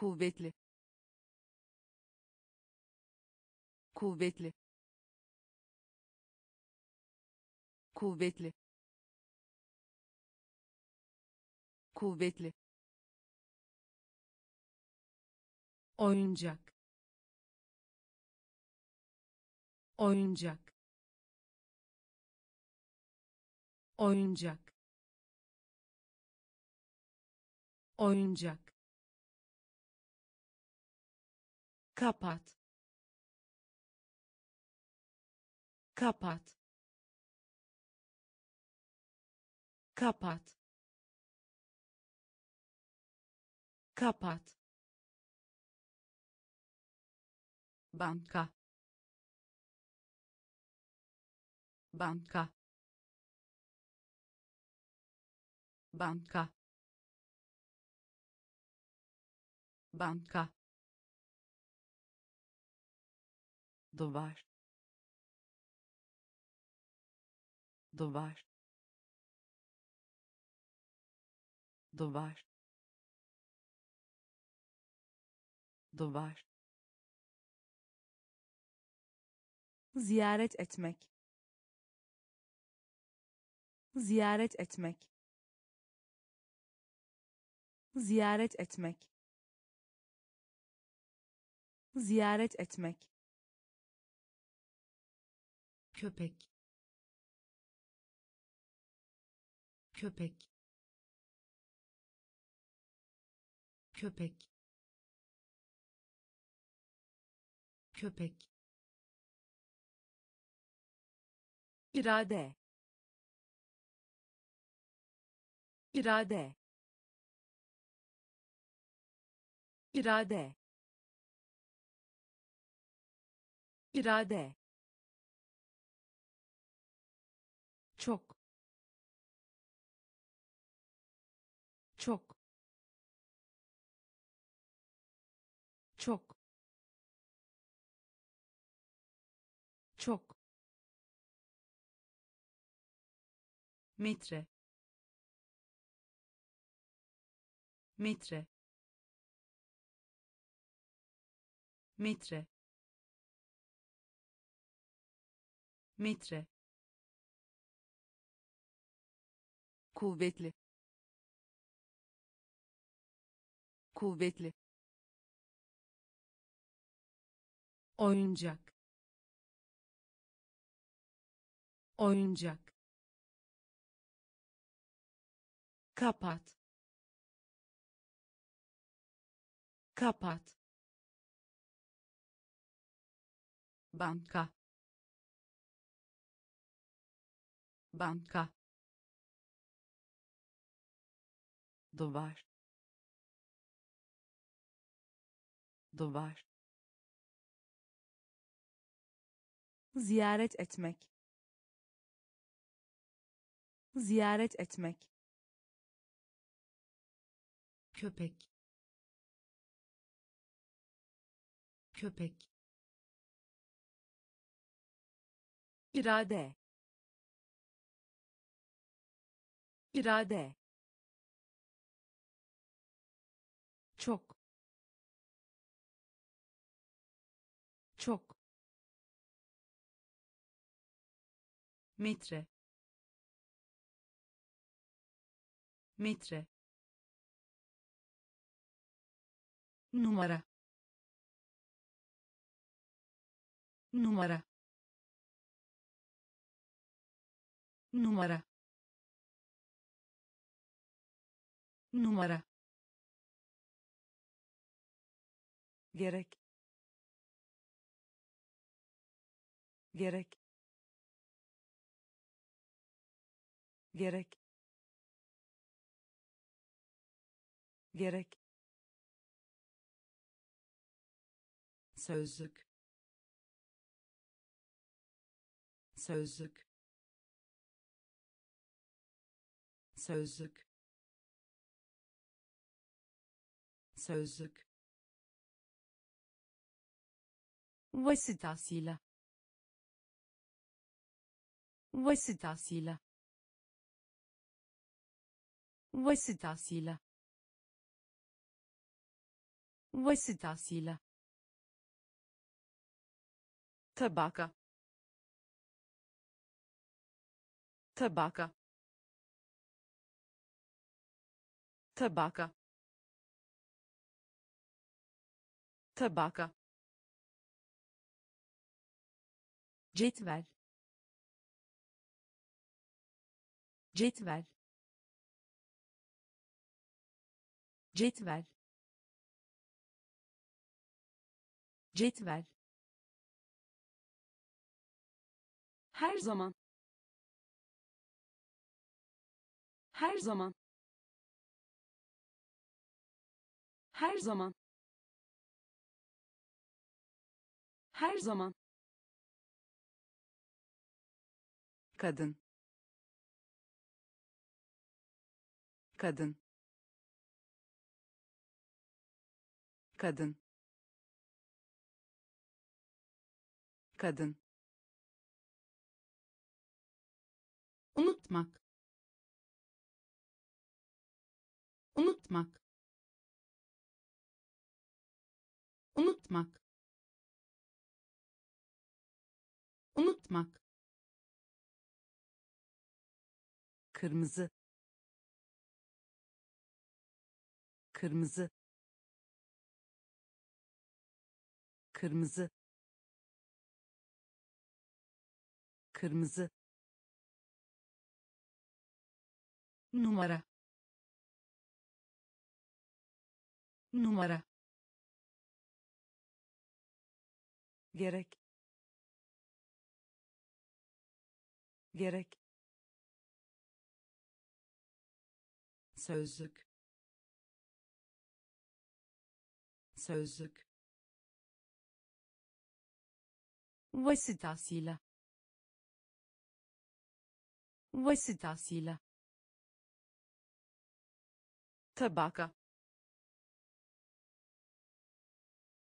kuvvetli. Kuvvetli. Kuvvetli. Kuvvetli. Oyuncak. Oyuncak. Oyuncak. Oyuncak kapat. Kapat. Kapat. Kapat. Banka. Banka. Banka. Banka duvar. Duvar. Duvar. Duvar. Ziyaret etmek. Ziyaret etmek. Ziyaret etmek. Ziyaret etmek köpek. Köpek. Köpek. Köpek. İrade. İrade. İrade. İrade metre metre metre metre kuvvetli. Kuvvetli. Oyuncak. Oyuncak kapat. Kapat. Banka. Banka. Duvar. Duvar. Ziyaret etmek. Ziyaret etmek köpek. Köpek. İrade. İrade. Çok. Çok. Metre metre numara. Numara. Numara. Numara. Gerek. Gerek. Gerek. Gerek sözlük sözlük sözlük sözlük vasıtasıyla. Vasıtasıyla. Vasıtasıyla. Vasıtasıyla tabaka tabaka tabaka tabaka cetvel cetvel cetvel cetvel her zaman. Her zaman. Her zaman. Her zaman. Kadın. Kadın. Kadın. Kadın unutmak. Unutmak. Unutmak. Unutmak. Kırmızı. Kırmızı. Kırmızı. Kırmızı numara. Numara. Gerek. Gerek. Sözlük. Sözlük. Vasıtasıyla. Vasıtasıyla tabaka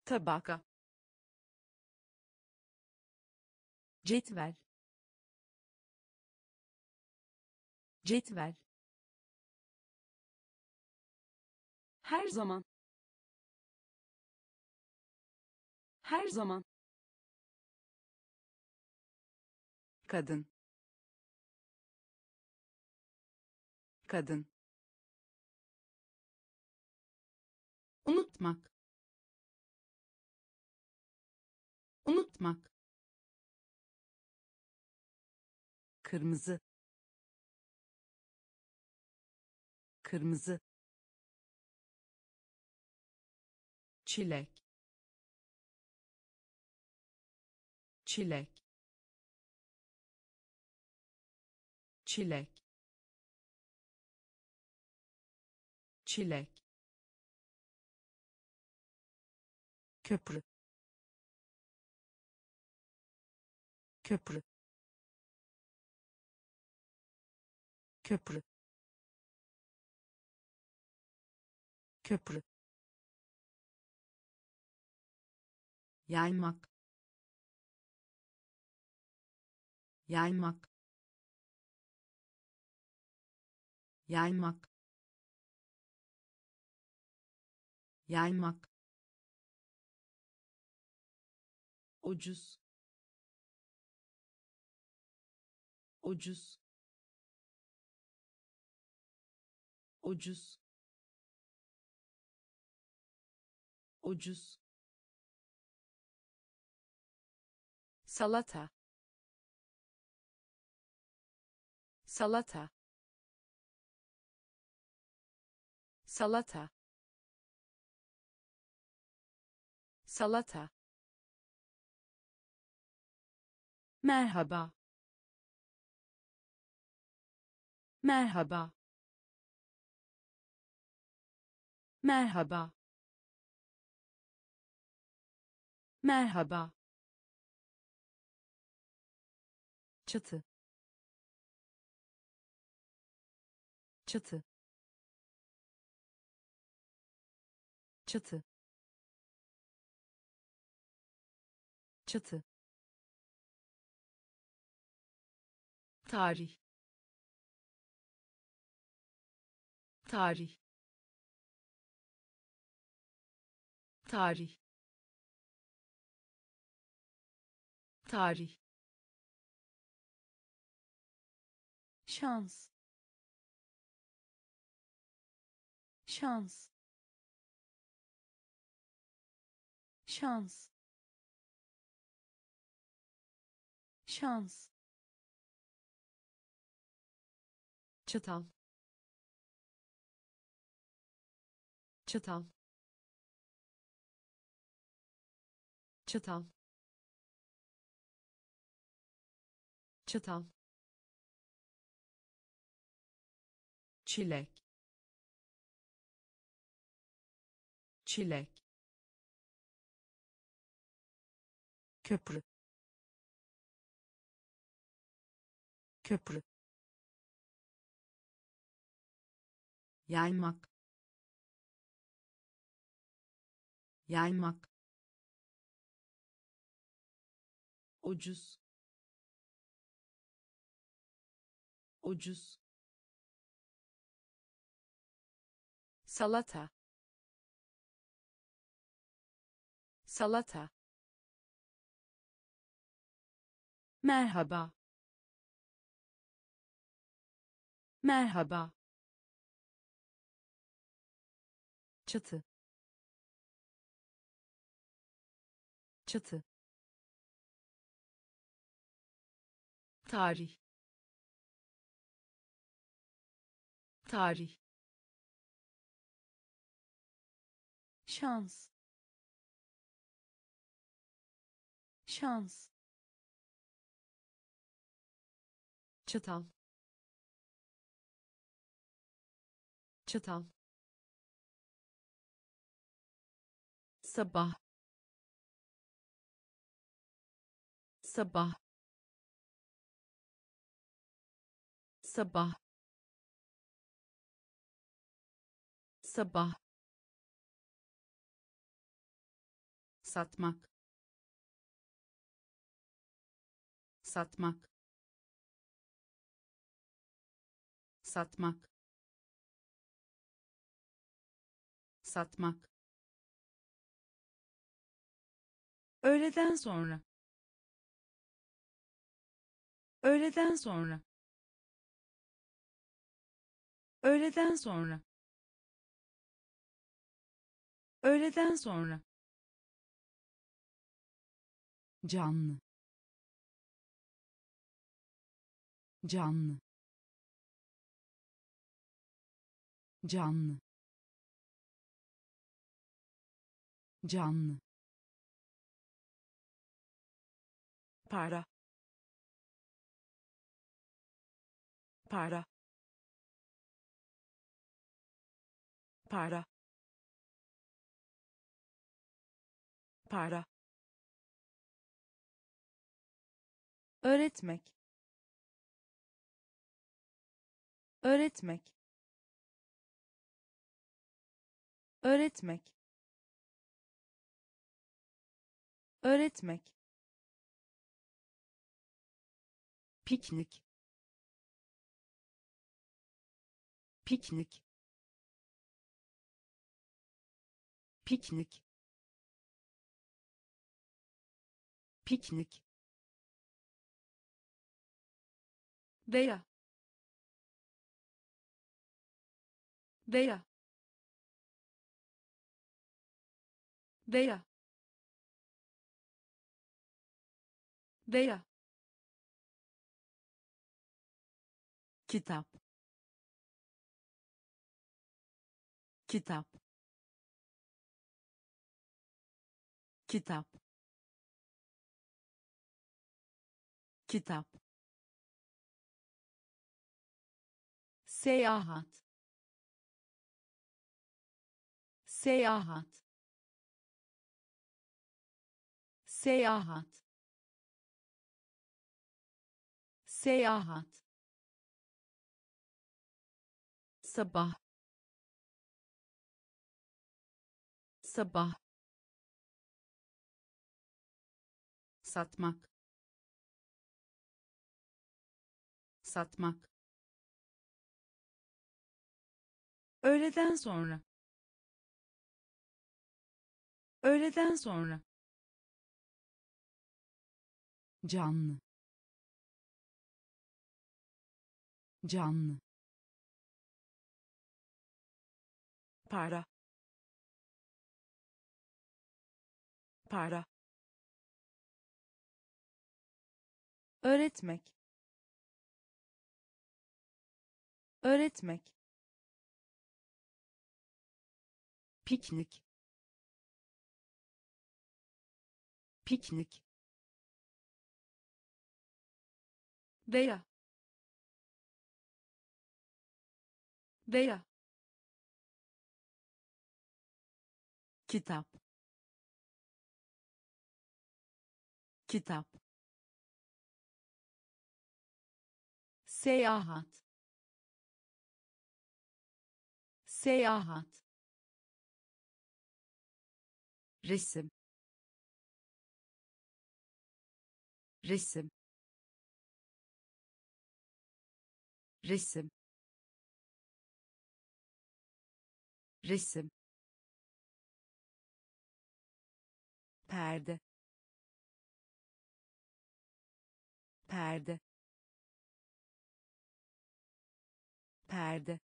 tabaka cetvel. Cetvel. Her zaman. Her zaman. Kadın. Kadın unutmak. Unutmak. Kırmızı. Kırmızı. Çilek. Çilek. Çilek. Çilek köprü. Köprü. Köprü. Köprü. Yaymak. Yaymak. Yaymak. Yaymak ucuz. Ucuz. Ucuz. Ucuz. Salata. Salata. Salata. Salata merhaba. Merhaba. Merhaba. Merhaba. Çatı. Çatı. Çatı. Çatı tarih. Tarih. Tarih. Tarih. Şans. Şans. Şans. Şans çatal. Çatal. Çatal. Çatal. Çilek. Çilek. Köprü. Köprü yaymak. Yaymak. Ucuz. Ucuz. Salata. Salata. Merhaba. Merhaba çatı. Çatı. Tarih. Tarih. Şans. Şans. Çatal. Çatal sabah. Sabah. Sabah. Sabah. Satmak. Satmak. Satmak. Satmak öğleden sonra. Öğleden sonra. Öğleden sonra. Öğleden sonra. Canlı. Canlı. Canlı. Canlı para. Para. Para. Para. Öğretmek. Öğretmek. Öğretmek. Öğretmek piknik. Piknik. Piknik. Piknik. Veya. Veya. Veya. Veya kitap. Kitap. Kitap. Kitap. Seyahat. Seyahat. Seyahat. Seyahat sabah. Sabah. Satmak. Satmak. Öğleden sonra. Öğleden sonra. canlı. Canlı para. Para. Öğretmek. Öğretmek. Piknik. Piknik. Veya. Veya kitap. Kitap. Seyahat. Seyahat. Resim. Resim. Resim. Resim perde. Perde. Perde.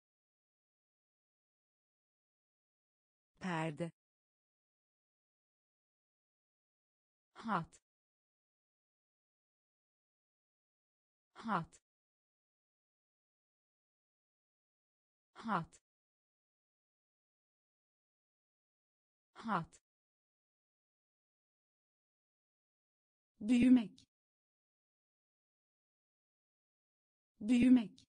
Perde. Hat. Hat. Hat. Hat büyümek. Büyümek.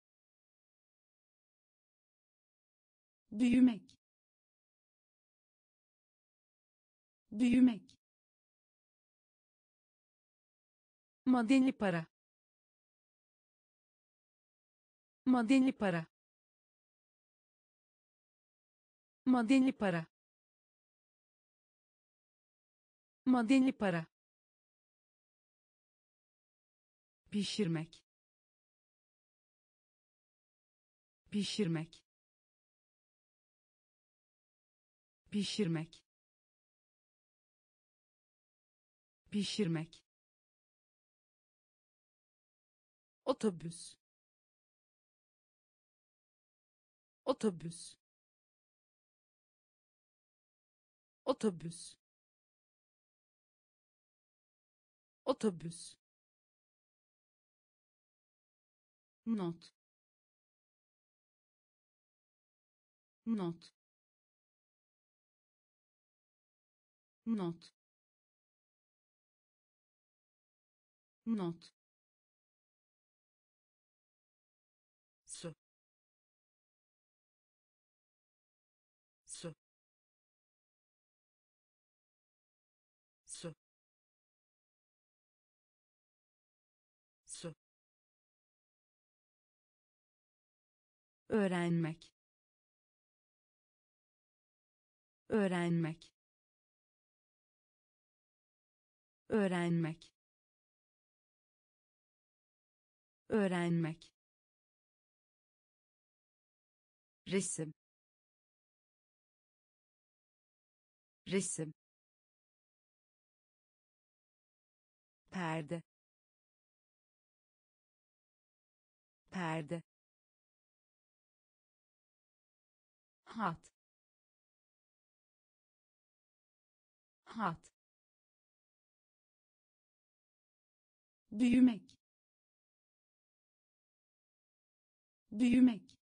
Büyümek. Büyümek. Madeni para. Madeni para. Madeni para. Madeni para pişirmek pişirmek pişirmek pişirmek. Otobüs otobüs otobüs otobüs not. Not. Not. Not öğrenmek. Öğrenmek. Öğrenmek. Öğrenmek. Resim. Resim. Perde. Perde hat. Hat. Büyümek. Büyümek.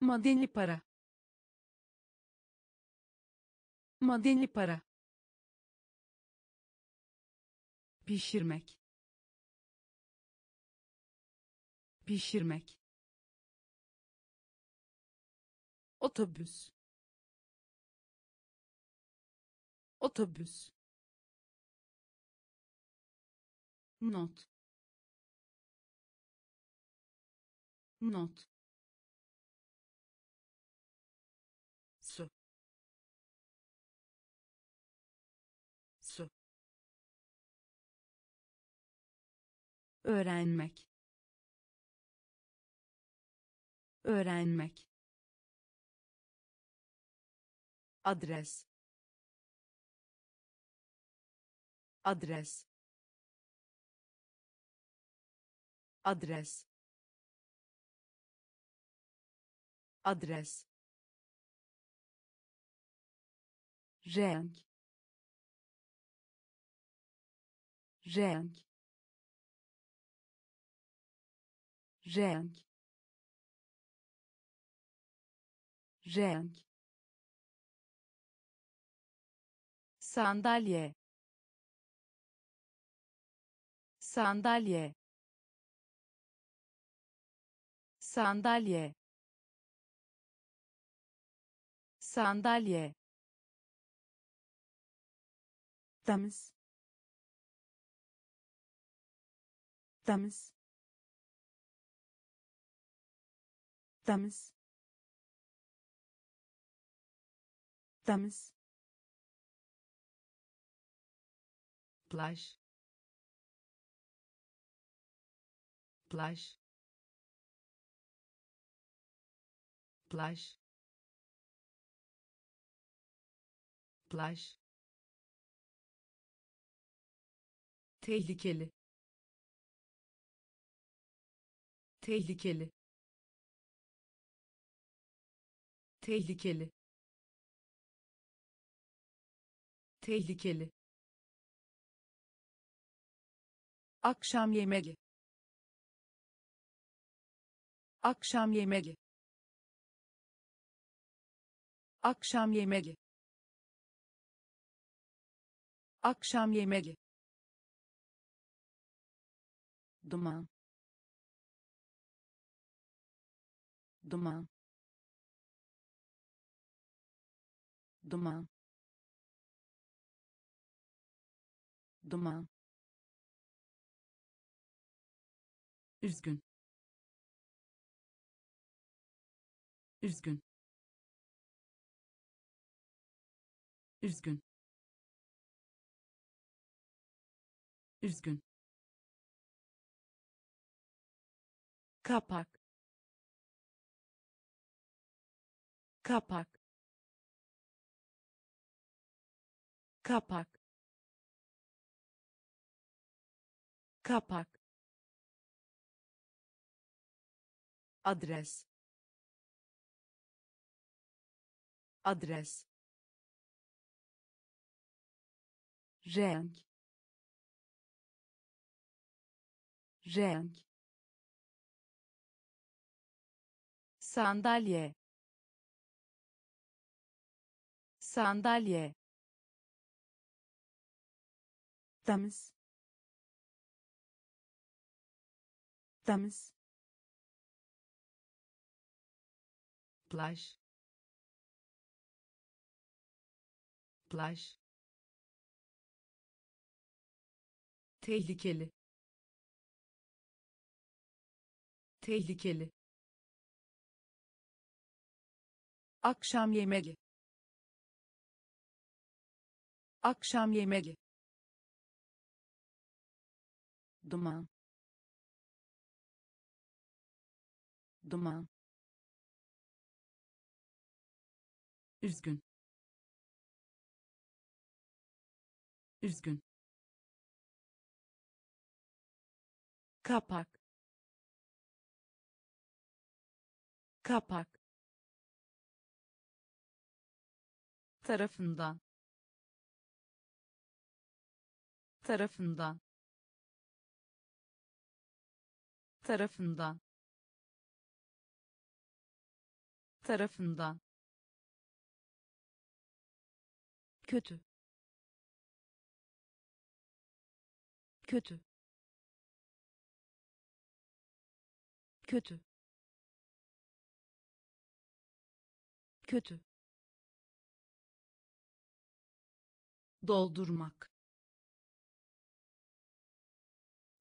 Madeni para. Madeni para. Pişirmek. Pişirmek otobüs. Otobüs. Not. Not. Öğrenmek. Öğrenmek adres adres adres adres. Renk renk. Renk renk sandalye. Sandalye. Sandalye. Sandalye. Temiz. Temiz. Temiz. Temiz plaj plaj plaj plaj tehlikeli. Tehlikeli. Tehlikeli. Tehlikeli akşam yemeği. Akşam yemeği. Akşam yemeği. Akşam yemeği. Duman. Duman. Duman. Duman üzgün. Üzgün. Üzgün. Üzgün. Kapak. Kapak. Kapak. Kapak adres adres renk renk sandalye sandalye temiz temiz plaj plaj tehlikeli. Tehlikeli. Akşam yemeği. Akşam yemeği. Duman. Duman üzgün. Üzgün. Kapak. Kapak. Tarafından. Tarafından. Tarafından. Tarafından kötü. Kötü. Kötü. Kötü. Doldurmak.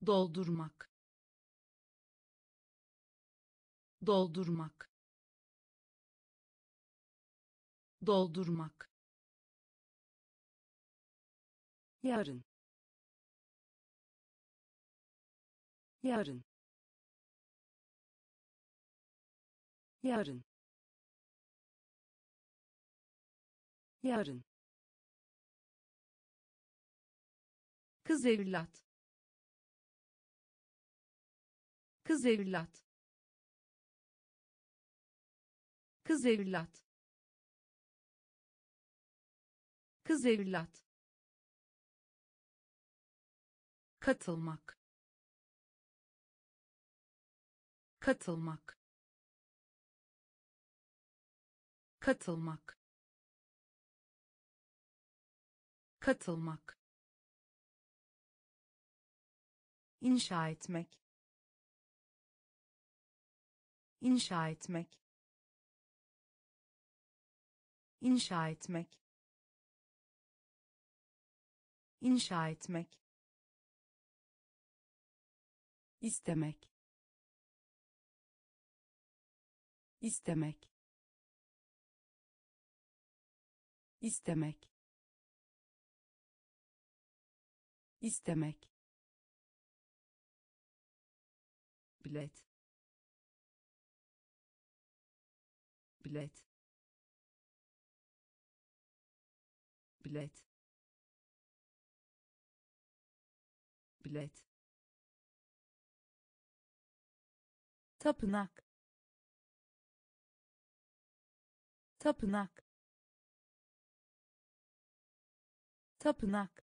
Doldurmak. Doldurmak. Doldurmak yarın. Yarın. Yarın. Yarın. Kız evlat. Kız evlat. Kız evlat. Kız evlat katılmak. Katılmak. Katılmak. Katılmak. İnşa etmek. İnşa etmek. İnşa etmek. İnşa etmek istemek. İstemek. İstemek. İstemek. Bilet. Bilet. Bilet. Bilet tapınak. Tapınak. Tapınak.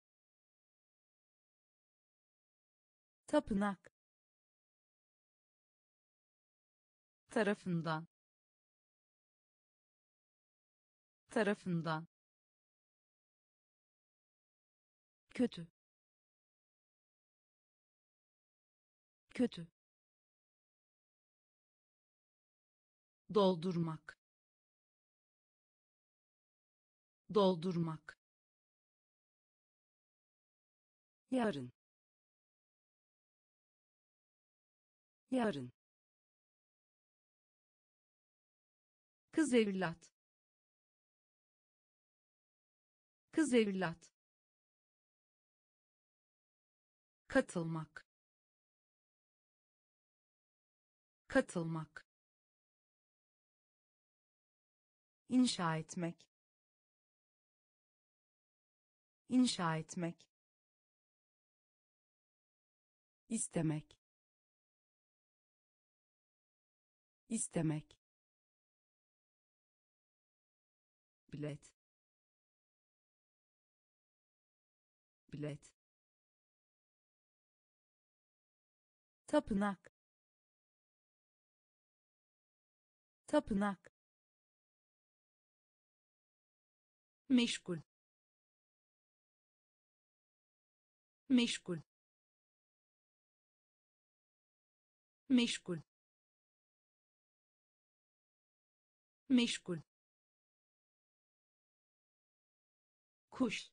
Tapınak. Tarafından. Tarafından. Kötü. Kötü doldurmak. Doldurmak. Yarın. Yarın. Kız evlat. Kız evlat. Katılmak. Katılmak inşa etmek. İnşa etmek. İstemek. İstemek. Bilet. Bilet. Tapınak. Tapınak meşgul. Meşgul. Meşgul. Meşgul. Kuş.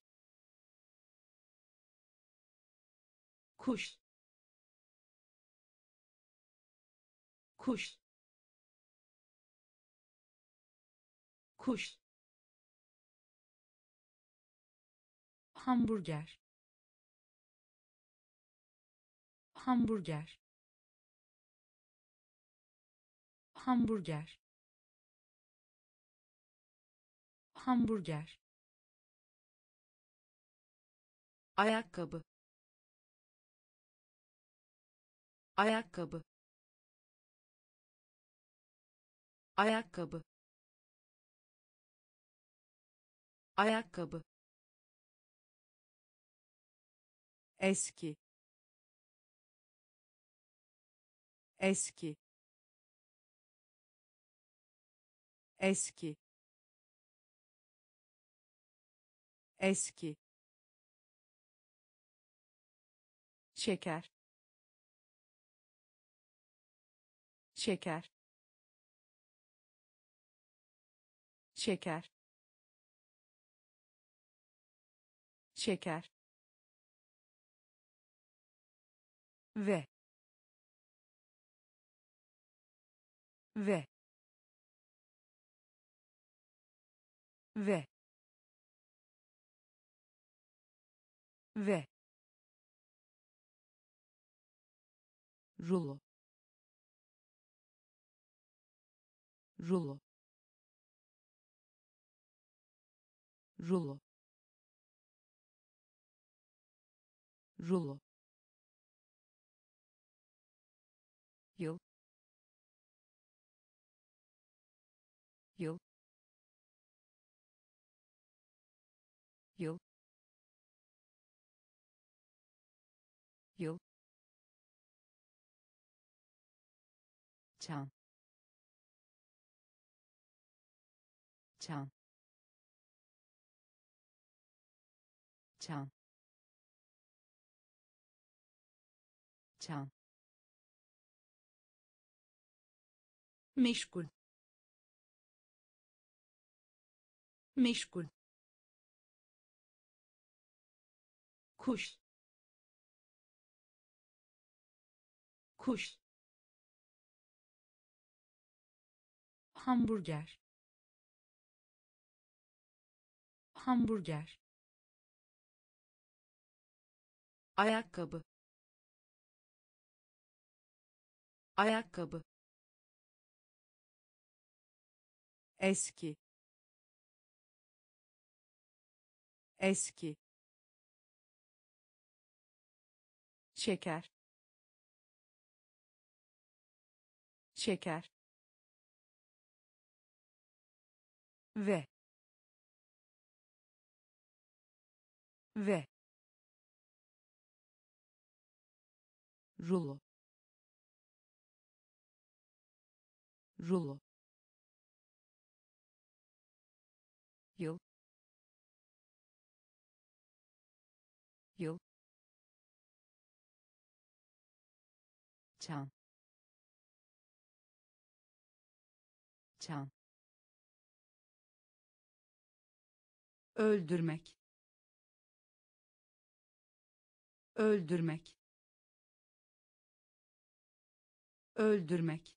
Kuş. Kuş. Kuş hamburger. Hamburger. Hamburger. Hamburger. Ayakkabı. Ayakkabı. Ayakkabı. Ayakkabı eski. Eski. Eski. Eski. Şeker. Şeker. Şeker. Şeker ve ve ve ve rulo rulo rulo rulo yıl. Yıl. Yıl. Yıl. Çan. Çan. Çan. Çan meşgul. Meşgul. Kuş. Kuş. Hamburger. Hamburger. Ayakkabı. Ayakkabı eski. Eski. Şeker. Şeker. Ve. Ve. Rulo. Rulo yıl. Yıl. Çan. Çan. Öldürmek. Öldürmek. Öldürmek.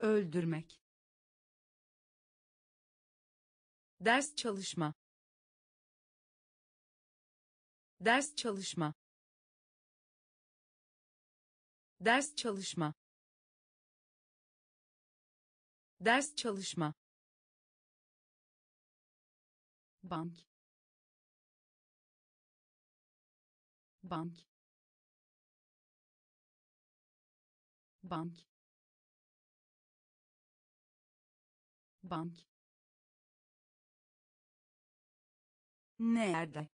Öldürmek ders çalışma. Ders çalışma. Ders çalışma. Ders çalışma. Bank. Bank. Bank. Bank nerede?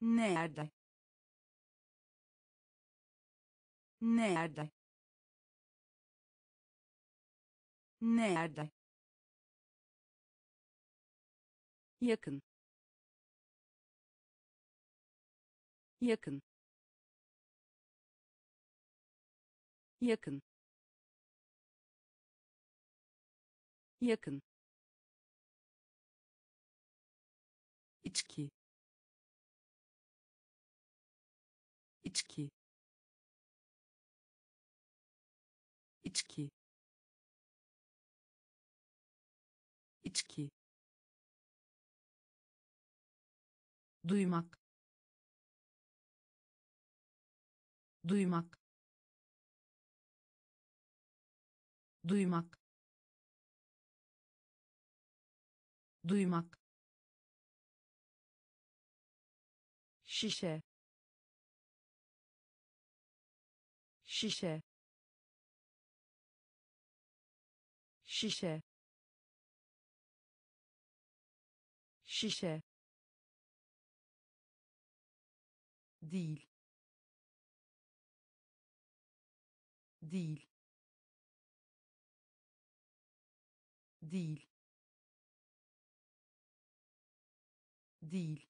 Nerede? Nerede? Nerede? Yakın. Yakın. Yakın. Yakın içki. İçki. İçki. İçki. Duymak. Duymak. Duymak. Duymak şişe. Şişe. Şişe. Şişe. Değil. Değil. Değil. Değil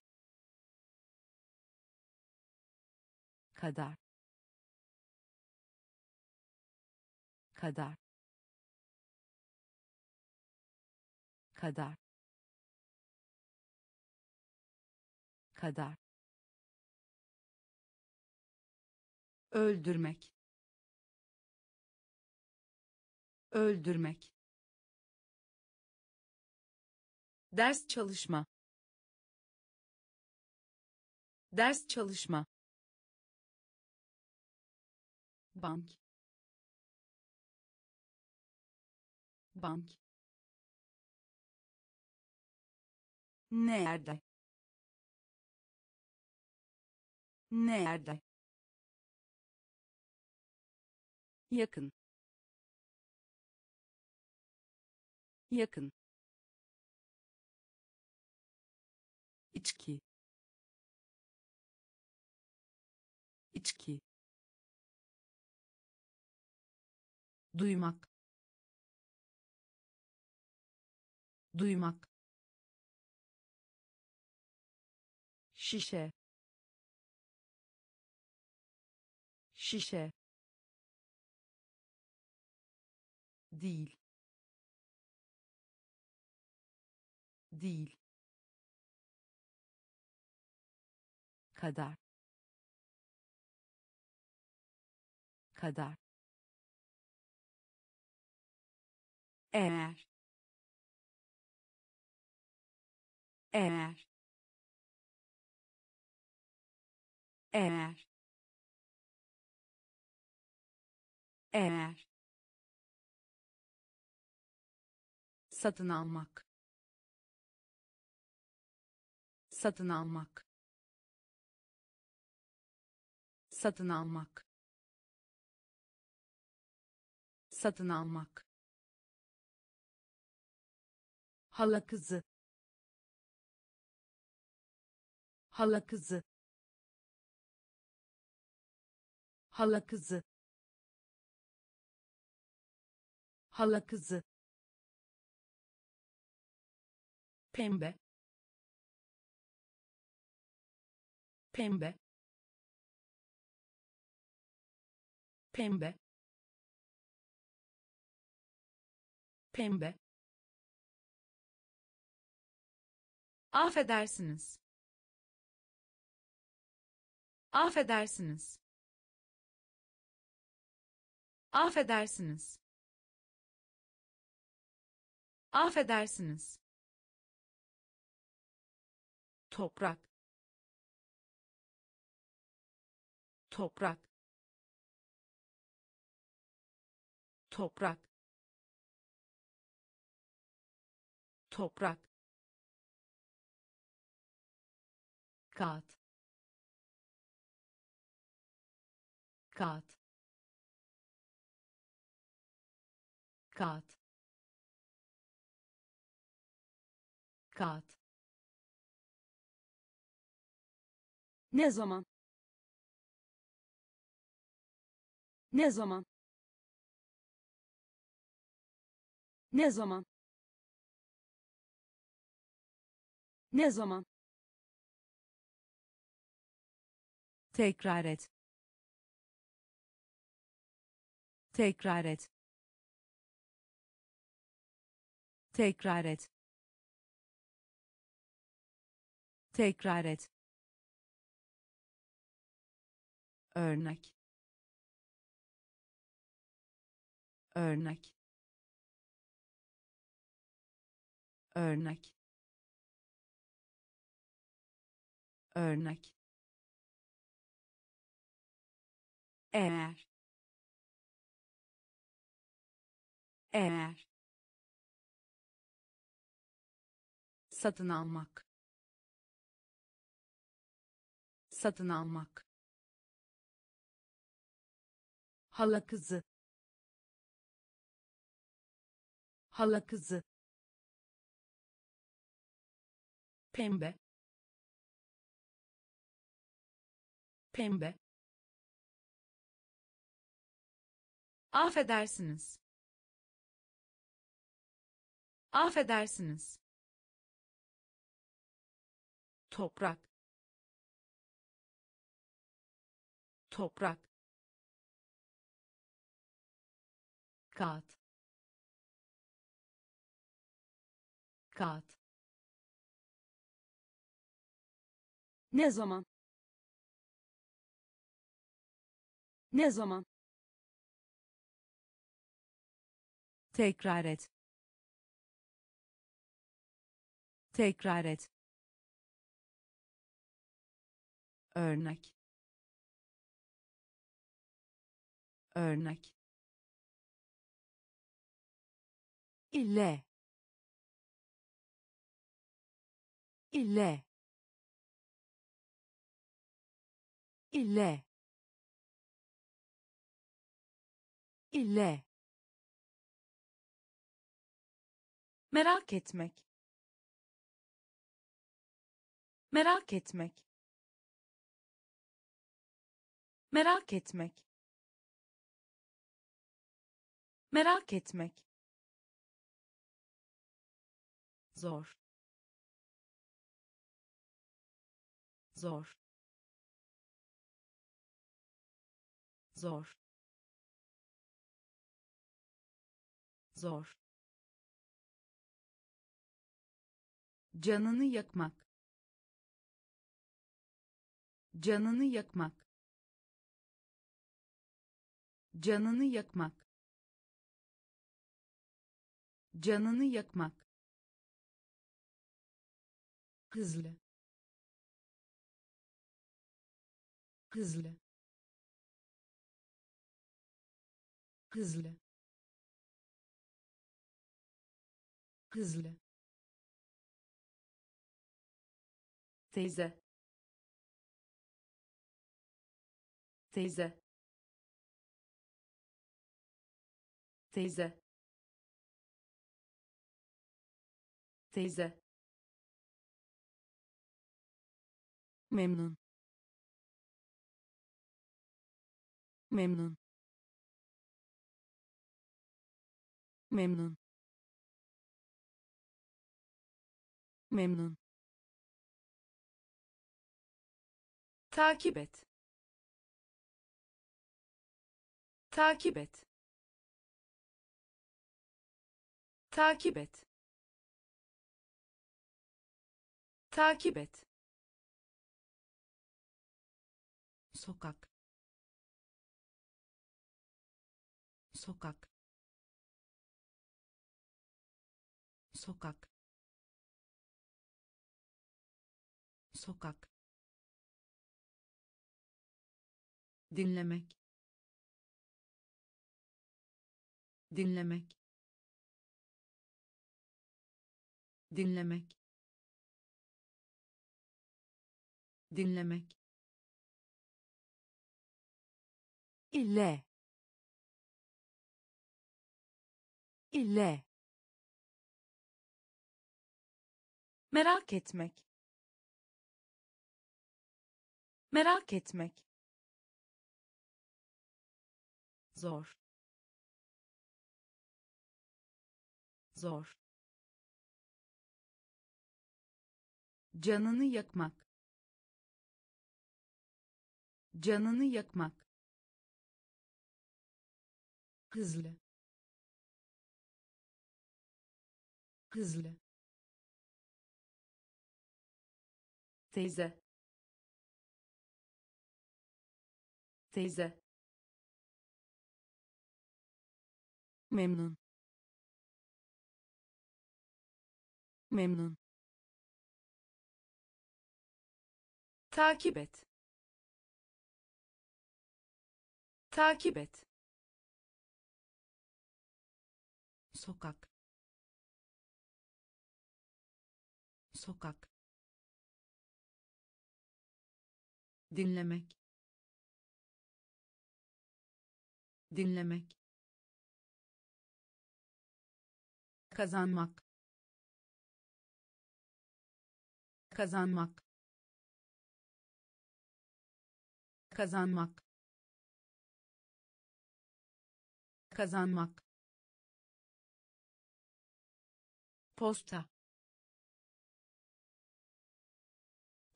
kadar. Kadar. Kadar. Kadar. Öldürmek. Öldürmek. Ders çalışma. Ders çalışma bank. Bank. Nerede? Nerede? Yakın. Yakın. İçki. İçki duymak. Duymak. Şişe. Şişe. Değil. Değil. Kadar. Kadar eğer. Eğer. Eğer. Eğer. Satın almak. Satın almak. Satın almak. Satın almak hala kızı. Hala kızı. Hala kızı. Hala kızı. Pembe. Pembe. Pembe. Pembe affedersiniz. Affedersiniz. Affedersiniz. Affedersiniz. Toprak. Toprak. Toprak. Toprak kat kat kat kat Ne zaman? Ne zaman? Ne zaman? Ne zaman? Tekrar et. Tekrar et. Tekrar et. Tekrar et. Örnek. Örnek. Örnek. Örnek eğer. Eğer. Satın almak. Satın almak. Hala kızı. Hala kızı. Pembe. Pembe affedersiniz. Affedersiniz. Toprak. Toprak. Kat kat Ne zaman? Ne zaman? Tekrar et. Tekrar et. Örnek. Örnek. İle ile ile ile merak etmek. Merak etmek. Merak etmek. Merak etmek. Zor. Zor. Zor. Zor canını yakmak. Canını yakmak. Canını yakmak. Canını yakmak. Hızlı. Hızlı. Hızlı. Hızlı teyze. Teyze. Teyze. Teyze. Memnun. Memnun. Memnun. Memnun takip et. Takip et. Takip et. Takip et. Sokak. Sokak. Sokak. Sokak dinlemek. Dinlemek. Dinlemek. Dinlemek. İle ile merak etmek. Merak etmek zor. Zor. Canını yakmak. Canını yakmak. Hızlı. Hızlı. Teyze. Teyze memnun. Memnun. Takip et. Takip et. Sokak. Sokak. Dinlemek. Dinlemek kazanmak. Kazanmak. Kazanmak. Kazanmak. Posta.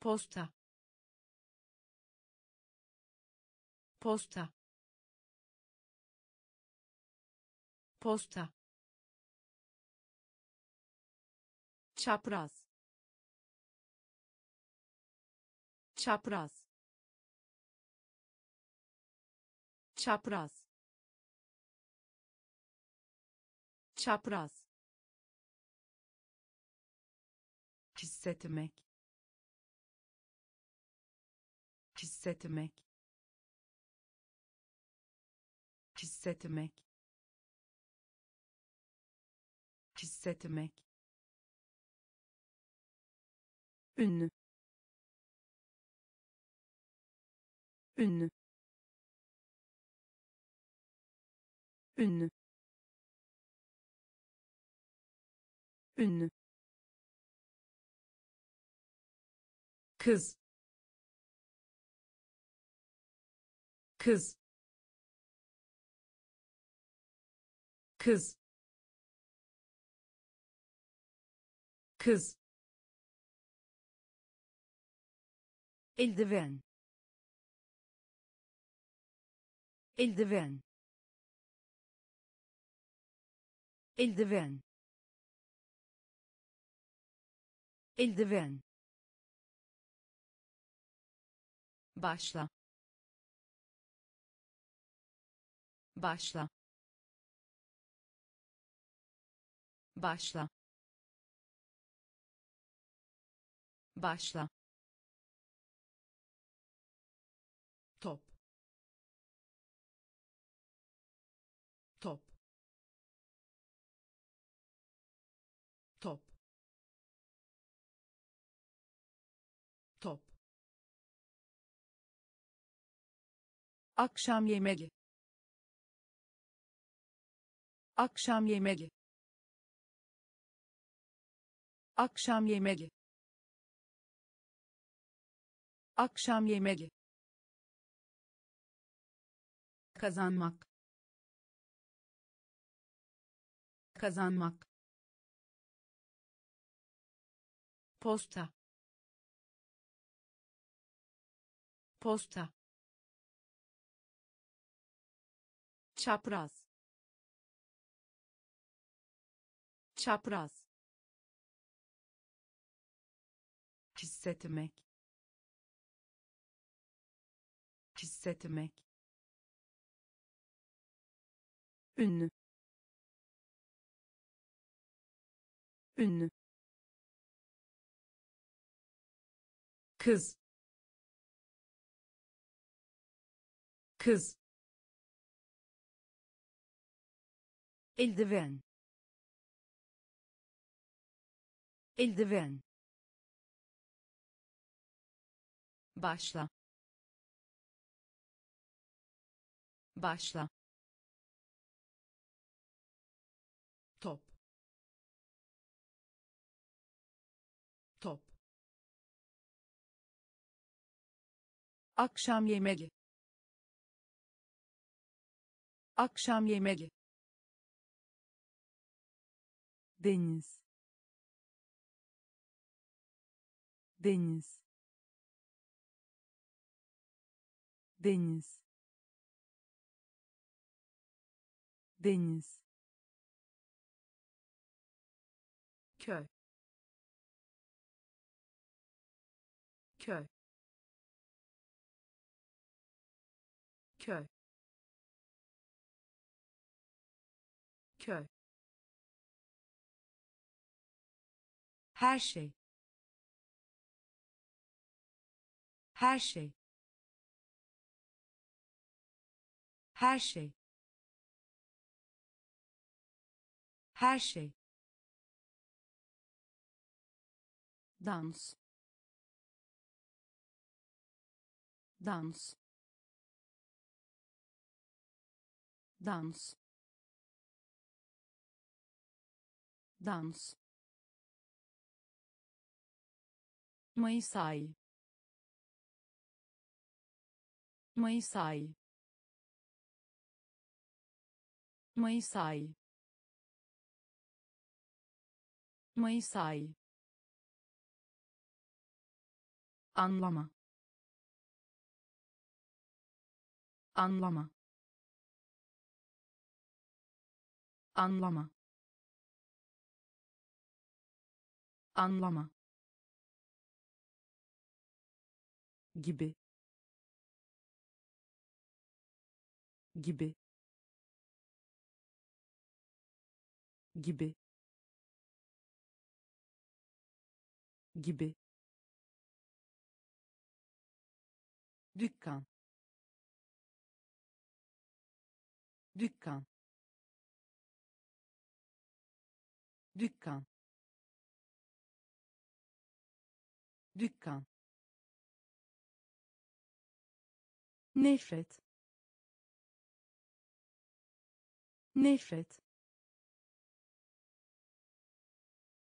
Posta. Posta. Posta çapraz çapraz çapraz çapraz. Hissetmek hissetmek hissetmek hissetmek ünlü. Ünlü. Ünlü. Ünlü. Kız. Kız. Kız. Kız eldiven. Eldiven. Eldiven. Eldiven. Başla. Başla. Başla. Başla akşam yemeği. Akşam yemeği. Akşam yemeği. Akşam yemeği. Kazanmak. Kazanmak. Posta. Posta çapraz çapraz hissetmek hissetmek ünlü ünlü kız kız eldiven. Eldiven. Başla. Başla. Top. Top. Akşam yemeği. Akşam yemeği deniz. Deniz. Deniz. Deniz. Köy her şey her şey her şey her şey dans. Dans. Dans. Dans Mayıs ayı Mayıs ayı Mayıs ayı Mayıs ayı anlama. Anlama. Anlama. Anlama gibi. Gibi. Gibi. Gibi. Dükkan. Dükkan. Dükkan. Dükkan nefret nefret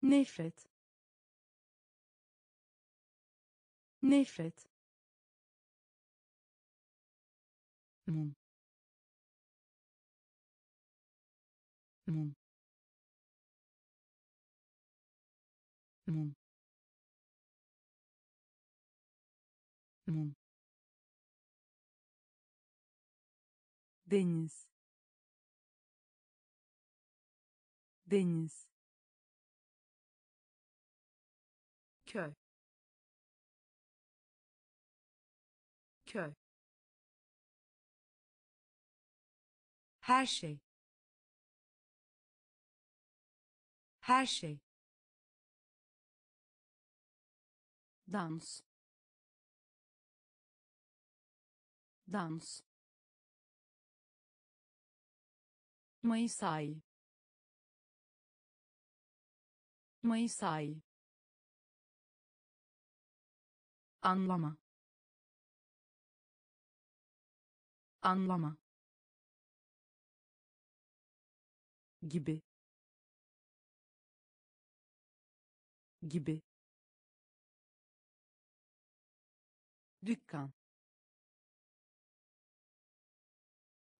nefret nefret mum mum mum mum deniz deniz köy köy Her şey. Her şey. Dans. Dans. Mayıs ayı. Mayıs ayı. Anlama. Anlama. gibi gibi dükkan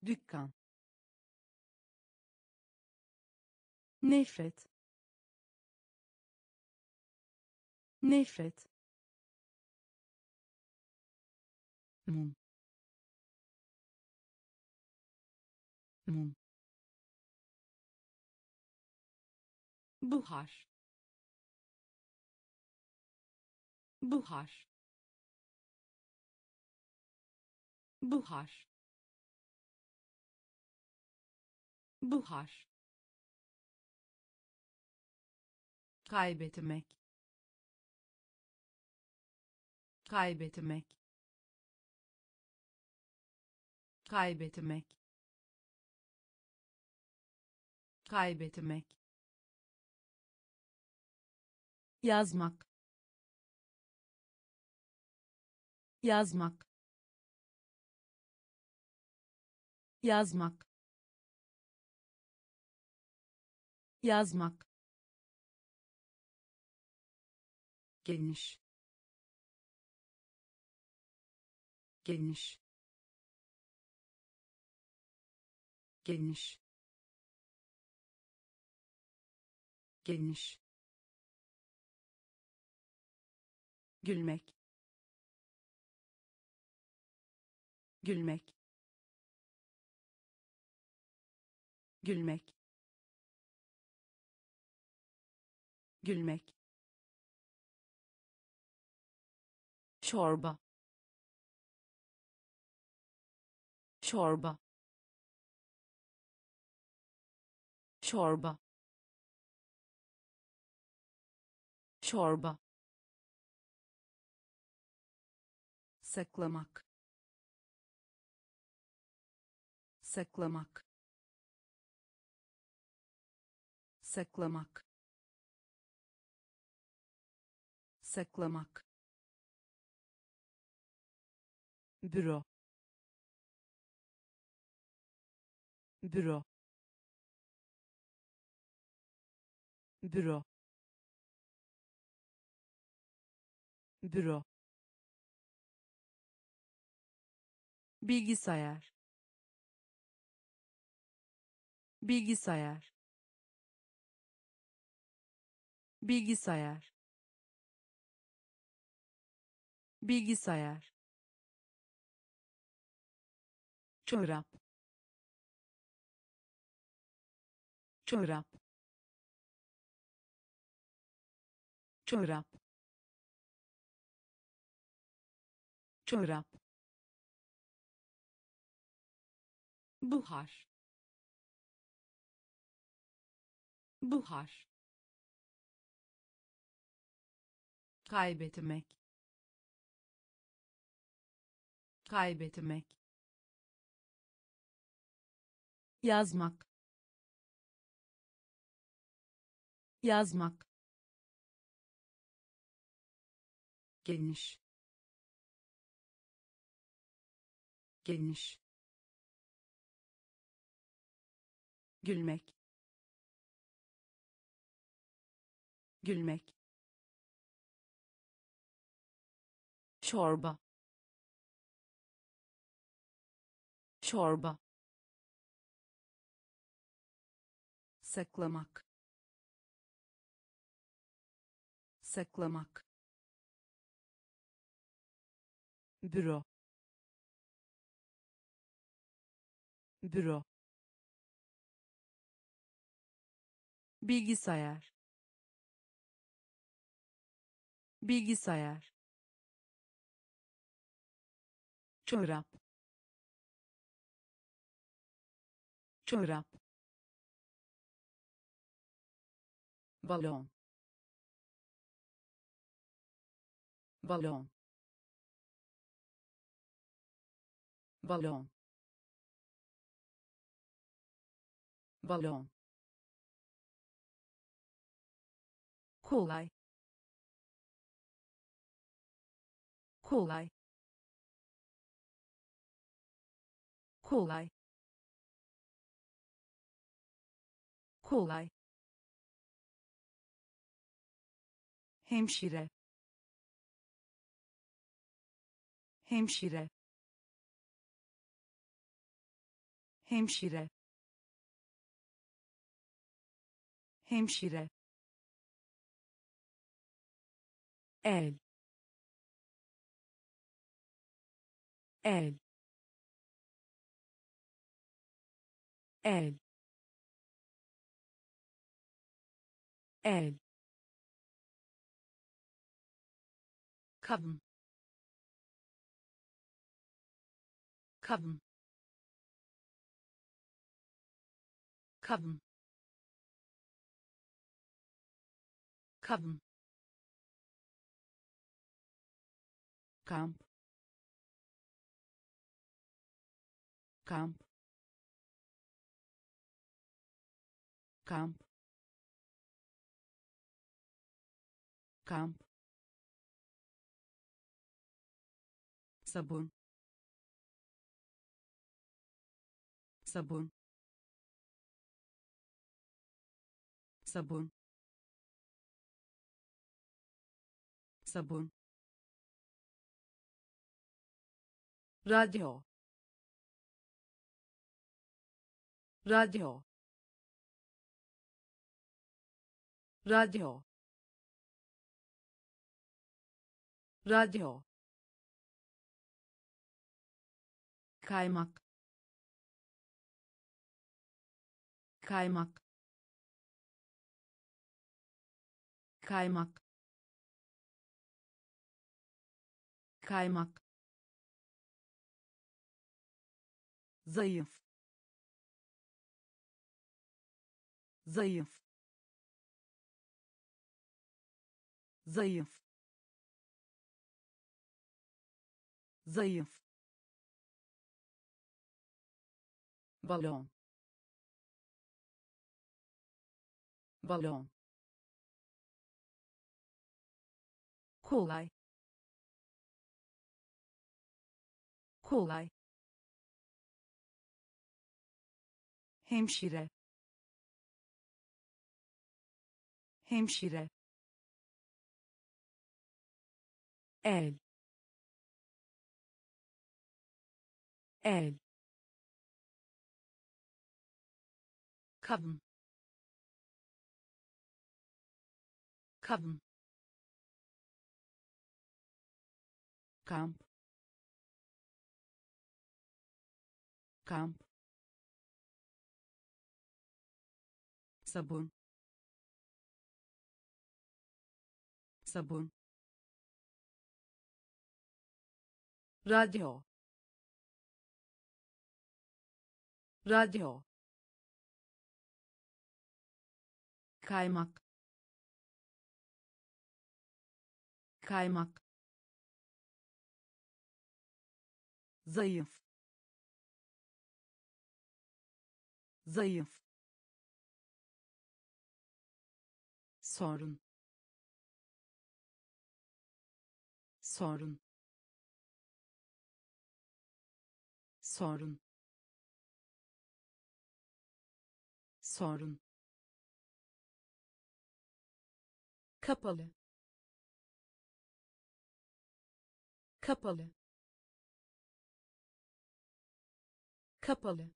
dükkan nefret. Nefret. Mum. Mum. Buhar. Buhar. Buhar. Buhar kaybetmek. Kaybetmek. Kaybetmek. Kaybetmek. Yazmak. Yazmak. Yazmak. Yazmak geniş geniş geniş geniş gülmek. Gülmek. Gülmek. Gülmek çorba. Çorba. Çorba. Çorba. Saklamak. Saklamak. Saklamak. Saklamak büro büro büro büro bilgisayar bilgisayar bilgisayar bilgisayar çorap. Çorap. Çorap. Çorap. Buhar. Buhar. Kaybetmek. Kaybetmek yazmak. Yazmak. Geniş. Geniş. Gülmek. Gülmek. Çorba. Çorba saklamak. Saklamak. Büro. Büro. Bilgisayar. Bilgisayar. Çorap. Çorap balon. Balon. Balon. Balon. Kolay. Kolay. Kolay. Kolay hemşire. Hemşire. Hemşire. Hemşire. El. El. El. El kadın kadın kadın kadın kamp. Kamp. Kamp. Kamp sabun. Sabun. Sabun. Sabun. Radyo. Radyo. Radyo. Radyo kaymak. Kaymak. Kaymak. Kaymak. Zayıf. Zayıf. Zayıf. Zayıf balon. Balon. Kolay. Kolay. Hemşire. Hemşire. El. El kadın kadın kamp. Kamp. Sabun. Sabun. Radyo. Radyo kaymak. Kaymak. Zayıf. Zayıf. Sorun. Sorun. Sorun. Sorun kapalı. Kapalı. Kapalı.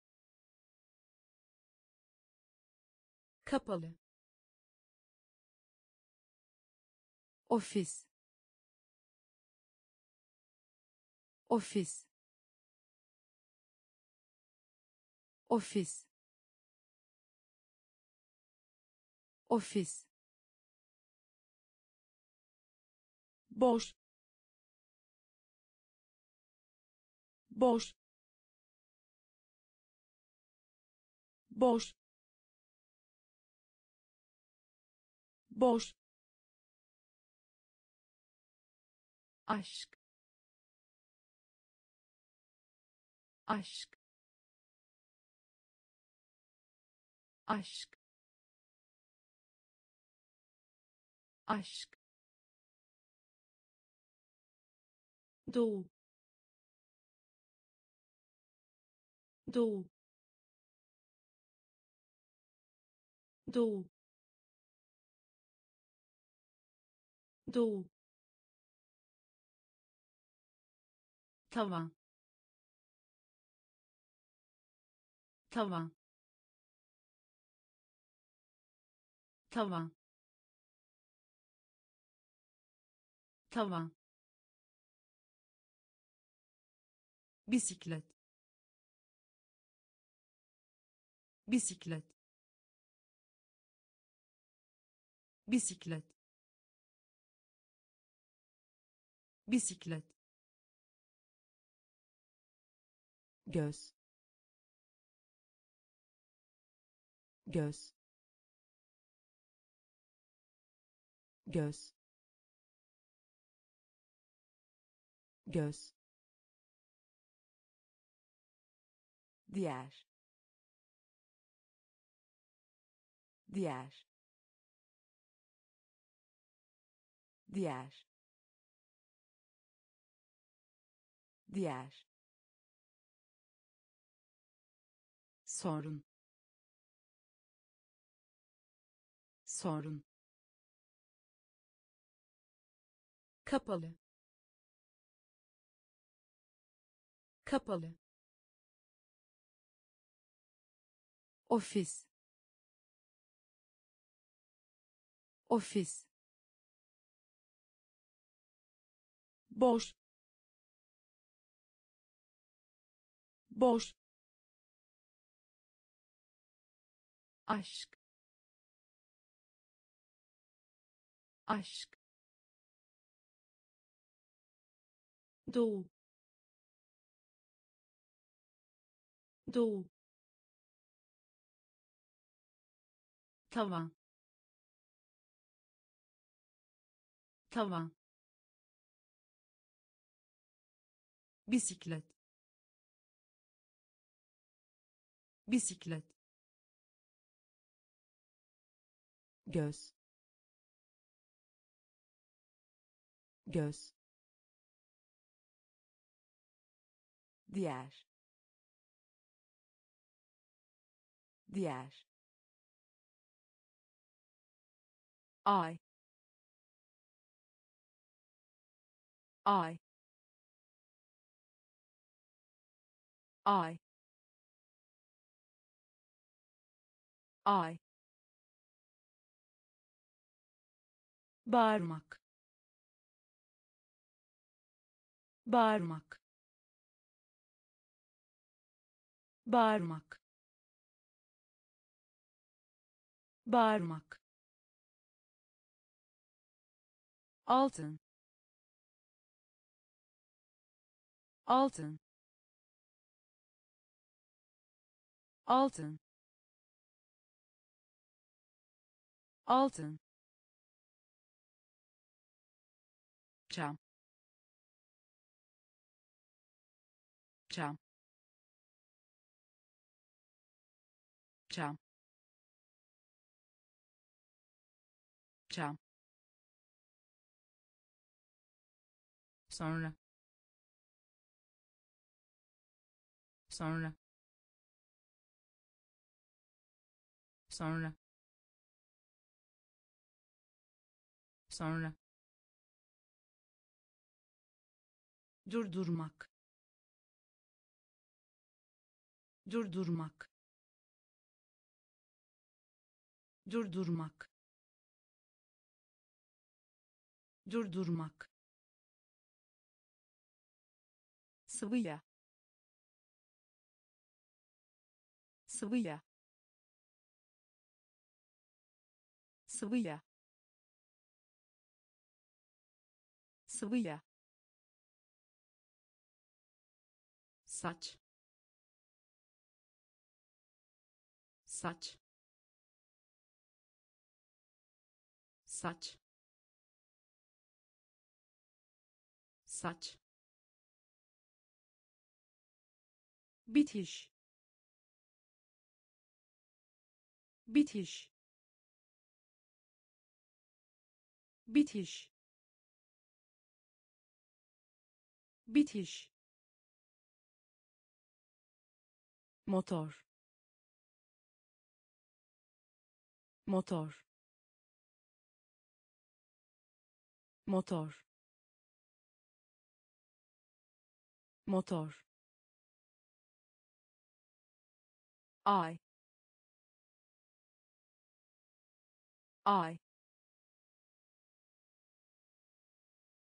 Kapalı. Ofis. Ofis. Ofis. Ofis boş. Boş. Boş. Boş. Aşk. Aşk. Aşk. Aşk doğu doğu doğu doğu tavan tavan tavan tavan bisiklet. Bisiklet. Bisiklet. Bisiklet. Göz. Göz. Göz. Göz diğer. Diğer. Diğer. Diğer. Sorun. Sorun. Kapalı. Kapalı ofis. Ofis. Boş. Boş. Aşk. Aşk. Doğu. Doğu tavan tavan bisiklet. Bisiklet. Göz. Göz. Diğer. Diğer ay. Ay. Ay. Ay. Bağırmak. Bağırmak. Bağırmak. Bağırmak altın. Altın. Altın. Altın. Cam cam cam cam sonra. Sonra. Sonra. Sonra. Durdurmak. Durdurmak. Durdurmak. Durdurmak sıvıya sıvıya sıvıya sıvıya saç saç saç saç bitiş. Bitiş. Bitiş. Bitiş. Motor. Motor. Motor. Motor ay. Ay.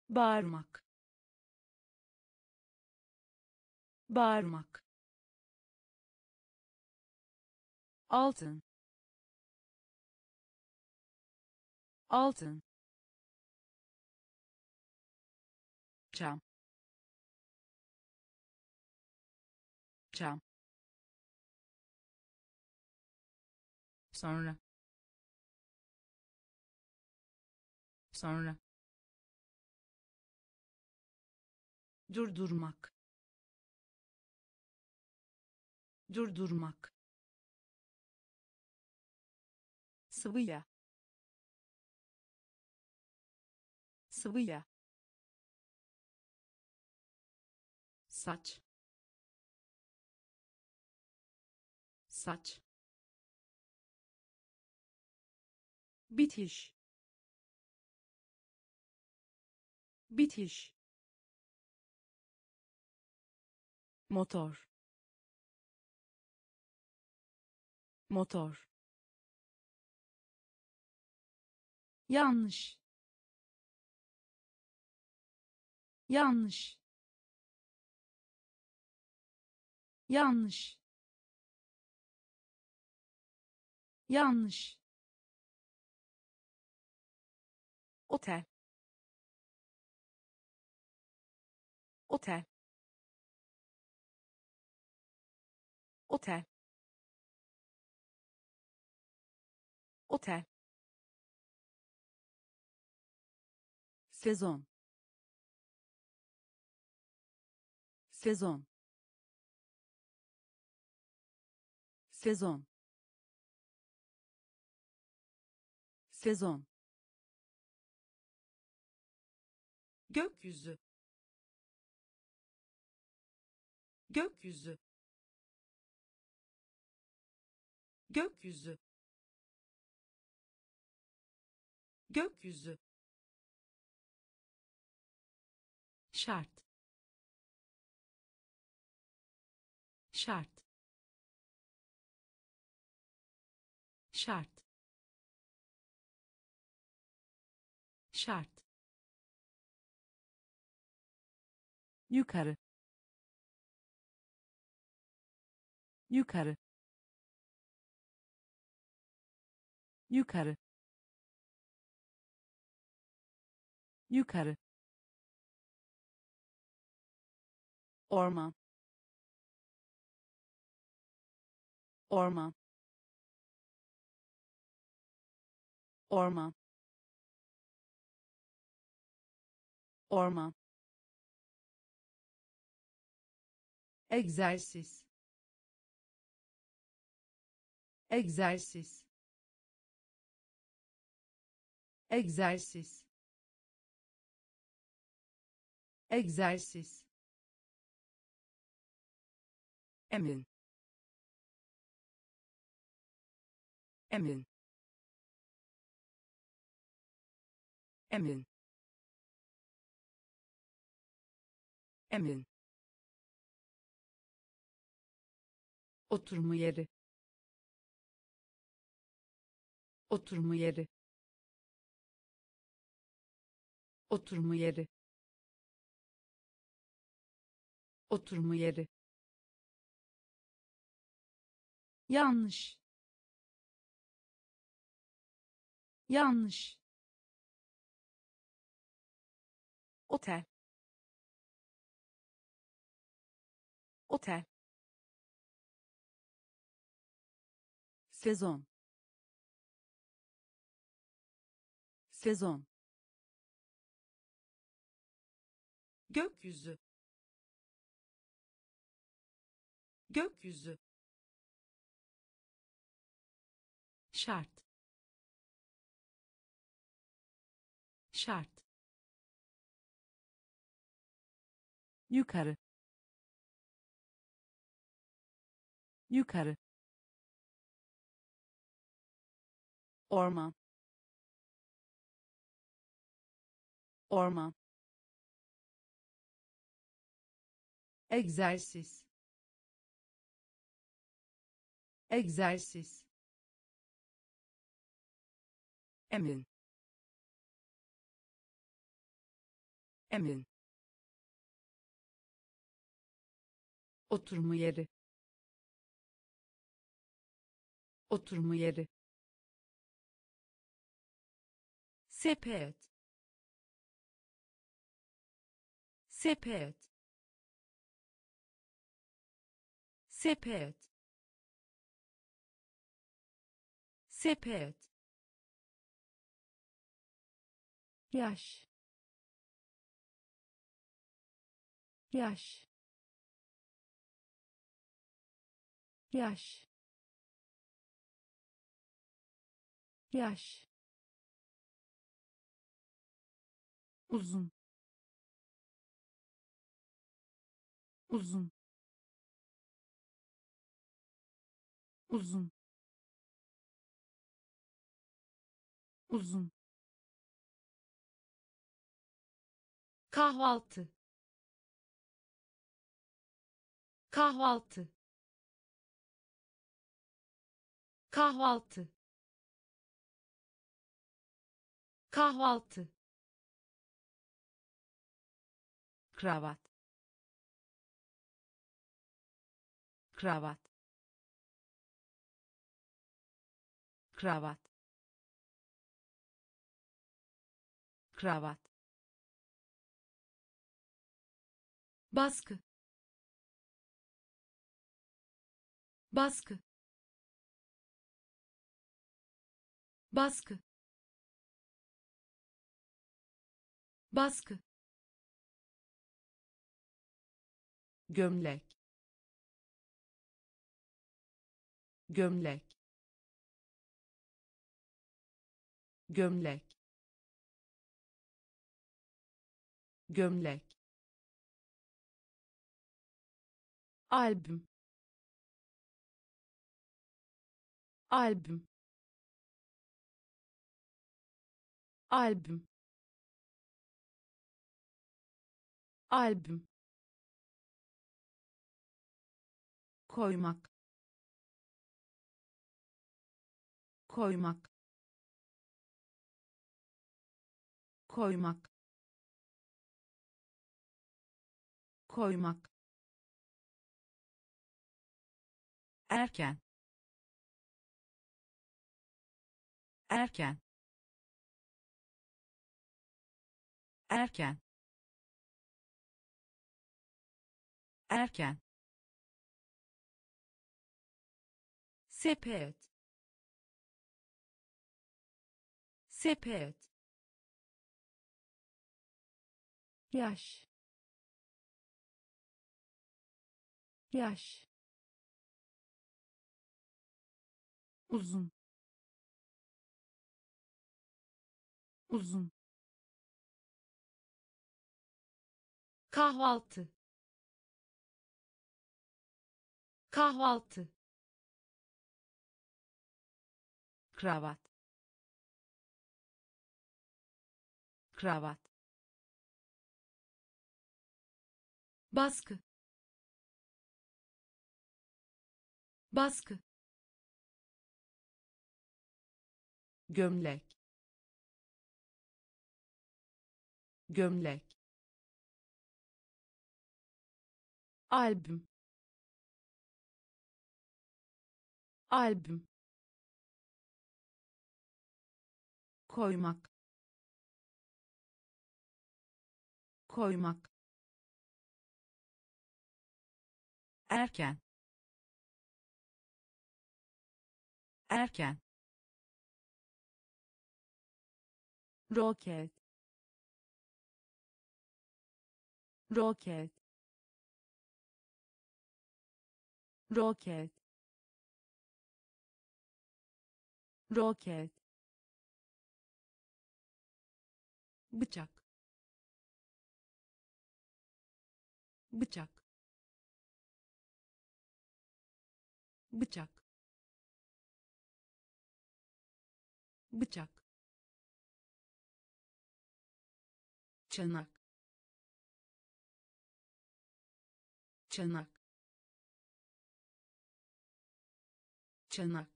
Bağırmak. Bağırmak. Altın. Altın. Cam cam sonra. Sonra. Durdurmak. Durdurmak. Sıvıya. Sıvıya. Saç. Saç bitiş. Bitiş. Motor. Motor. Yanlış. Yanlış. Yanlış. Yanlış otel. Otel. Otel. Otel. Sezon. Sezon. Sezon. Sezon gökyüzü. Gökyüzü. Gökyüzü. Gökyüzü. Şart. Şart. Şart. Şart yukarı. Yukarı. Yukarı. Yukarı. Orman orman orman orman egzersiz. Egzersiz. Egzersiz. Egzersiz. Emin emin emin emin oturma yeri. Oturma yeri. Oturma yeri. Oturma yeri. Yanlış. Yanlış. Otel. Otel sezon. Sezon. Gökyüzü. Gökyüzü. Şart. Şart. Yukarı. Yukarı orman orman egzersiz. Egzersiz. Emin emin oturma yeri. Oturma yeri sepet. Sepet. Sepet. Sepet. Yaş. Yaş. Yaş. Yaş uzun. Uzun. Uzun. Uzun. Kahvaltı. Kahvaltı. Kahvaltı. Kahvaltı kravat. Kravat. Kravat. Kravat. Baskı. Baskı. Baskı. Baskı gömlek. Gömlek. Gömlek. Gömlek. Albüm. Albüm. Albüm. Albüm koymak koymak koymak koymak. Erken. Erken. Erken. Erken sepet. Sepet. Yaş. Yaş. Uzun. Uzun. Kahvaltı. Kahvaltı kravat. Kravat. Baskı. Baskı. Gömlek. Gömlek. Albüm. Albüm koymak koymak erken erken roket roket roket roket bıçak. Bıçak. Bıçak. Bıçak. Çanak. Çanak. Çanak.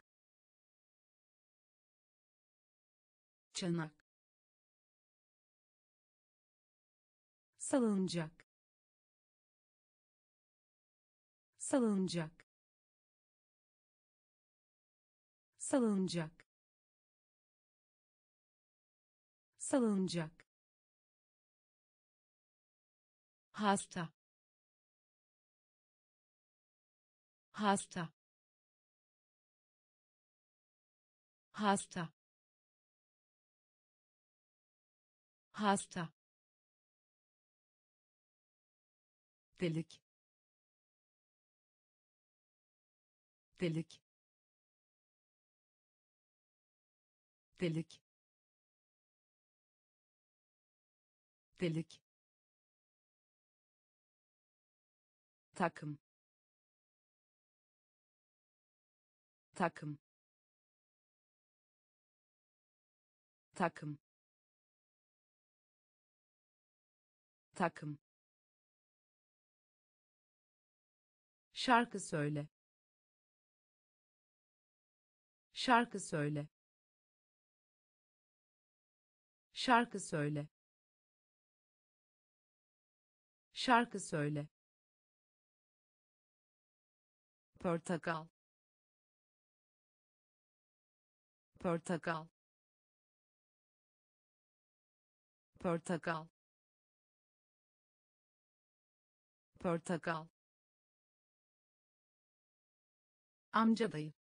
Çanak salıncak salıncak salıncak salıncak hasta. Hasta. Hasta. Hasta delik. Delik. Delik. Delik. Takım. Takım. Takım. Takım şarkı söyle. Şarkı söyle. Şarkı söyle. Şarkı söyle. Portakal. Portakal. Portakal. Portakal amca dayı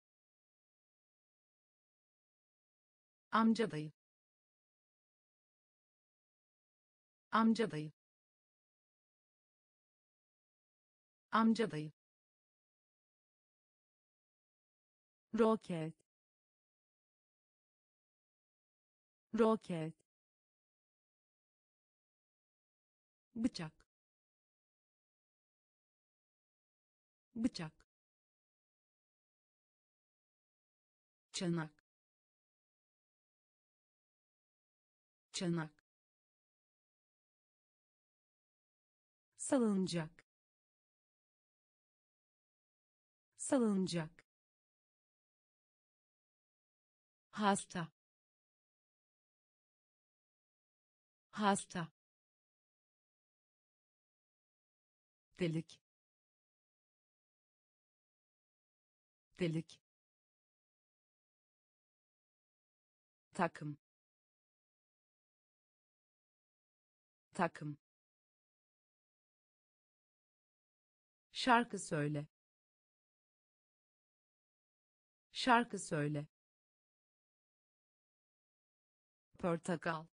amca dayı amca dayı amca dayı roket. Roket. Bıçak. Bıçak çanak. Çanak. Salıncak. Salıncak. Hasta. Hasta. Delik. Delik takım. Takım. Şarkı söyle. Şarkı söyle. Portakal.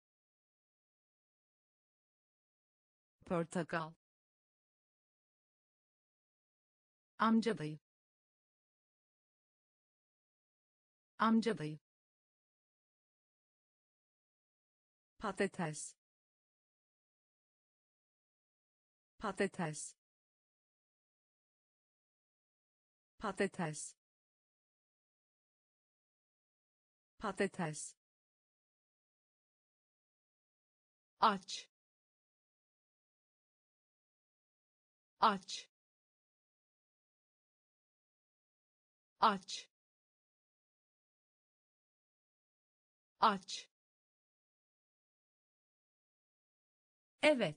Portakal. Amca dayı. Amca dayı patates. Patates. Patates. Patates. Aç. Aç. Aç. Aç Evet.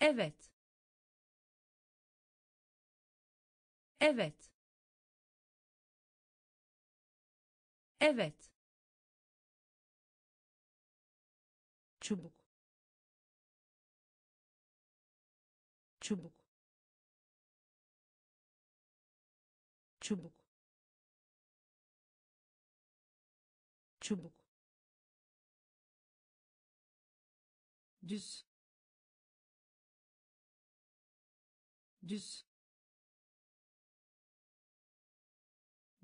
Evet. Evet. Evet. çubuk çubuk çubuk çubuk düz düz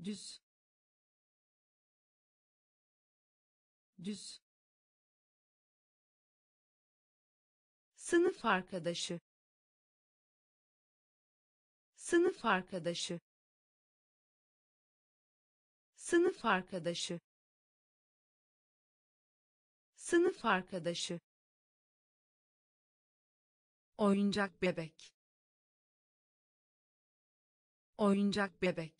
düz düz Sınıf arkadaşı. Sınıf arkadaşı. Sınıf arkadaşı. Sınıf arkadaşı. Oyuncak bebek oyuncak bebek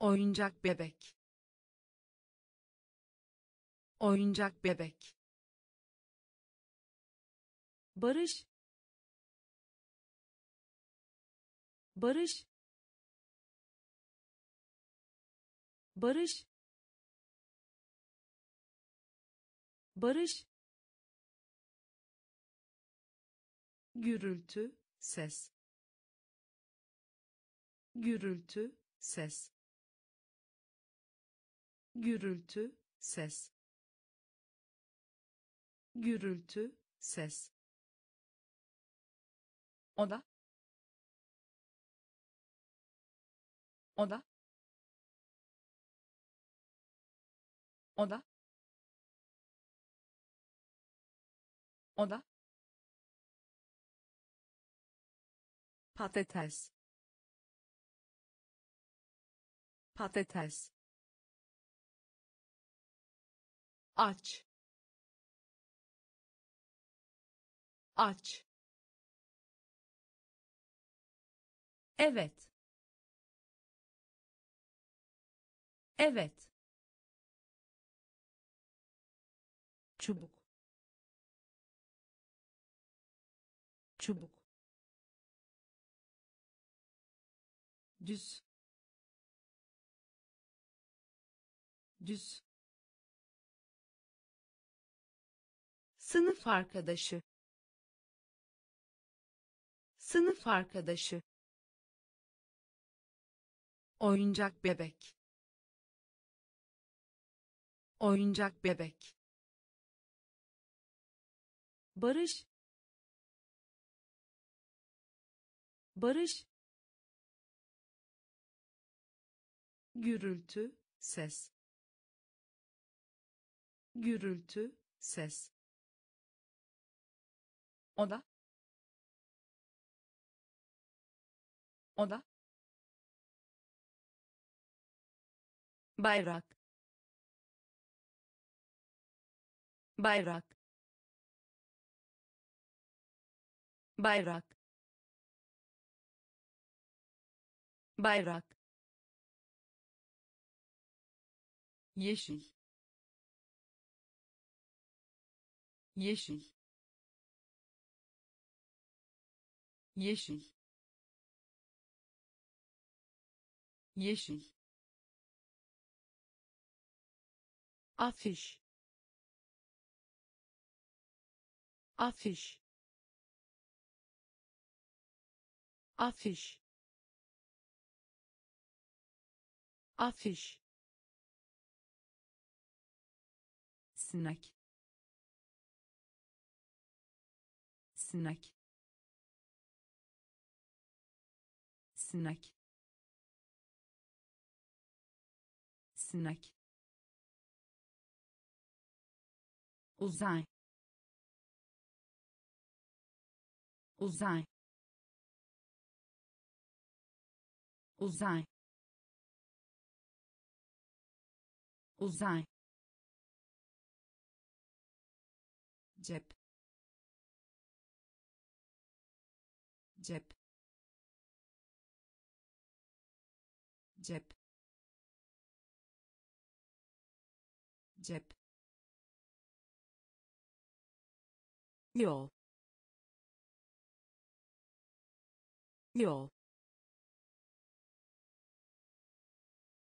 oyuncak bebek oyuncak bebek Barış. Barış. Barış. Barış. Gürültü ses. Gürültü ses. Gürültü ses. Gürültü ses. Oda. Oda. Oda. Oda patates patates Aç. Aç. Evet. Evet. çubuk çubuk düz düz Sınıf arkadaşı. Sınıf arkadaşı. oyuncak bebek oyuncak bebek Barış. Barış. Gürültü ses gürültü ses oda oda Bayrak. Bayrak. Bayrak. Bayrak. Yeşil yeşil yeşil yeşil Afiş. Afiş. Afiş. Afiş. Snack snack snack sinek. Uzay. Uzay. Uzay. Uzay cep cep cep cep yol. Yol.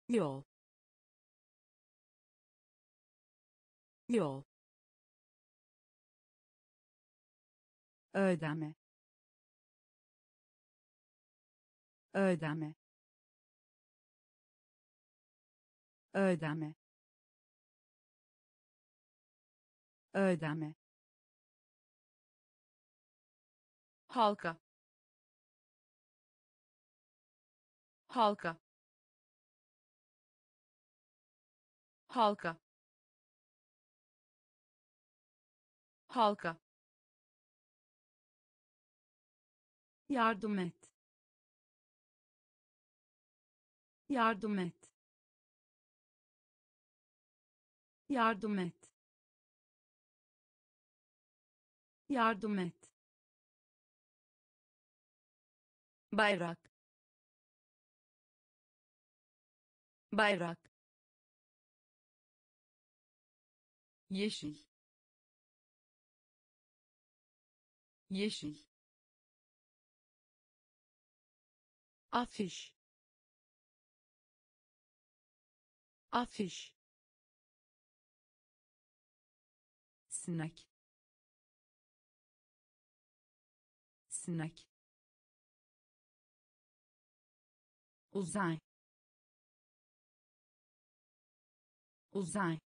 Yol. Yol ödeme ödeme ödeme ödeme halka. Halka. Halka. Halka yardım et. Yardım et. Yardım et. Yardım et. Bayrak. Bayrak. Yeşil. Yeşil afiş. Afiş. Sinek sinek uzay. Uzay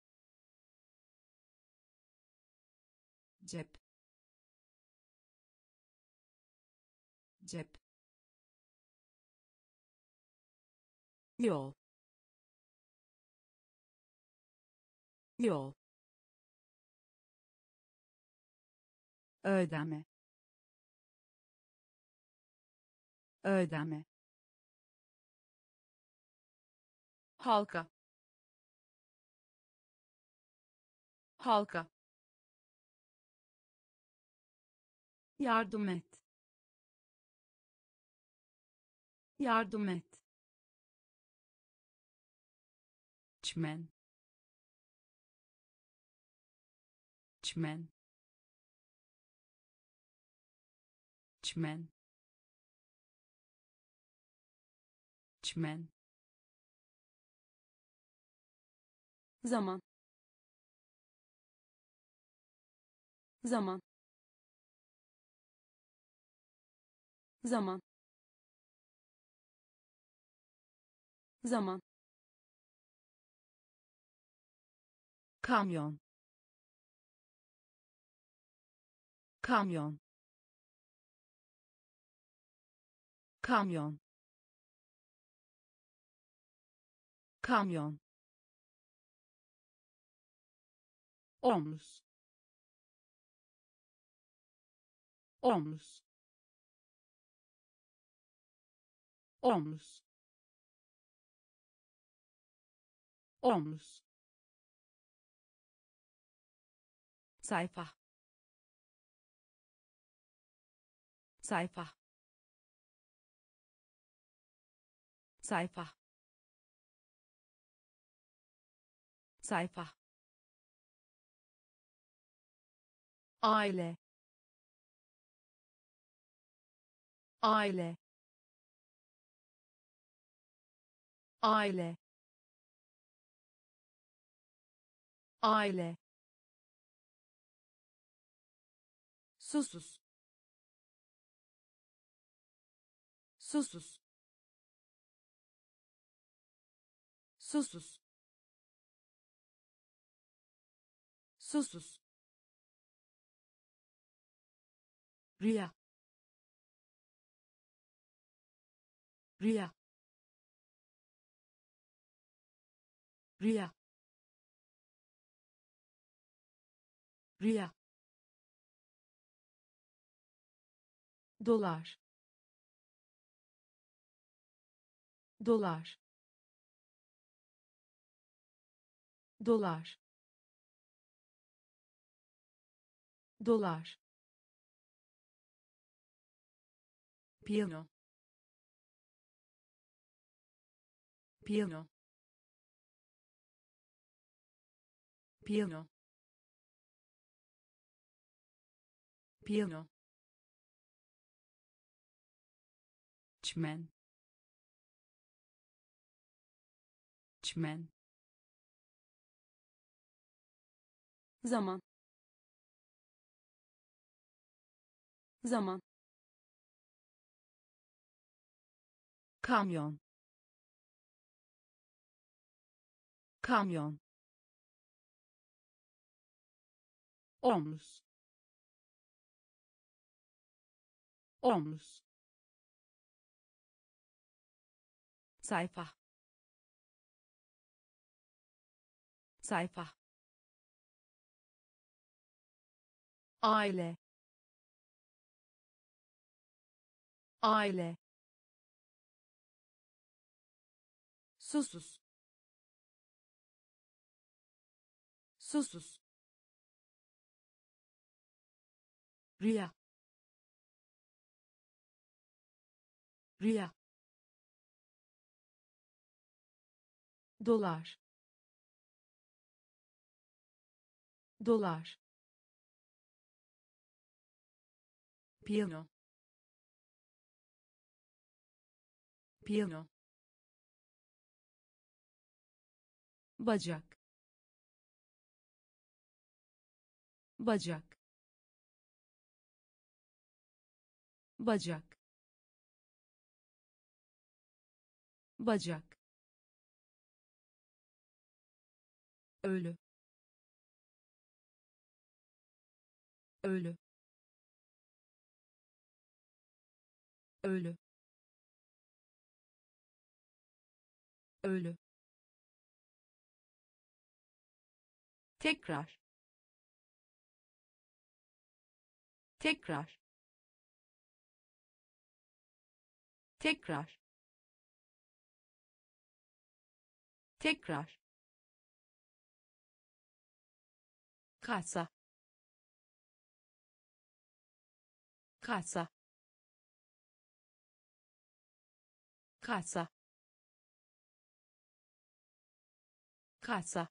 yol. Yol. Ödeme. Ödeme. Halka. Halka. Yardım et. Yardım et çmen. Çmen. Çmen. Çmen. Zaman. Zaman. Zaman. Zaman kamyon. Kamyon. Kamyon. Kamyon. Omuz. Omuz. Omuz. Omuz sayfa. Sayfa. Sayfa. Sayfa. Aile. Aile. Aile. Aile susuz. Susuz. Susuz. Susuz. Rüya. Rüya. Rüya. Rüya dolar. Dolar. Dolar. Dolar. Piyano piyano piyano piyano çmen. Çmen. Zaman. Zaman. Kamyon. Kamyon. Omuz. Omuz sayfa. Sayfa. Aile. Aile. Susuz. Susuz. Rüya. Rüya dolar. Dolar. Piyano. Piyano. Bacak. Bacak. Bacak. Bacak ölü. Ölü. Ölü. Ölü. Tekrar. Tekrar. Tekrar. Tekrar kasa. Kasa. Kasa. Kasa.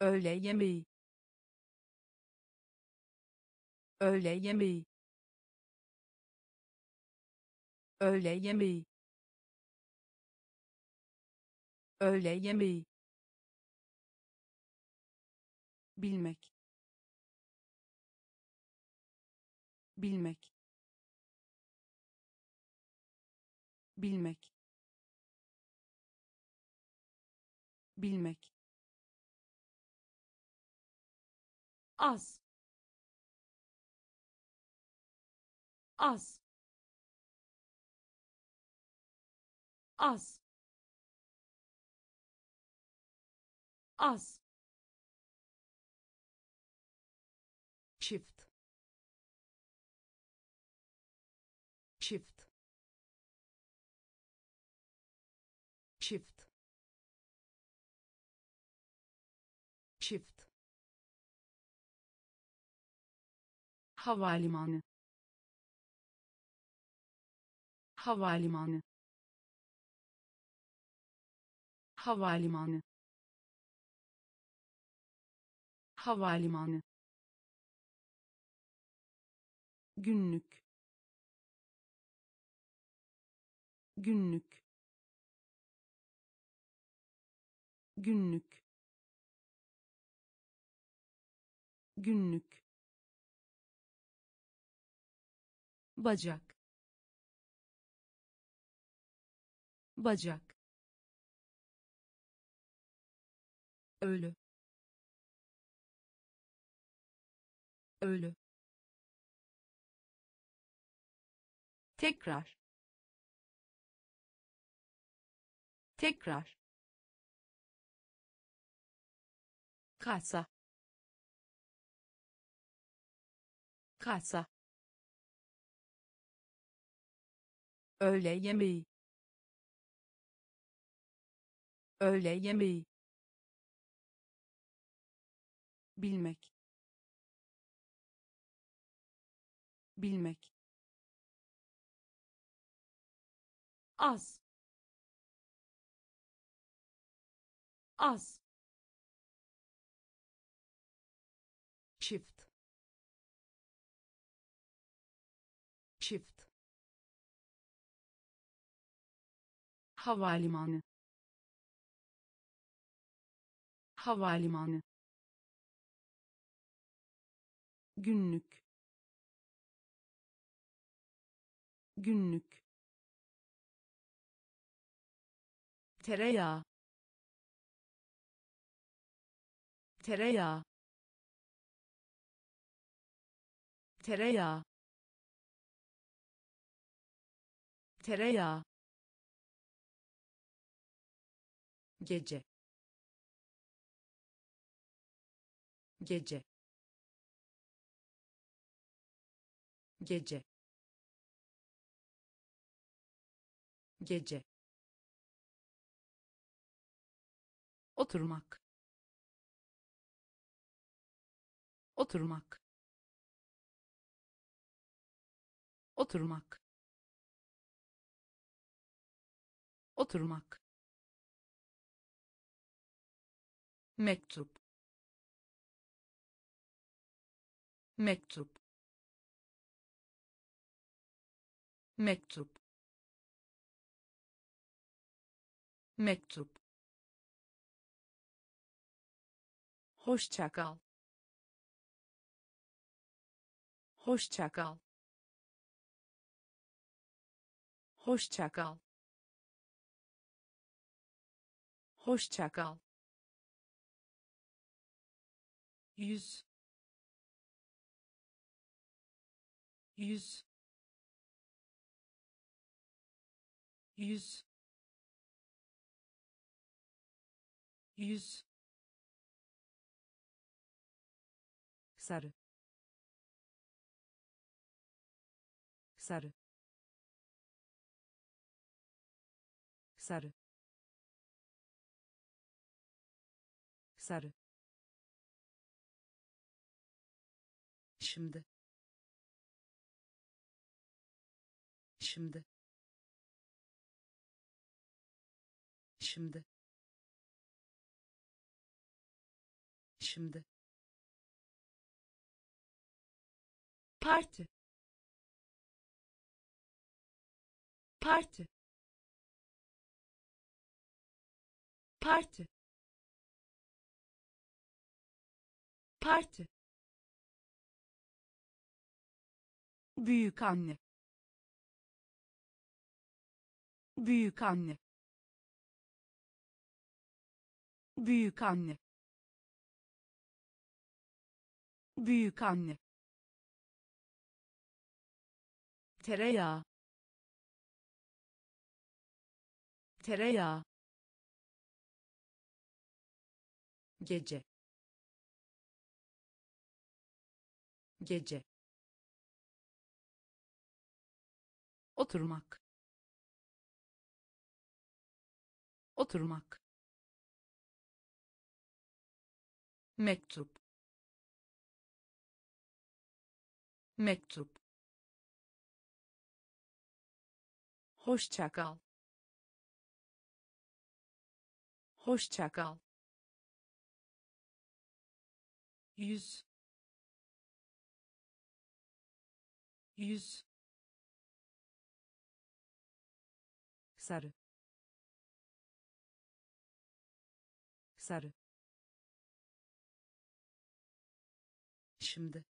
Öğle yemeği. Öğle yemeği. Öğle yemeği. Öğle yemeği bilmek. Bilmek. Bilmek. Bilmek. Az. Az. Az. Az havalimanı havalimanı havalimanı havalimanı. Günlük günlük günlük. Günlük bacak. Bacak. Ölü. Ölü. Tekrar. Tekrar. Kasa kasa öğle yemeği. Öğle yemeği. Bilmek. Bilmek. Az. Az havalimanı havalimanı günlük günlük tereyağı tereyağı tereyağı tereyağı gece. Gece. Gece. Gece. Oturmak. Oturmak. Oturmak. Oturmak mektup. Mektup. Mektup. Mektup. Hoşça kal hoşça kal hoşça kal hoşça kal yüz yüz yüz yüz. Sarı. Sarı. Sarı. Sarı şimdi. Şimdi. Şimdi. Şimdi. Parti. Parti. Parti. Parti büyük anne. Büyük anne. Büyük anne. Büyük anne. Tereyağı. Tereyağı. Gece. Gece oturmak. Oturmak. Mektup. Mektup. Hoşça kal hoşça kal yüz. Yüz sarı. Sarı. Şimdi.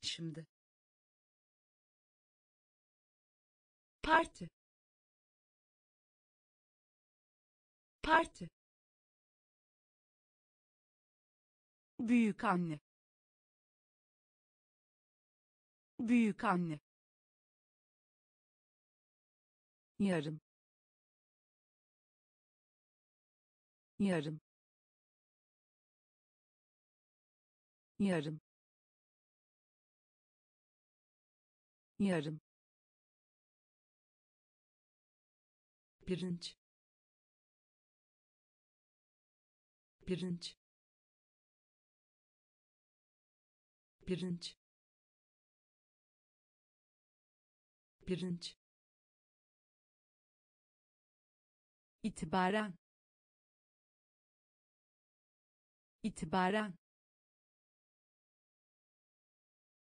Şimdi. Parti. Parti. Büyük anne. Büyük anne yarım. Yarım. Yarım. Yarım. Pirinç. Pirinç. Pirinç. Pirinç itibaren itibaren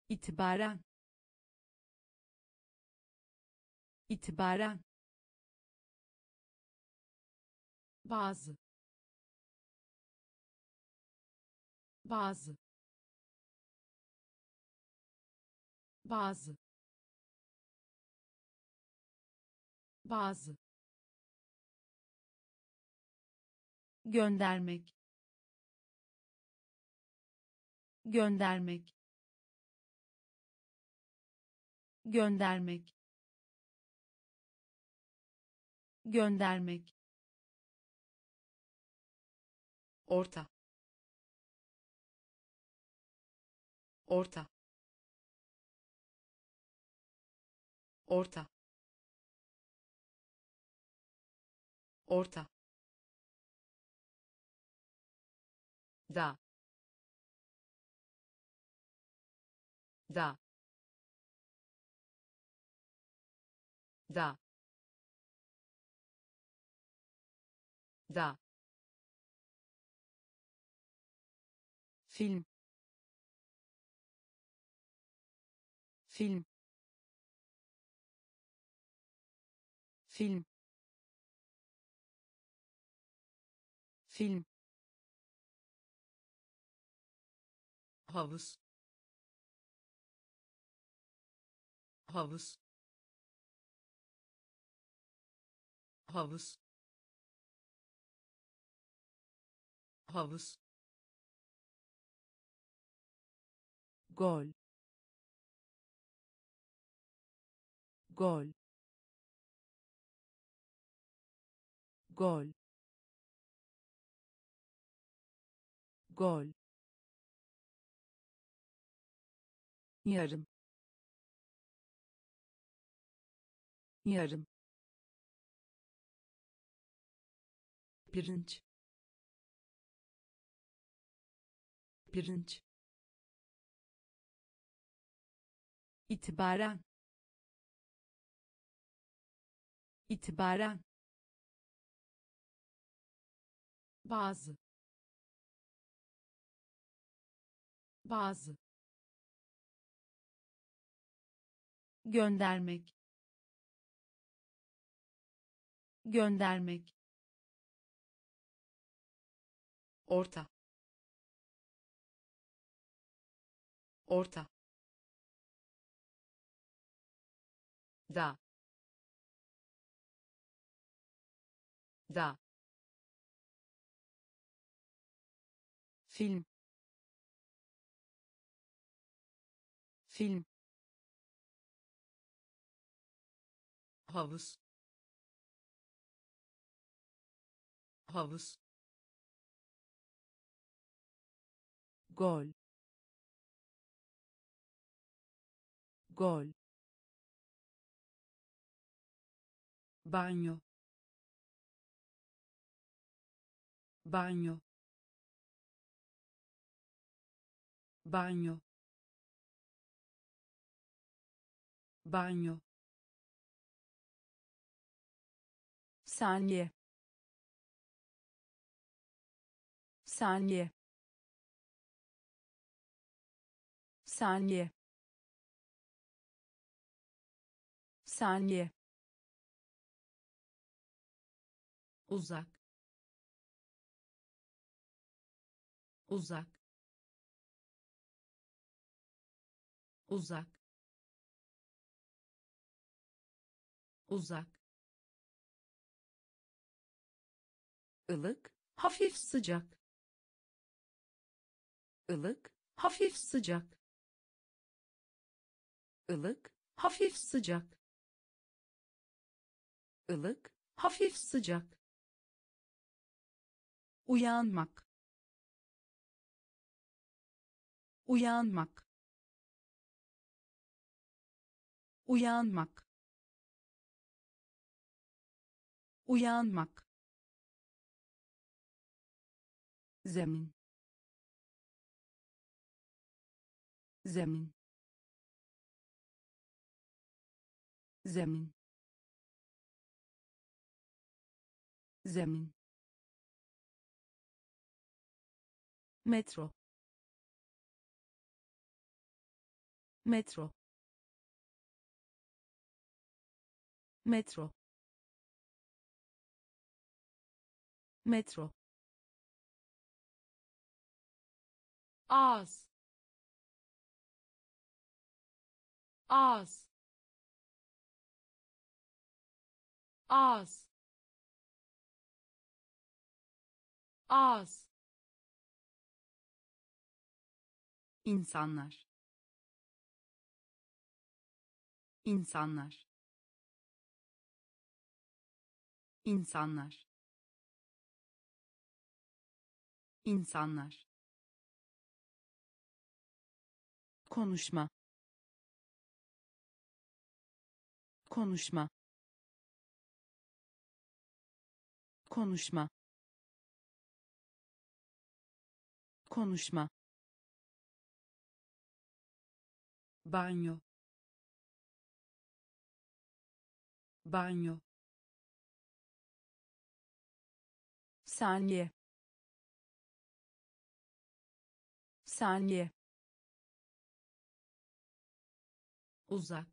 itibaren itibaren. Bazı. Bazı. Bazı. Bazı göndermek. Göndermek. Göndermek. Göndermek. Orta. Orta. Orta. Orta da. Da. Da. Da. Film. Film. Film. Film havuz havuz havuz havuz. Gol. Gol. Gol. Gol yarım. Yarım. Pirinç. Pirinç. İtibaren. İtibaren. Bazı. Bazı göndermek. Göndermek. Orta. Orta. Da. Da. Film. Film havuz havuz gol. Gol. Banyo banyo banyo banyo saniye saniye saniye saniye uzak. Uzak. Uzak. Uzak ılık hafif sıcak. Ilık hafif sıcak. Ilık hafif sıcak. Ilık hafif sıcak. Uyanmak. Uyanmak. Uyanmak. Uyanmak zemin. Zemin. Zemin. Zemin. Metro. Metro. Metro. Metro ağız ağız ağız ağız insanlar. İnsanlar. İnsanlar. İnsanlar konuşma. Konuşma. Konuşma. Konuşma. Banyo. Banyo. Saniye. Saniye uzak.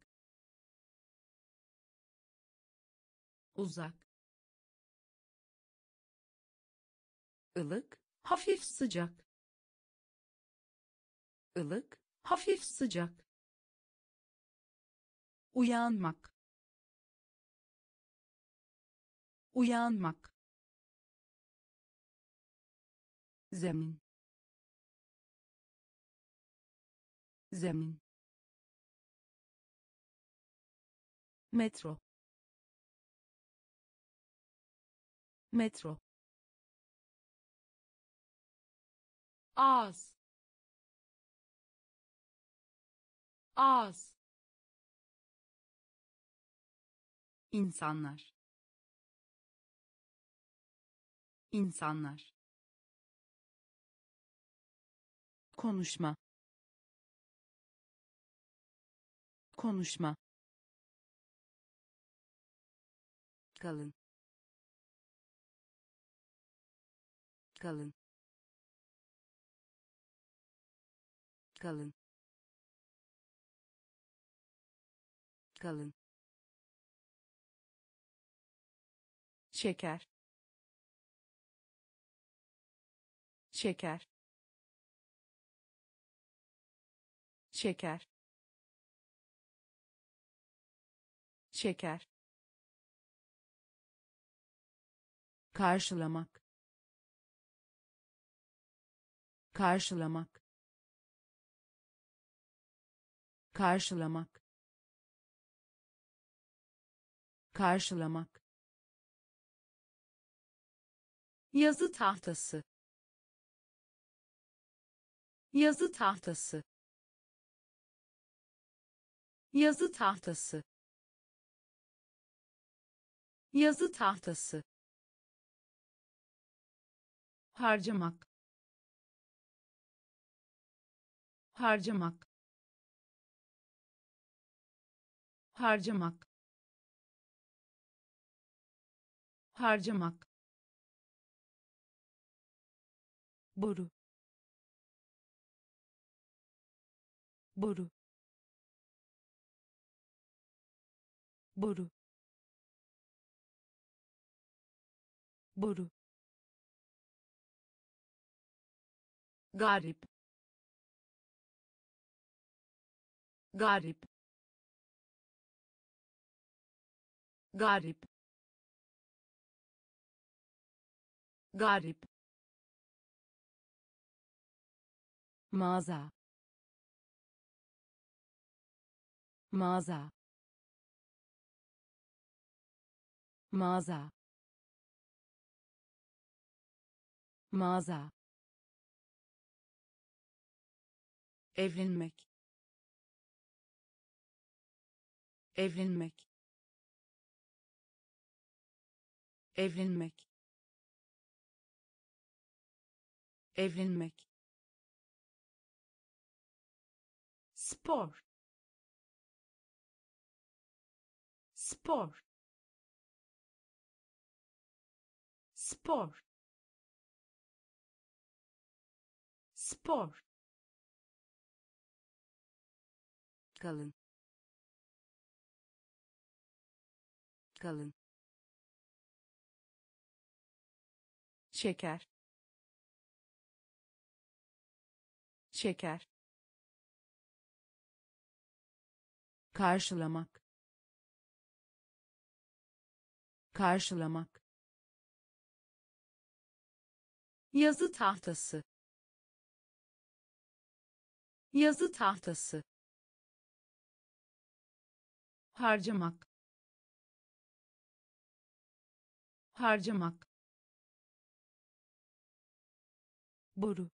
Uzak. Ilık hafif sıcak. Ilık hafif sıcak. Uyanmak. Uyanmak. Zemin. Zemin metro. Metro. Ağız ağız insanlar. İnsanlar. Konuşma. Konuşma kalın. Kalın. Kalın. Kalın. Şeker. Şeker. Şeker. Şeker karşılamak. Karşılamak. Karşılamak. Karşılamak. Yazı tahtası. Yazı tahtası. Yazı tahtası. Yazı tahtası harcamak. Harcamak. Harcamak. Harcamak. Boru. Boru. Boru. Boru garip. Garip. Garip. Garip. Mağaza. Mağaza. Mağaza. Mağaza evlenmek. Evlenmek. Evlenmek. Evlenmek. Spor. Spor. Spor. Spor kalın. Kalın. Şeker. Şeker. Karşılamak. Karşılamak. Yazı tahtası. Yazı tahtası harcamak. Harcamak. Boru.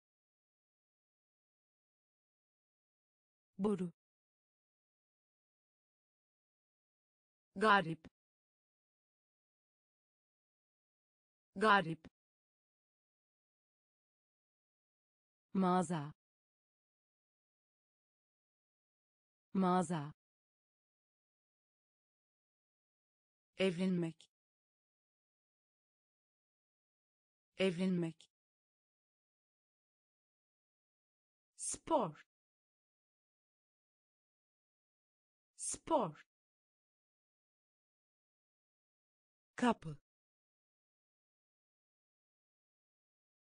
Boru. Garip. Garip. Mağaza. Mağaza evlenmek. Evlenmek. Spor. Spor. Kapı.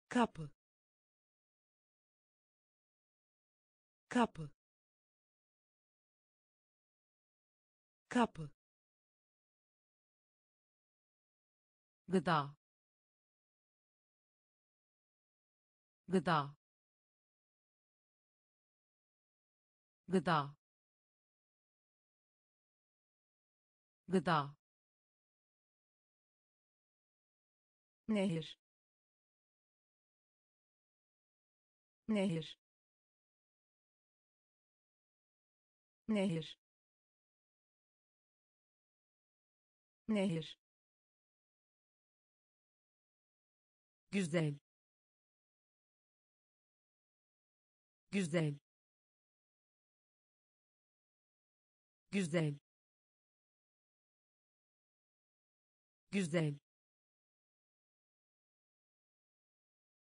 Kapı. Kapı. Kapı gıda. Gıda. Gıda. Gıda. Nehir. Nehir. Nehir. Nehir güzel. Güzel. Güzel. Güzel.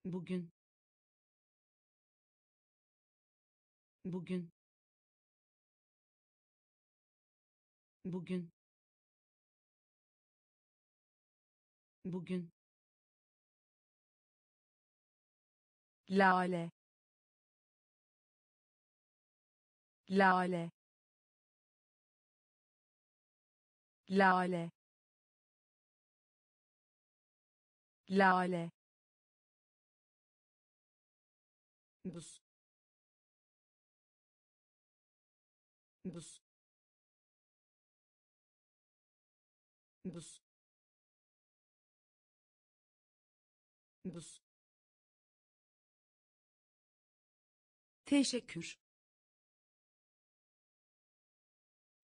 Bugün. Bugün. Bugün. Bugün lale. Lale. Lale. Lale. Buz. Buz. Buz teşekkür.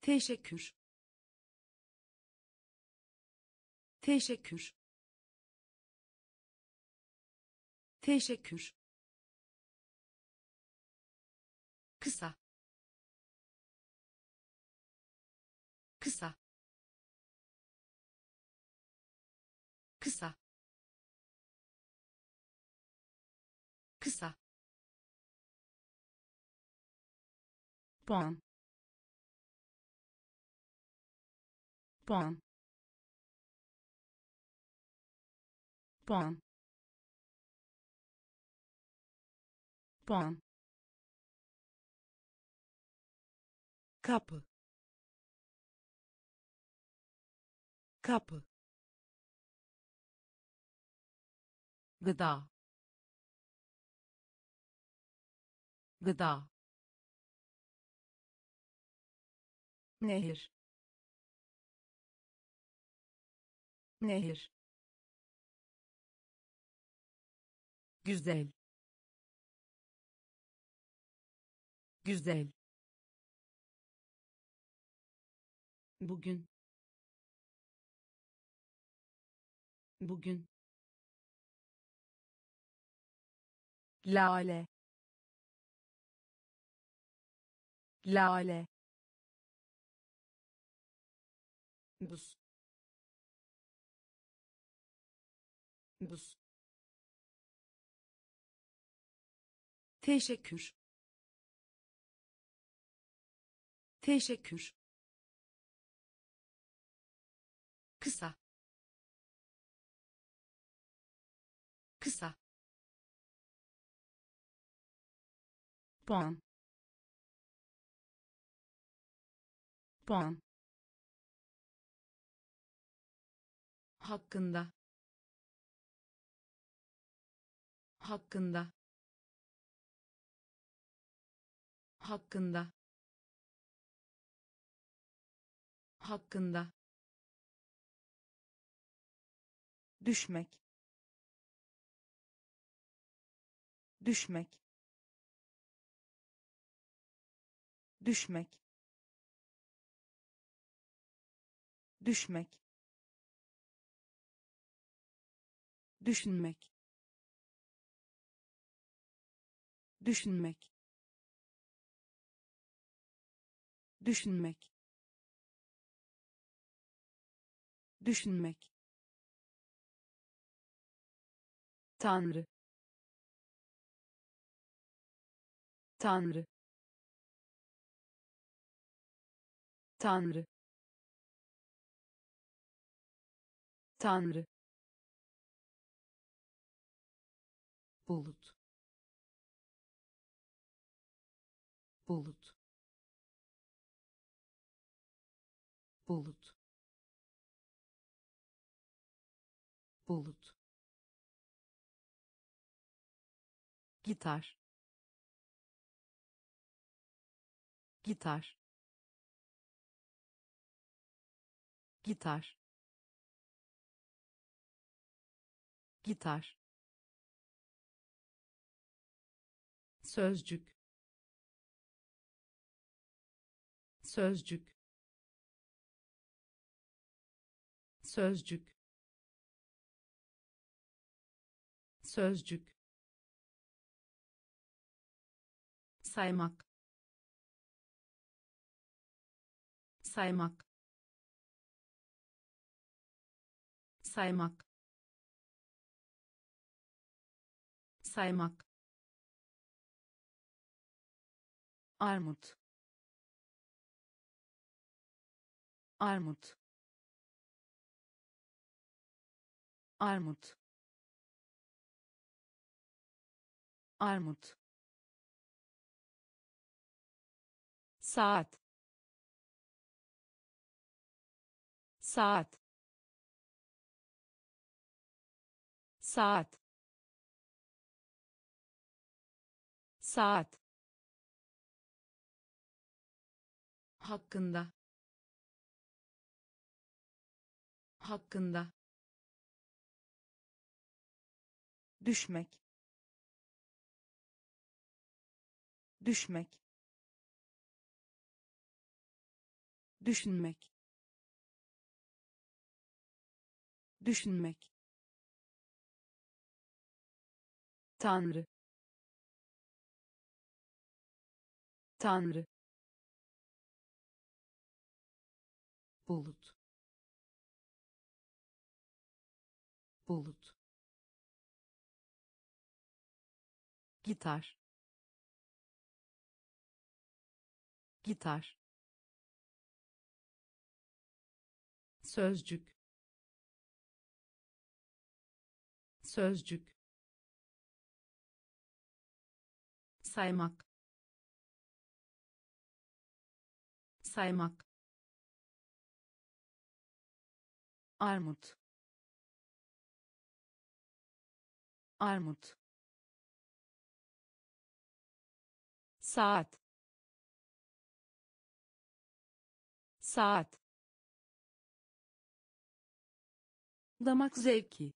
Teşekkür. Teşekkür. Teşekkür. Kısa. Kısa. Kısa. Kısa puan puan puan puan kapı kapı gıda. Gıda nehir. Nehir. Güzel. Güzel. Bugün. Bugün. Lale. Lale buz. Buz. Teşekkür. Teşekkür. Kısa. Kısa. Puan. Puan hakkında hakkında hakkında hakkında. Düşmek düşmek. Düşmek düşmek düşünmek. Düşünmek. Düşünmek. Düşünmek. Tanrı. Tanrı. Tanrı. Tanrı bulut. Bulut. Bulut. Bulut. Gitar. Gitar. Gitar. Gitar sözcük. Sözcük. Sözcük. Sözcük. Saymak. Saymak. Saymak. Saymak armut. Armut. Armut. Armut. Saat. Saat. Saat. Saat hakkında hakkında düşmek düşmek düşünmek düşünmek Tanrı Tanrı bulut. Bulut. Gitar. Gitar. Sözcük. Sözcük. Saymak. Saymak armut. Armut. Saat. Saat. Damak zevki.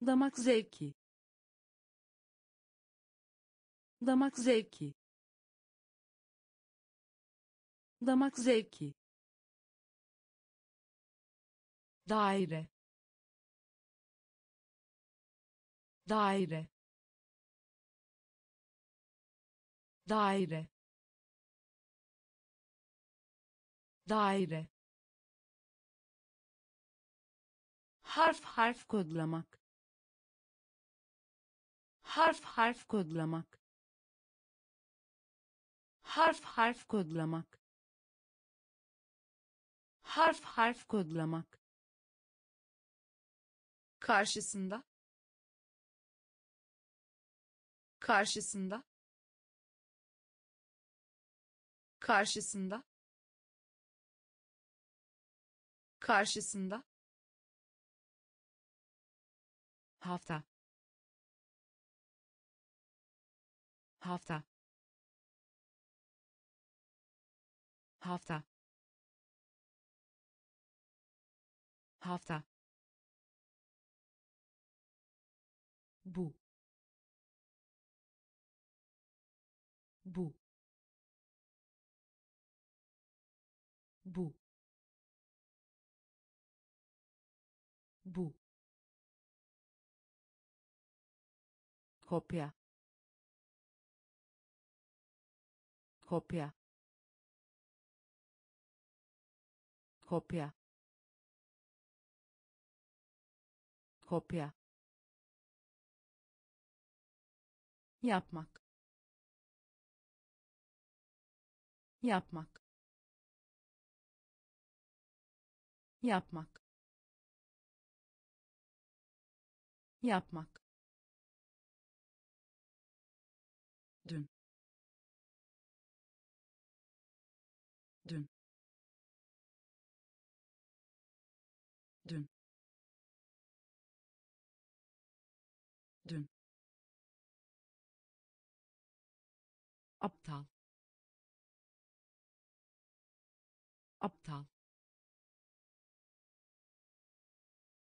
Damak zevki. Damak zevki. Damak zevki daire. Daire. Daire. Daire. Harf harf kodlamak. Harf harf kodlamak. Harf harf kodlamak. Harf harf kodlamak karşısında. Karşısında. Karşısında. Karşısında. Hafta. Hafta. Hafta. Hafta bu bu bu bu kopya kopya kopya kopya yapmak. Yapmak. Yapmak. Yapmak aptal. Aptal.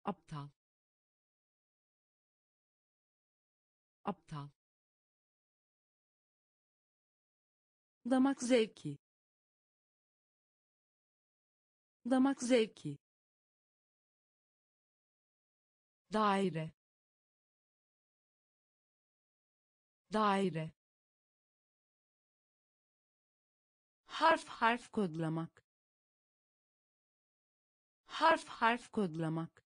Aptal. Aptal. Damak zevki. Damak zevki. Daire. Daire harf harf kodlamak. Harf harf kodlamak.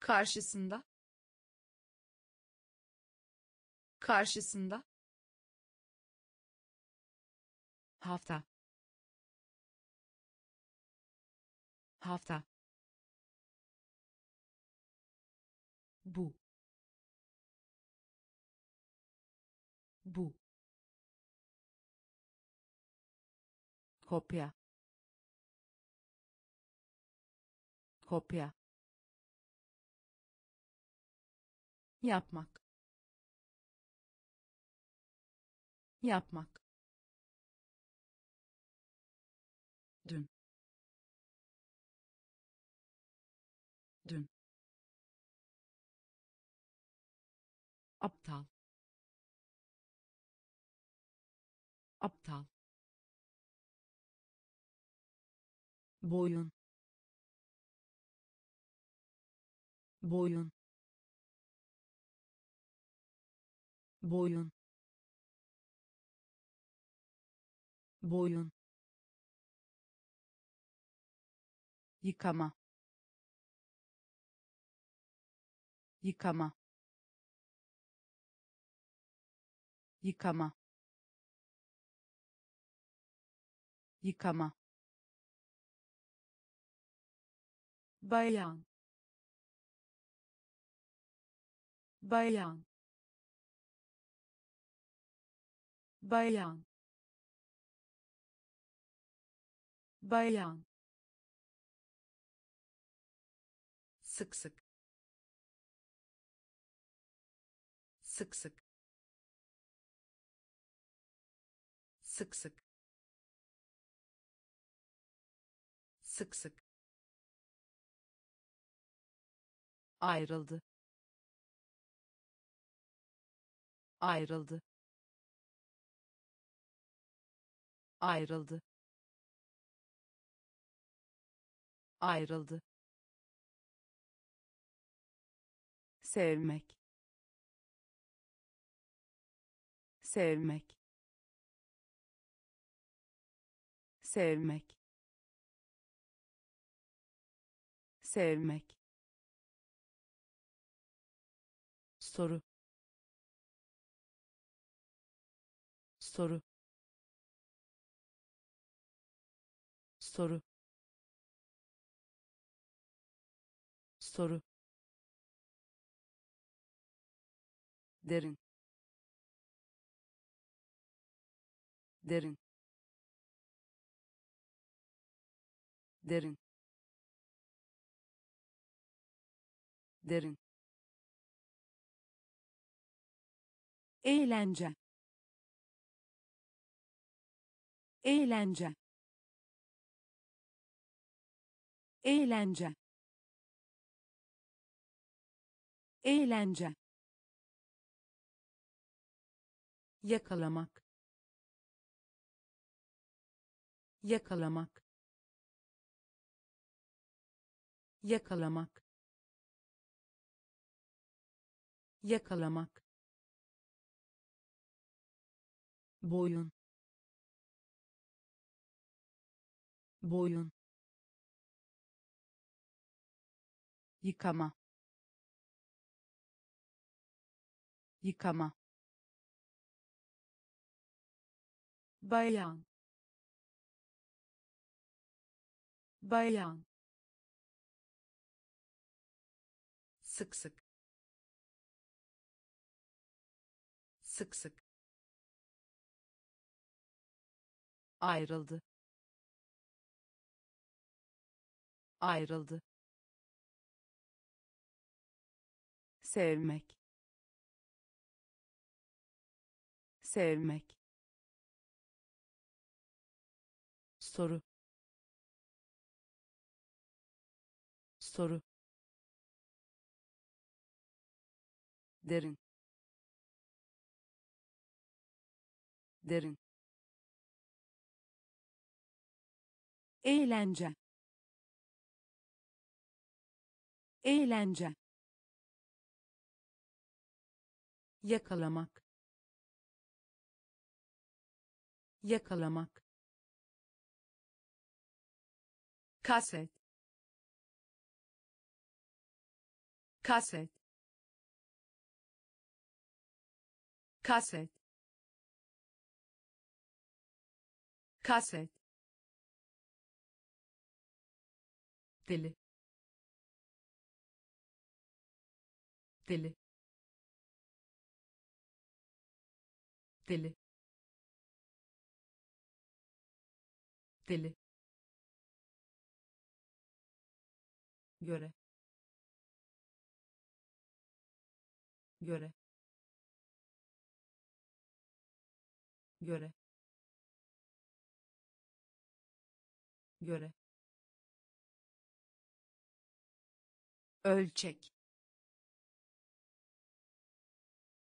Karşısında. Karşısında. Hafta. Hafta. Bu. Bu kopya. Kopya. Yapmak. Yapmak. Dün. Dün. Aptal. Aptal boyun boyun boyun boyun. Yıkama yıkama. Yıkama yıkama bayan. Bayan. Bayan. Bayan. Sık sık. Sık sık. Sık sık. Sık sık ayrıldı. Ayrıldı. Ayrıldı. Ayrıldı. Sevmek. Sevmek. Sevmek. Sevmek soru. Soru. Soru. Soru. Derin. Derin. Derin. Derin eğlence. Eğlence. Eğlence. Eğlence. Yakalamak. Yakalamak. Yakalamak. Yakalamak boyun boyun yıkama yıkama bayan bayan sık sık sık sık ayrıldı. Ayrıldı. Sevmek. Sevmek. Soru. Soru. Derin. Derin eğlence. Eğlence. Yakalamak. Yakalamak. Kaset. Kaset. Kaset. Kaset deli. Deli. Deli. Deli. Göre. Göre. Göre. Göre ölçek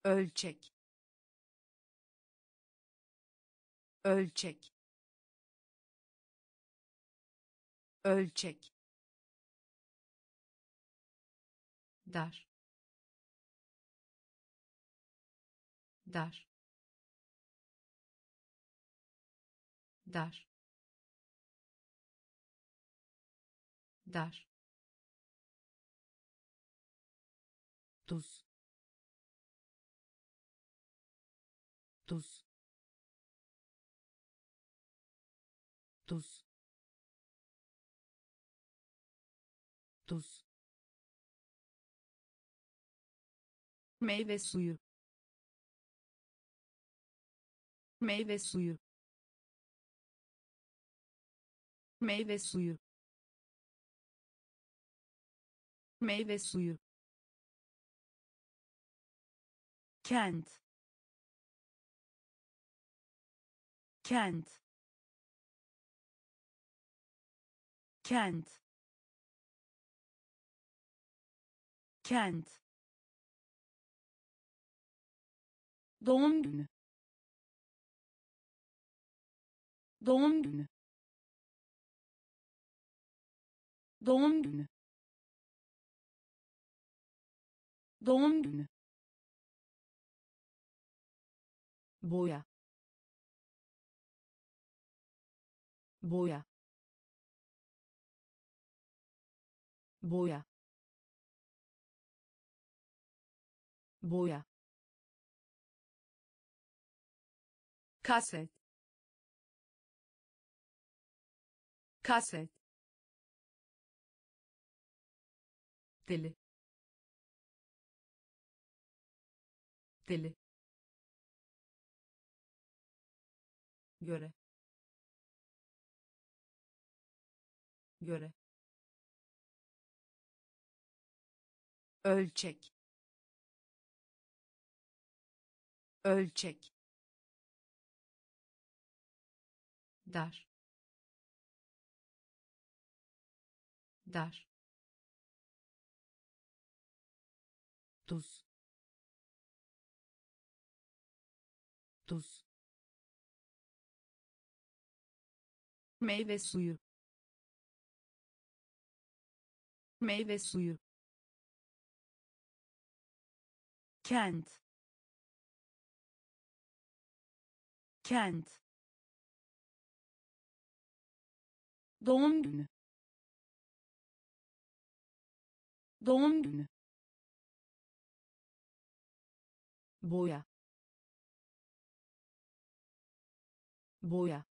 ölçek ölçek ölçek. Dar dar dar dar tuz tuz tuz tuz meyve suyu meyve suyu meyve suyu meyve suyu kent. Kent. Kent. Kent. Doğum günü. Doğum günü. Doğum günü. Doğum günü boya. Boya. Boya. Boya. Kaset kaset deli. Deli göre. Göre. Ölçek. Ölçek. Dar. Dar. Tuz. Tuz meyve suyu. Meyve suyu. Kent. Kent. Doğum günü. Doğum günü. Boya. Boya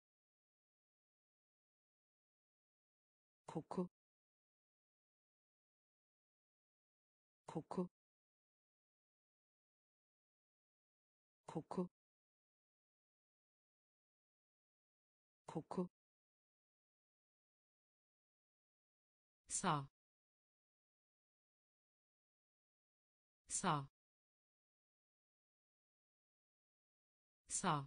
koku. Koku. Koku. Koku. Sağ sağ sağ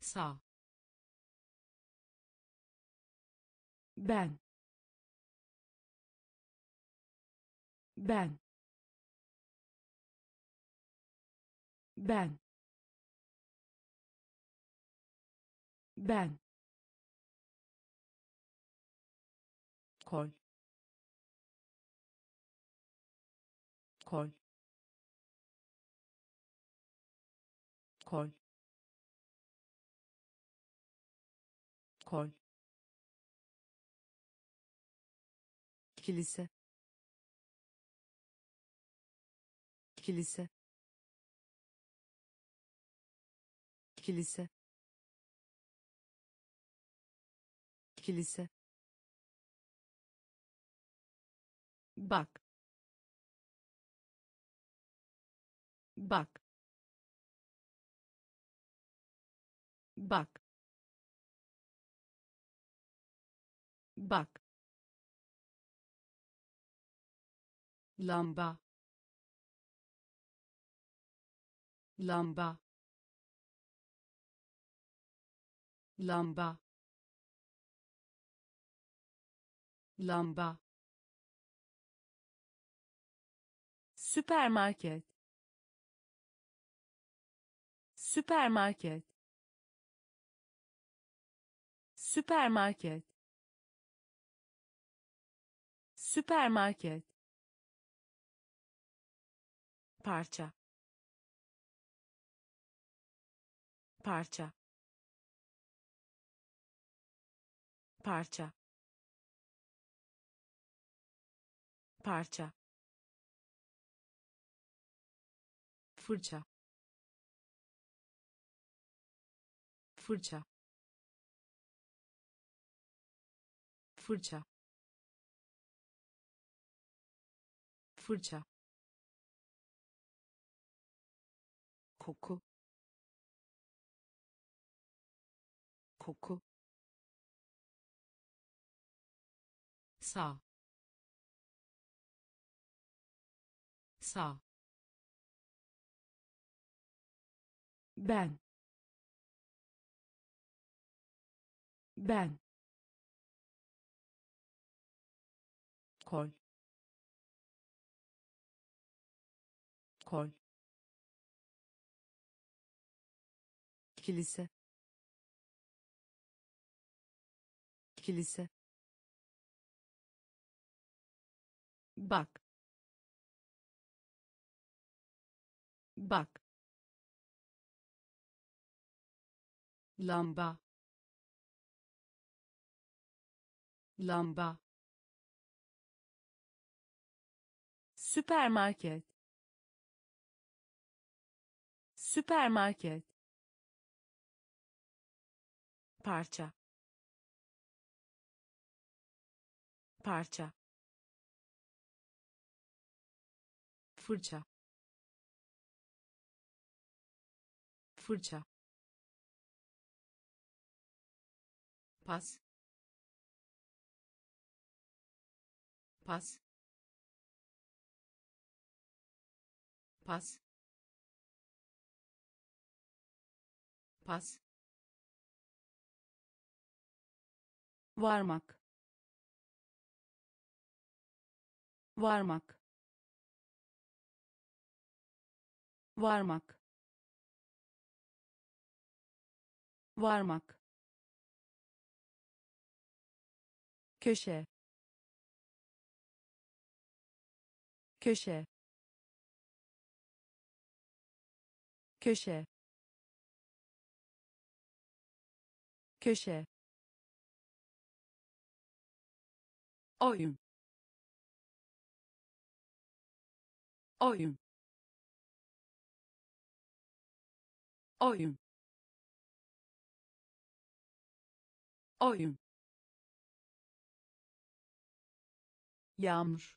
sağ ben. Ben. Ben. Ben. Kol. Kol. Kol. Kol kilise. Kilise. Kilise. Kilise. Bak. Bak. Bak. Bak lamba. Lamba. Lamba. Lamba. Süpermarket. Süpermarket. Süpermarket. Süpermarket parça. Parça. Parça. Parça. Fırça. Fırça. Fırça. Fırça koku. Koku. Sağ sağ ben. Ben. Kol. Kol kilise. Kilise. Bak. Bak. Lamba. Lamba. Süpermarket. Süpermarket parça. Parça. Fırça. Fırça. Pas. Pas. Pas. Pas varmak. Varmak. Varmak. Varmak. Köşe. Köşe. Köşe. Köşe oyun. Oyun. Oyun. Oyun. Yağmur.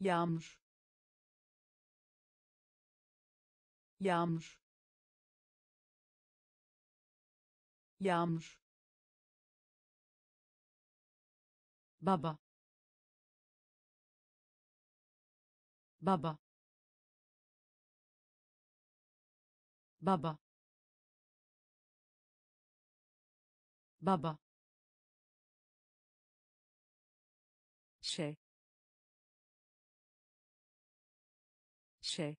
Yağmur. Yağmur. Yağmur baba. Baba. Baba. Baba. Şey. Şey.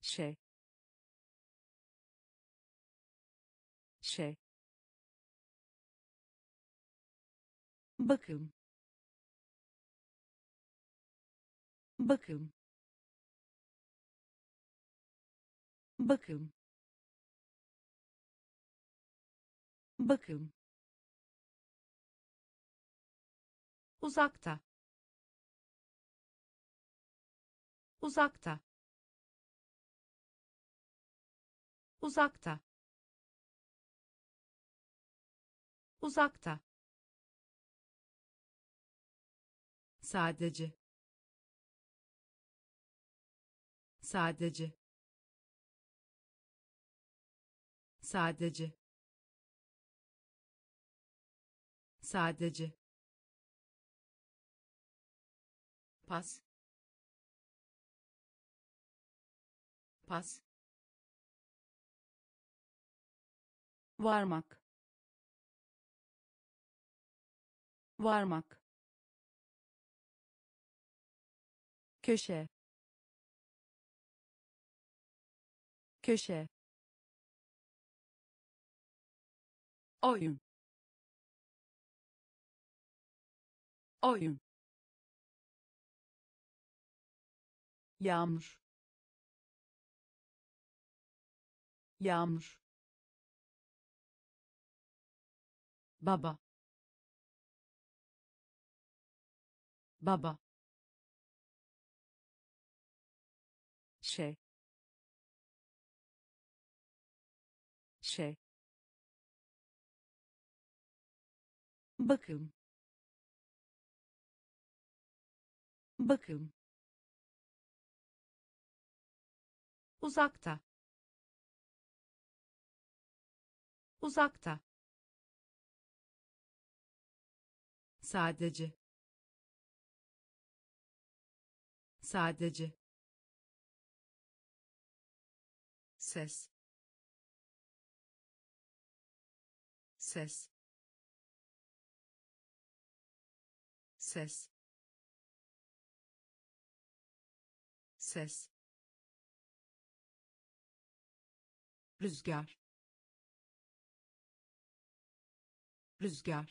Şey. Şey bakım. Bakım. Bakım. Bakım. Uzakta. Uzakta. Uzakta. Uzakta sadece. Sadece. Sadece. Sadece. Pas. Pas. Varmak. Varmak köşe. Köşe. Oyun. Oyun. Yağmur. Yağmur. Baba. Baba şey. Şey. Bakım. Bakım. Uzakta. Uzakta. Sadece. Sadece ses. Ses. Ses. Ses. Rüzgar. Rüzgar.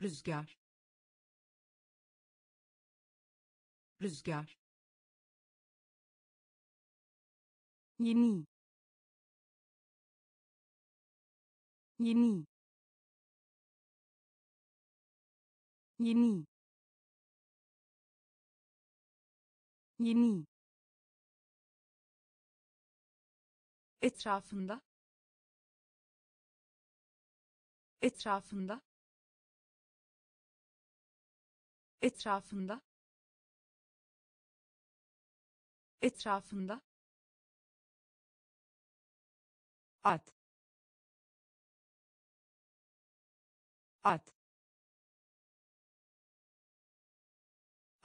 Rüzgar. Rüzgar yeni. Yeni. Yeni. Yeni. Etrafında. Etrafında. Etrafında. Etrafında at. At.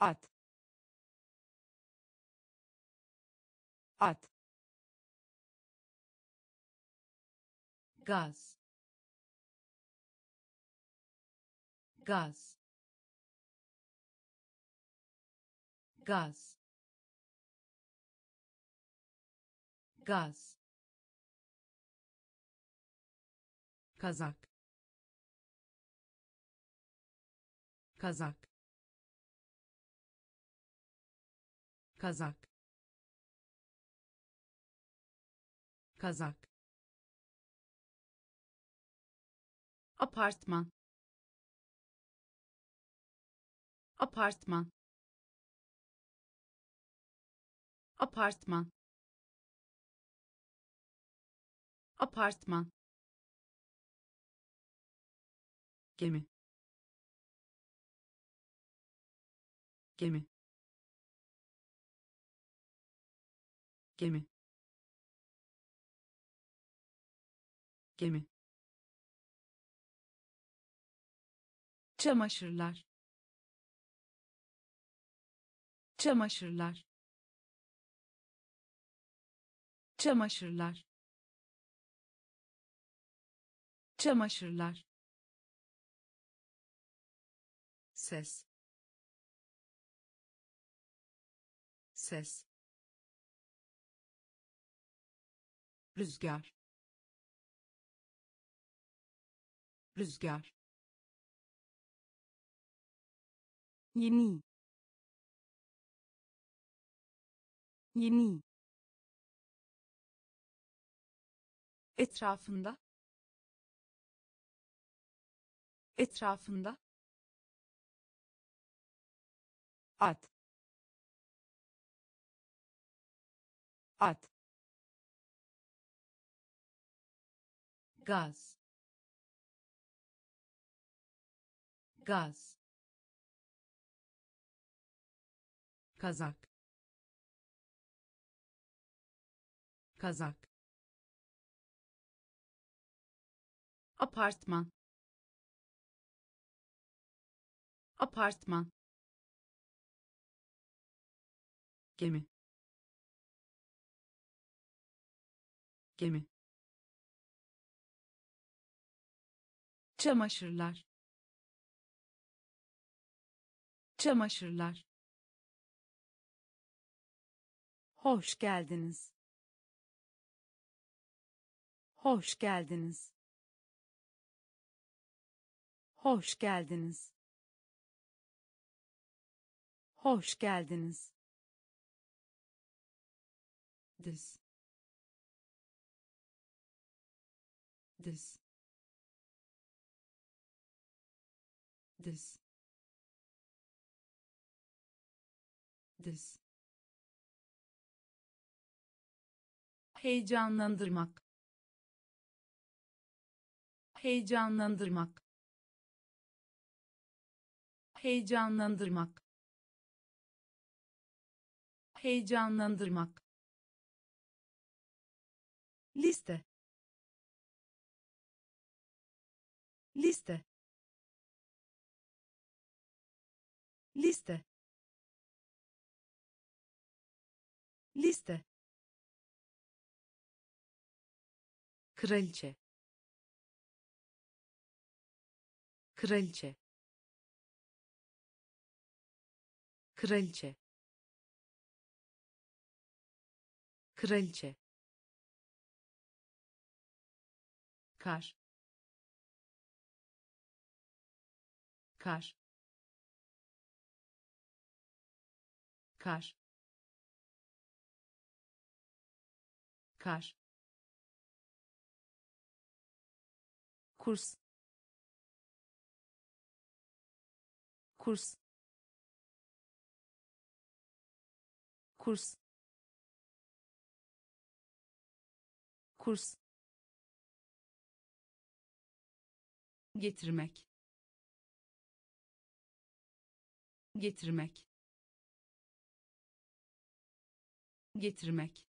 At. At. Gaz. Gaz. Gaz. Gaz kazak. Kazak. Kazak. Kazak. Apartman. Apartman. Apartman. Apartman gemi. Gemi. Gemi. Gemi. Çamaşırlar. Çamaşırlar. Çamaşırlar. Çamaşırlar ses. Ses. Rüzgar. Rüzgar. Yeni. Yeni. Etrafında. Etrafında at. At. Gaz. Gaz. Kazak. Kazak. Apartman. Apartman gemi. Gemi. Çamaşırlar. Çamaşırlar. Hoş geldiniz. Hoş geldiniz. Hoş geldiniz. Hoş geldiniz diz diz diz diz heyecanlandırmak. Heyecanlandırmak. Heyecanlandırmak. Heyecanlandırmak liste. Liste. Liste. Liste. Kraliçe kraliçe kraliçe kraliçe kar. Kar. Kar. Kar. Kurs. Kurs. Kurs. Kurs getirmek getirmek getirmek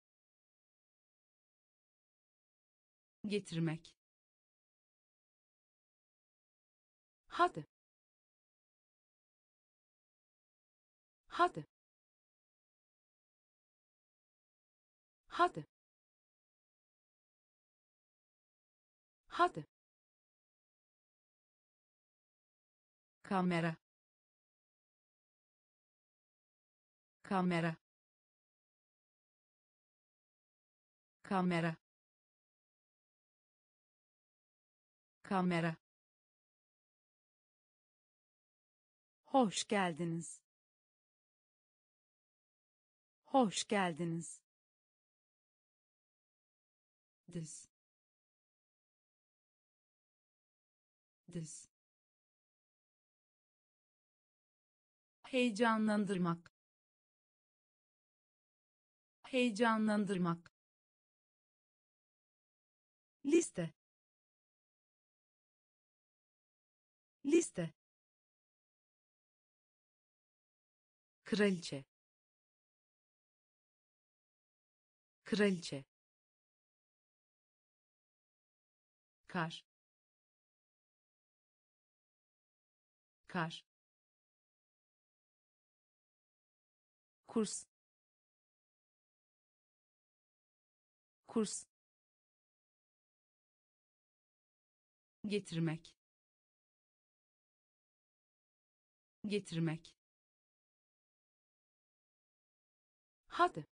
getirmek. Hadi hadi hadi hadi kamera. Kamera. Kamera. Kamera. Hoş geldiniz. Hoş geldiniz. Dız. Dız. Heyecanlandırmak. Heyecanlandırmak. Liste. Liste. Kraliçe. Kraliçe. Kar. Kar kurs. Kurs. Getirmek. Getirmek. Hadi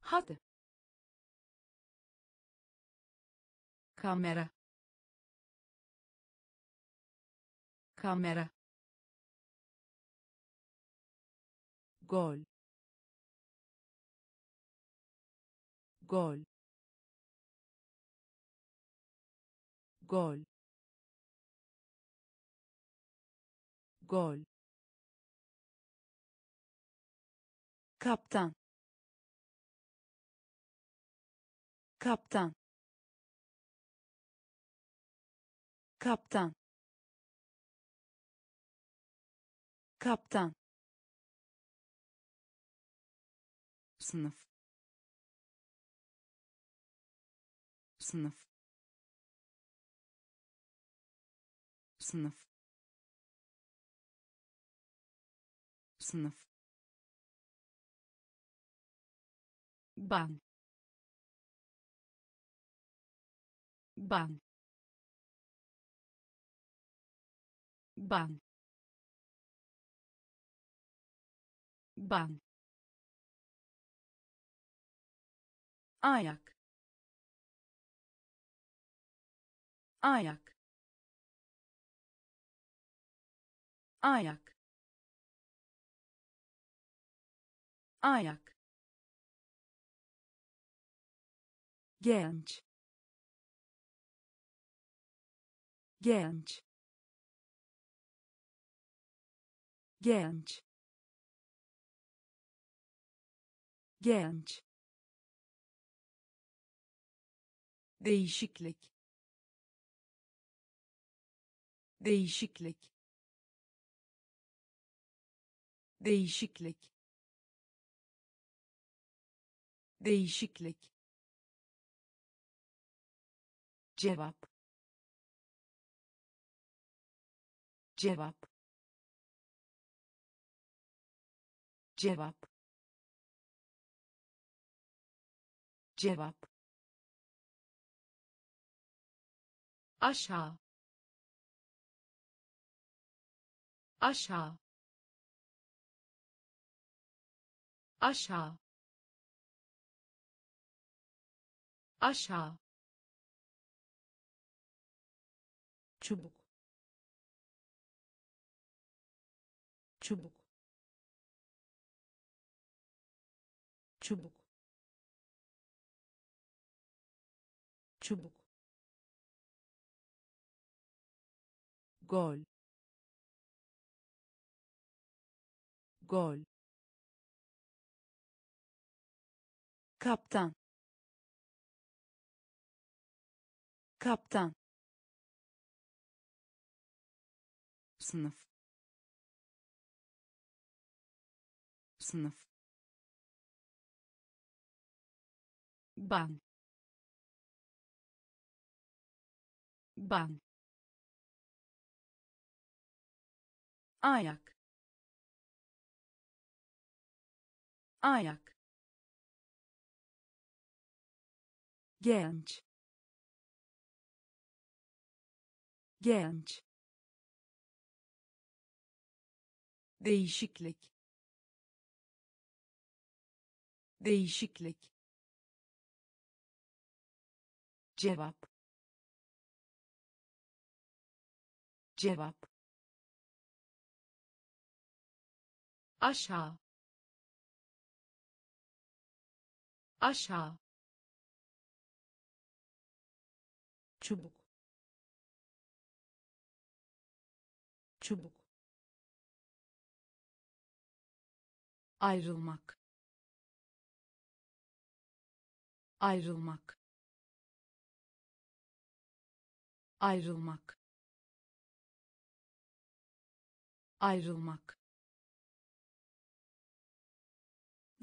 hadi kamera. Kamera gol. Gol. Gol. Gol. Kaptan. Kaptan. Kaptan. Kaptan sınıf. Sınıf. Sınıf. Sınıf. Ben ben ben ben ayak. Ayak. Ayak. Ayak. Genç. Genç. Genç. Genç değişiklik. Değişiklik. Değişiklik. Değişiklik. Cevap. Cevap. Cevap. Cevap aşağı. Aşağı. Aşağı. Aşağı. Çubuk. Çubuk. Çubuk. Çubuk gol. Gol. Kaptan. Kaptan. Sınıf. Sınıf. Ban. Ban ayak. Ayak. Genç. Genç. Değişiklik. Değişiklik. Cevap. Cevap aşağı. Aşağı. Çubuk. Çubuk. Ayrılmak. Ayrılmak. Ayrılmak. Ayrılmak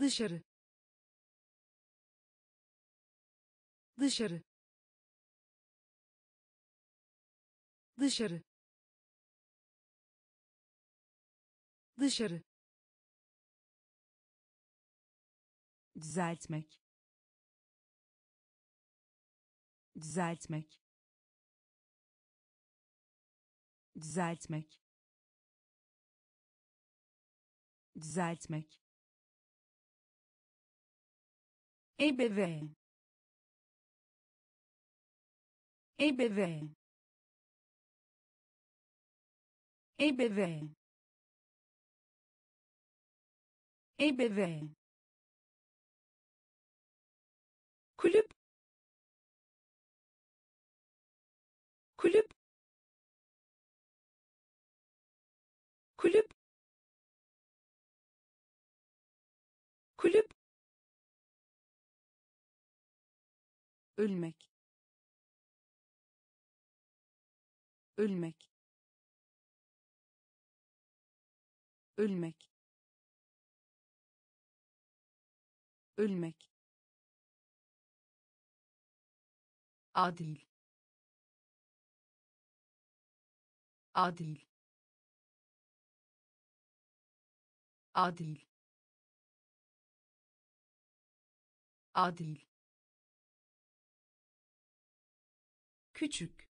dışarı. Dışarı. Dışarı. Dışarı. Düzeltmek. Düzeltmek. Düzeltmek. Düzeltmek ebeveyn ebeveyn ebeveyn ebeveyn kulüp. Kulüp. Kulüp. Kulüp ölmek. Ölmek. Ölmek. Ölmek. Adil. Adil. Adil. Adil küçük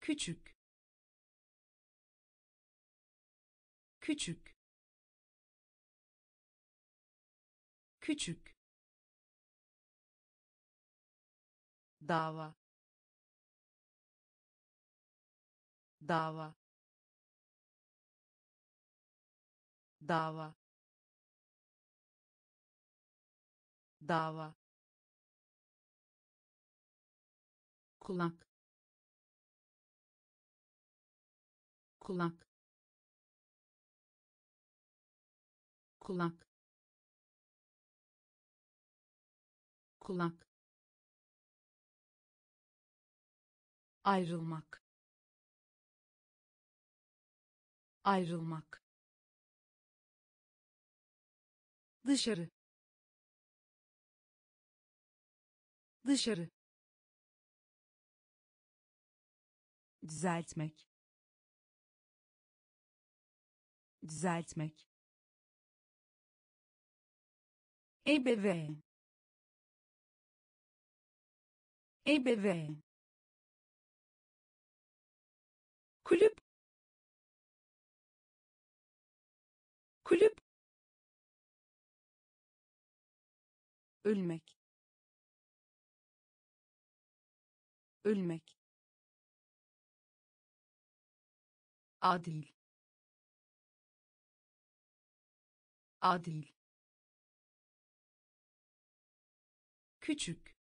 küçük küçük küçük dava. Dava. Dava. Dava kulak. Kulak. Kulak. Kulak. Ayrılmak. Ayrılmak. Dışarı. Dışarı düzeltmek. Düzeltmek. Ebeveyn ebeveyn kulüp. Kulüp. Ölmek. Ölmek adil adil küçük.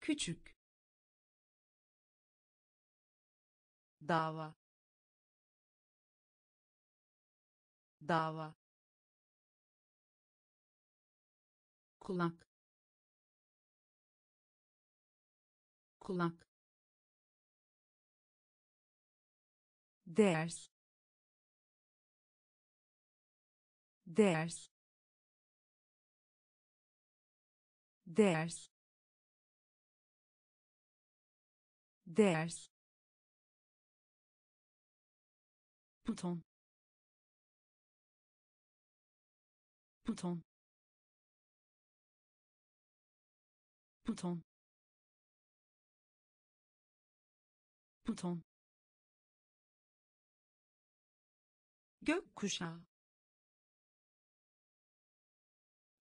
Küçük. Dava. Dava. Kulak. Kulak ders ders ders ders bouton bouton bouton bouton gökkuşağı.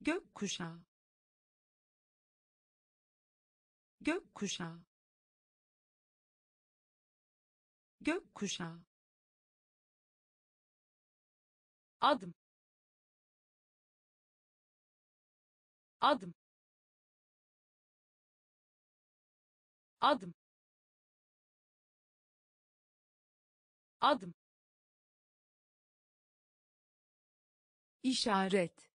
Gökkuşağı. Gökkuşağı. Gökkuşağı. Adım. Adım. Adım. Adım işaret.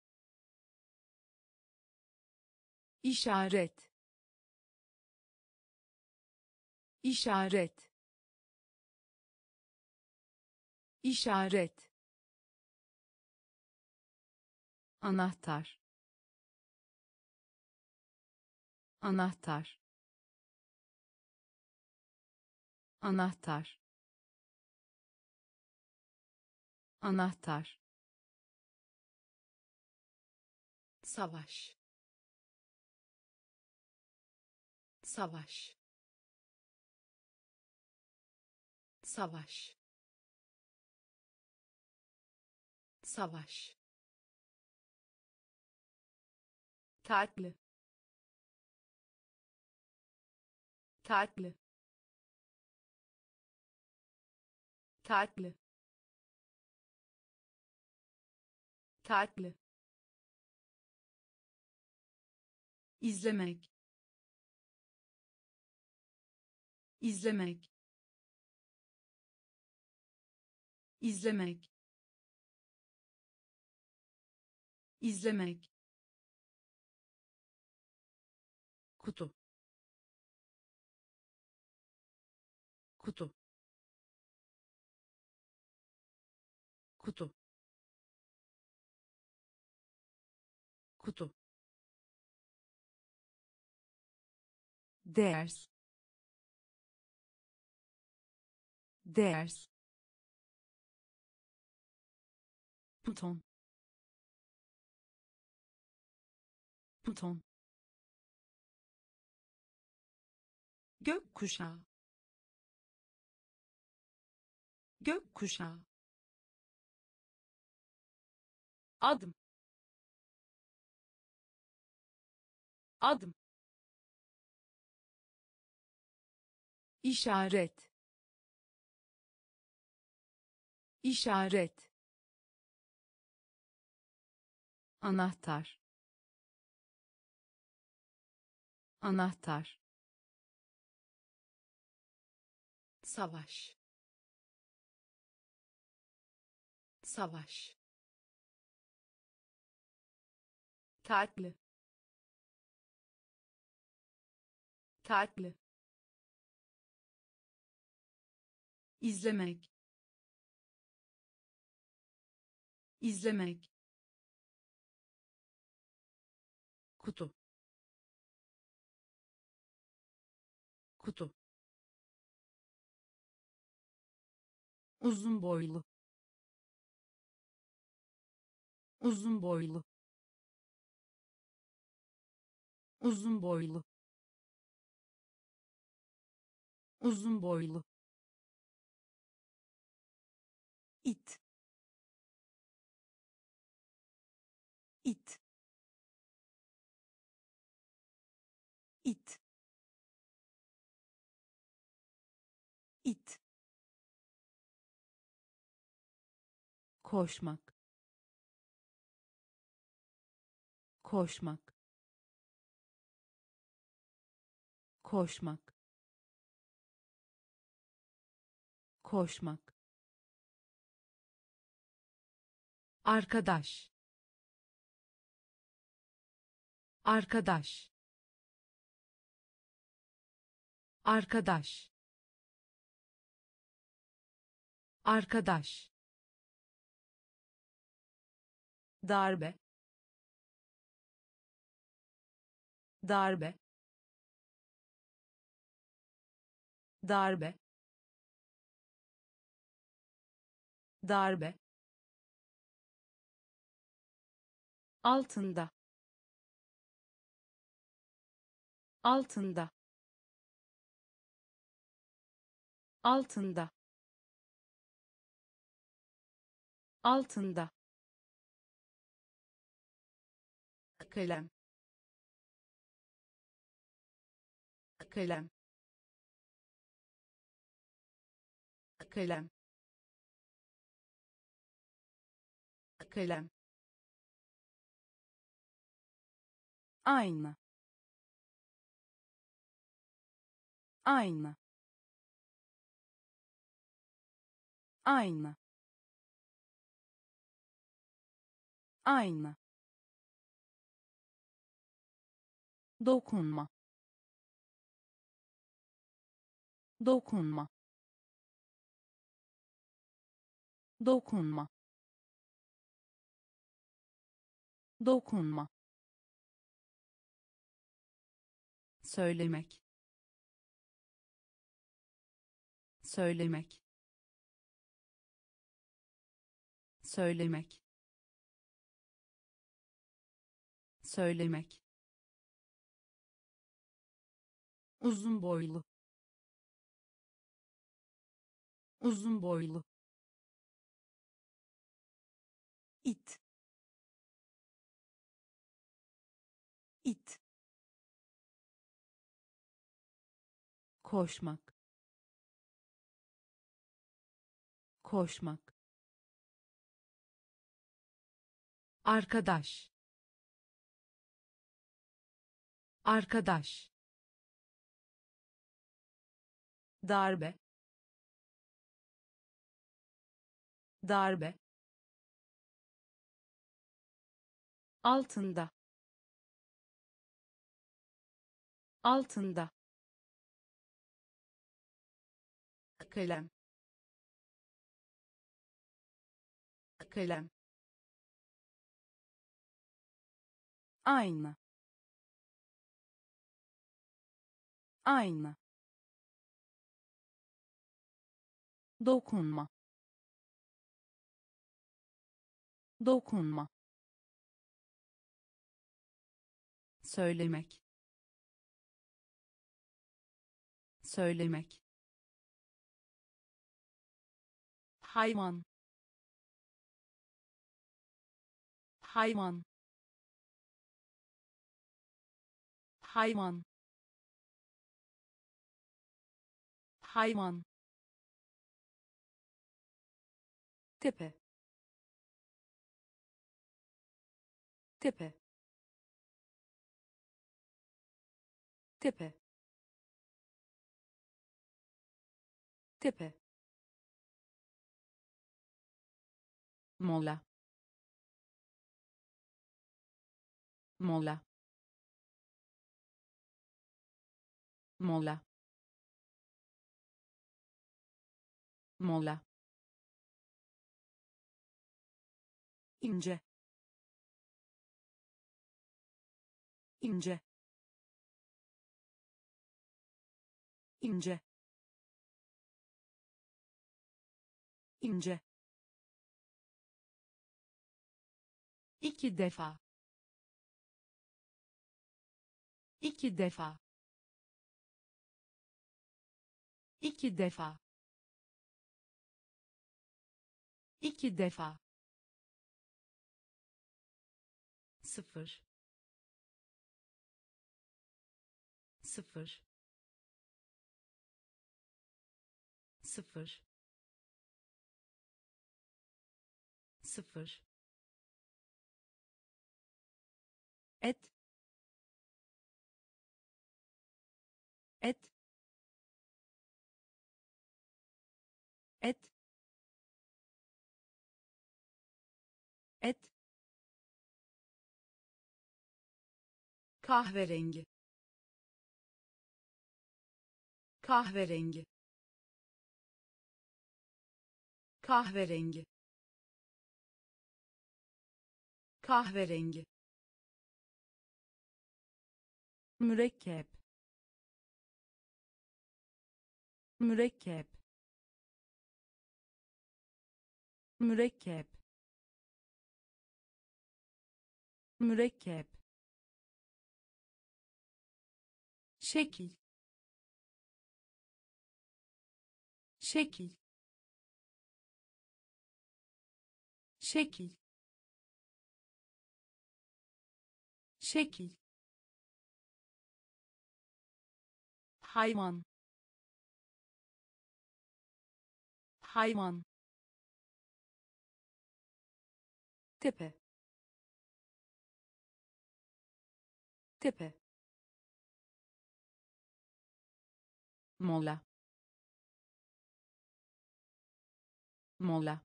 İşaret. İşaret. İşaret. Anahtar. Anahtar. Anahtar. Anahtar savaş. Savaş. Savaş. Savaş. Tatlı. Tatlı. Tatlı. Tatlı izlemek. İzlemek. İzlemek. İzlemek. Kutu. Kutu. Kutu. Kutu ders. Ders. Bouton bouton gökkuşağı. Gökkuşağı. Adım. Adım işaret. İşaret. Anahtar. Anahtar. Savaş. Savaş. Tatlı. Tatlı izlemek. İzlemek. Kutu. Kutu. Uzun boylu. Uzun boylu. Uzun boylu. Uzun boylu it. İt. İt. İt. Koşmak. Koşmak. Koşmak. Koşmak arkadaş. Arkadaş. Arkadaş. Arkadaş. Darbe. Darbe. Darbe. Darbe altında altında altında altında. Kalem. Kalem. Kalem. Kalem aynı. Aynı. Aynı. Aynı. Dokunma. Dokunma. Dokunma. Dokunma söylemek. Söylemek. Söylemek. Söylemek. Uzun boylu. Uzun boylu. İt koşmak. Koşmak. Arkadaş. Arkadaş. Darbe. Darbe. Altında. Altında kalem. Kalem. Aynı. Aynı. Dokunma. Dokunma. Söylemek. Söylemek hayvan. Hayvan. Hayvan. Hayvan. Tepe. Tepe. Tepe. Tepe mola. Mola. Mola. Mola. İnce ince ince ince iki defa. İki defa. İki defa. İki defa. Sıfır. Sıfır. Sıfır. Sıfır et. Et. Et. Et. Kahverengi. Kahverengi. Kahverengi. Kahverengi mürekkep. Mürekkep. Mürekkep. Mürekkep. Şekil. Şekil. Şekil. Şekil hayvan. Hayvan. Tepe. Tepe. Mola. Mola.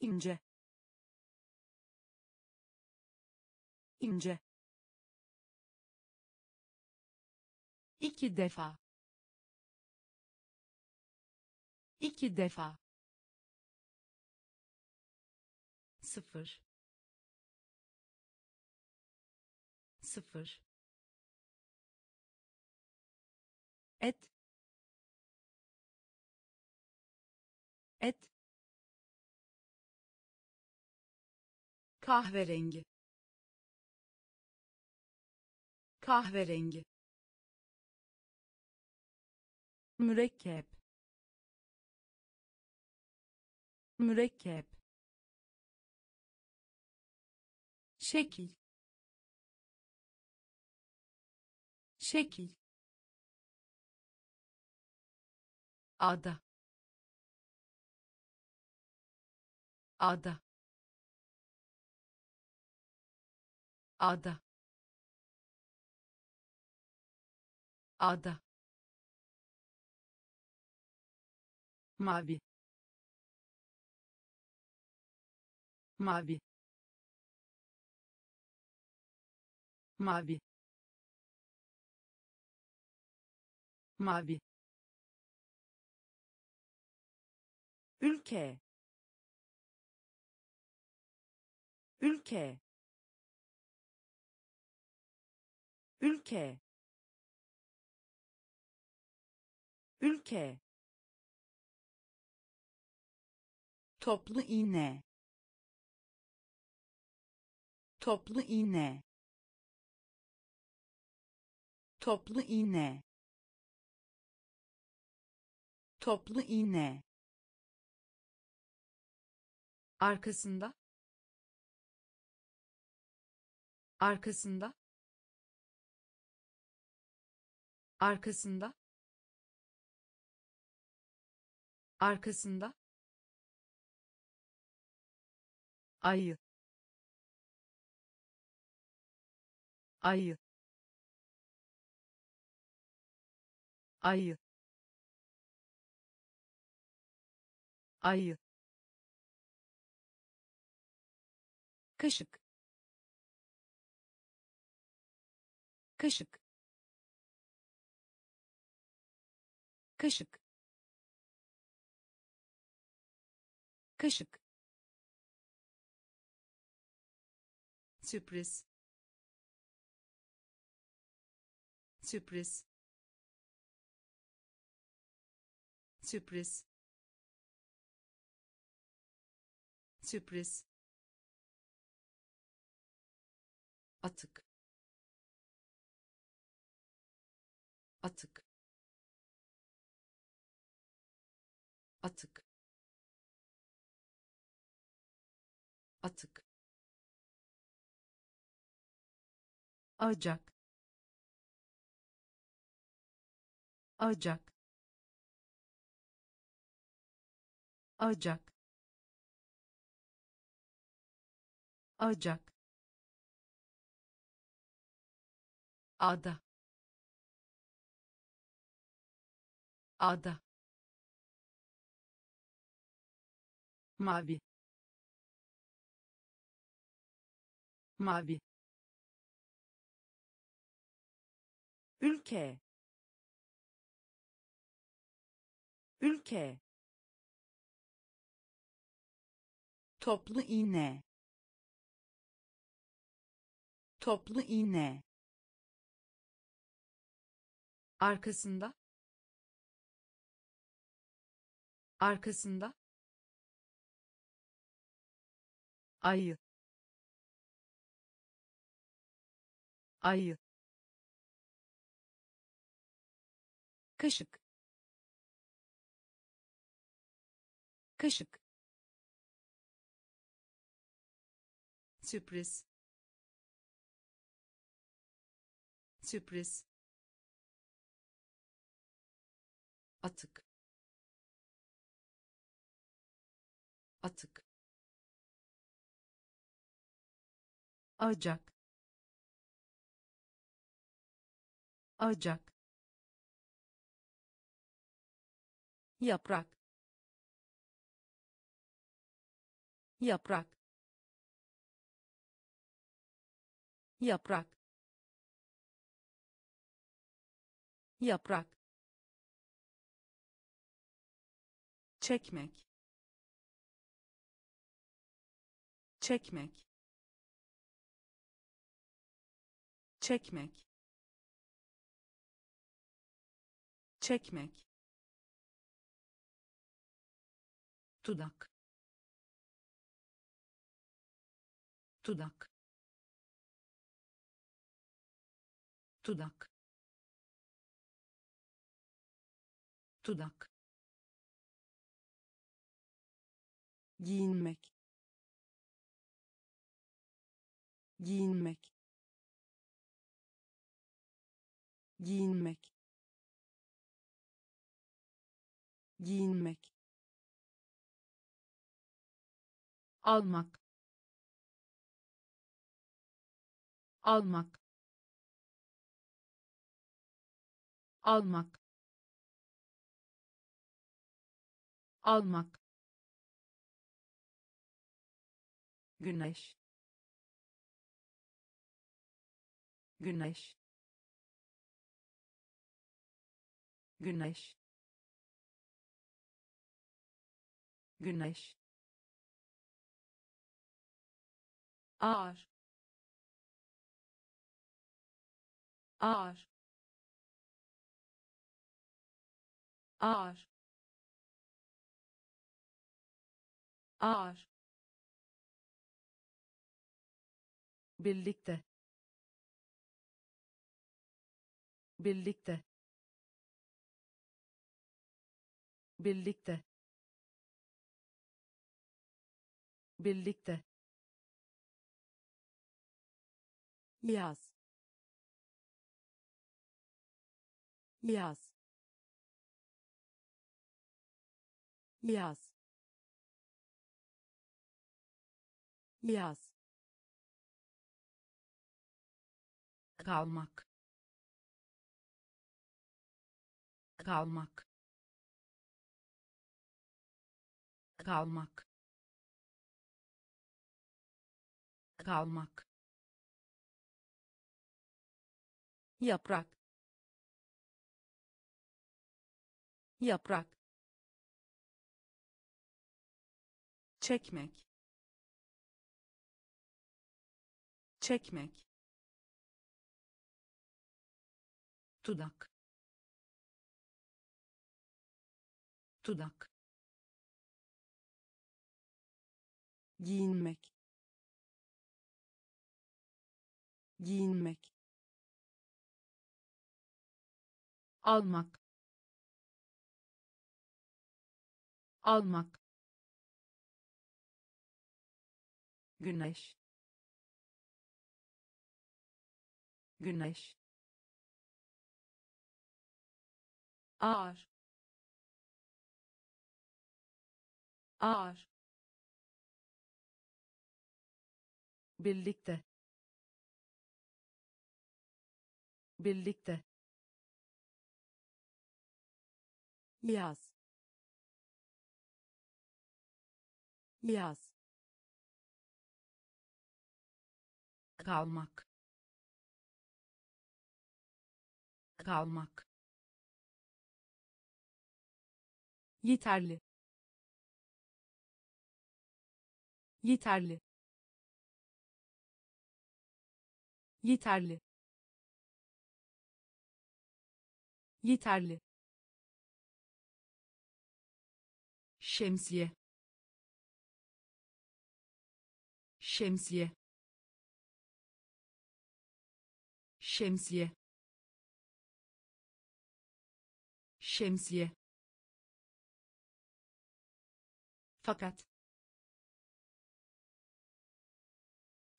İnce. İnce iki defa. İki defa. Sıfır. Sıfır. Et. Et. Kahverengi. Kahverengi mürekkep. Mürekkep. Şekil. Şekil. Ada. Ada. Ada. Ada mavi. Mavi. Mavi. Mavi. Ülke. Ülke. Ülke. Ülke toplu iğne. Toplu iğne. Toplu iğne. Toplu iğne. Arkasında. Arkasında. Arkasında. Arkasında ayı. Ayı. Ayı. Ayı. Kaşık. Kaşık. Kaşık. Kaşık sürpriz. Sürpriz. Sürpriz. Sürpriz. Atık. Atık. Atık acak acak acak acak ada. Ada. Mavi. Mavi ülke. Ülke. Toplu iğne. Toplu iğne. Arkasında. Arkasında. Ayı. Ayı kaşık. Kaşık. Sürpriz. Sürpriz. Atık. Atık. Acak acak yaprak. Yaprak. Yaprak. Yaprak. Çekmek. Çekmek. Çekmek. Çekmek dudak dudak dudak dudak giyinmek. Giyinmek. Giyinmek. Giyinmek almak. Almak. Almak. Almak. Güneş. Güneş. Güneş. Güneş ağır. Ağır. Ağır. Ağır. Birlikte. Birlikte. Birlikte. Birlikte yaz yaz yaz yaz kalmak. Kalmak. Kalmak. Kalmak yaprak. Yaprak. Çekmek. Çekmek. Dudak dudak giyinmek. Giyinmek almak. Almak. Güneş. Güneş. Ağır. Ağır. Birlikte. Birlikte yaz yaz kalmak. Kalmak. Yeterli. Yeterli. Yeterli. Yeterli şemsiye. Şemsiye. Şemsiye. Şemsiye. Fakat.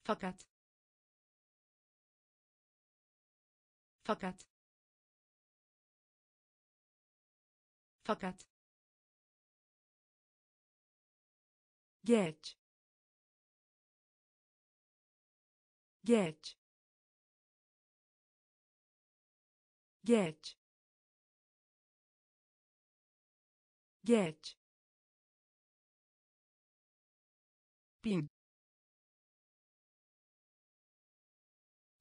Fakat. Fakat. Fakat geç. Geç. Geç. Geç. Bin.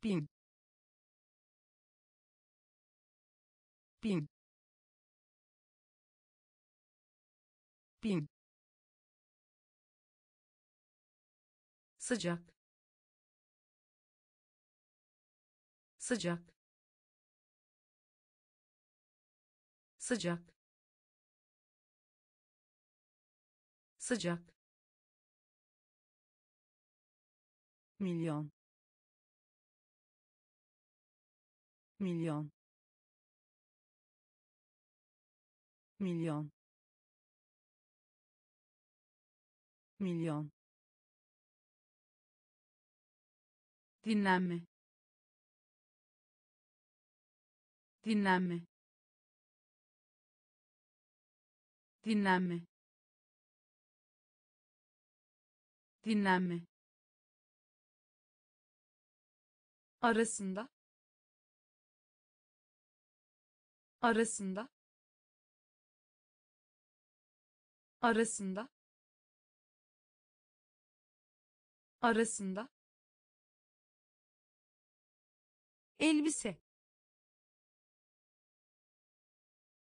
Bin. Bin. Bin sıcak. Sıcak. Sıcak. Sıcak. Milyon. Milyon. Milyon. Milyon dinlenme. Dinlenme. Dinlenme. Dinlenme. Arasında. Arasında. Arasında. Arasında elbise.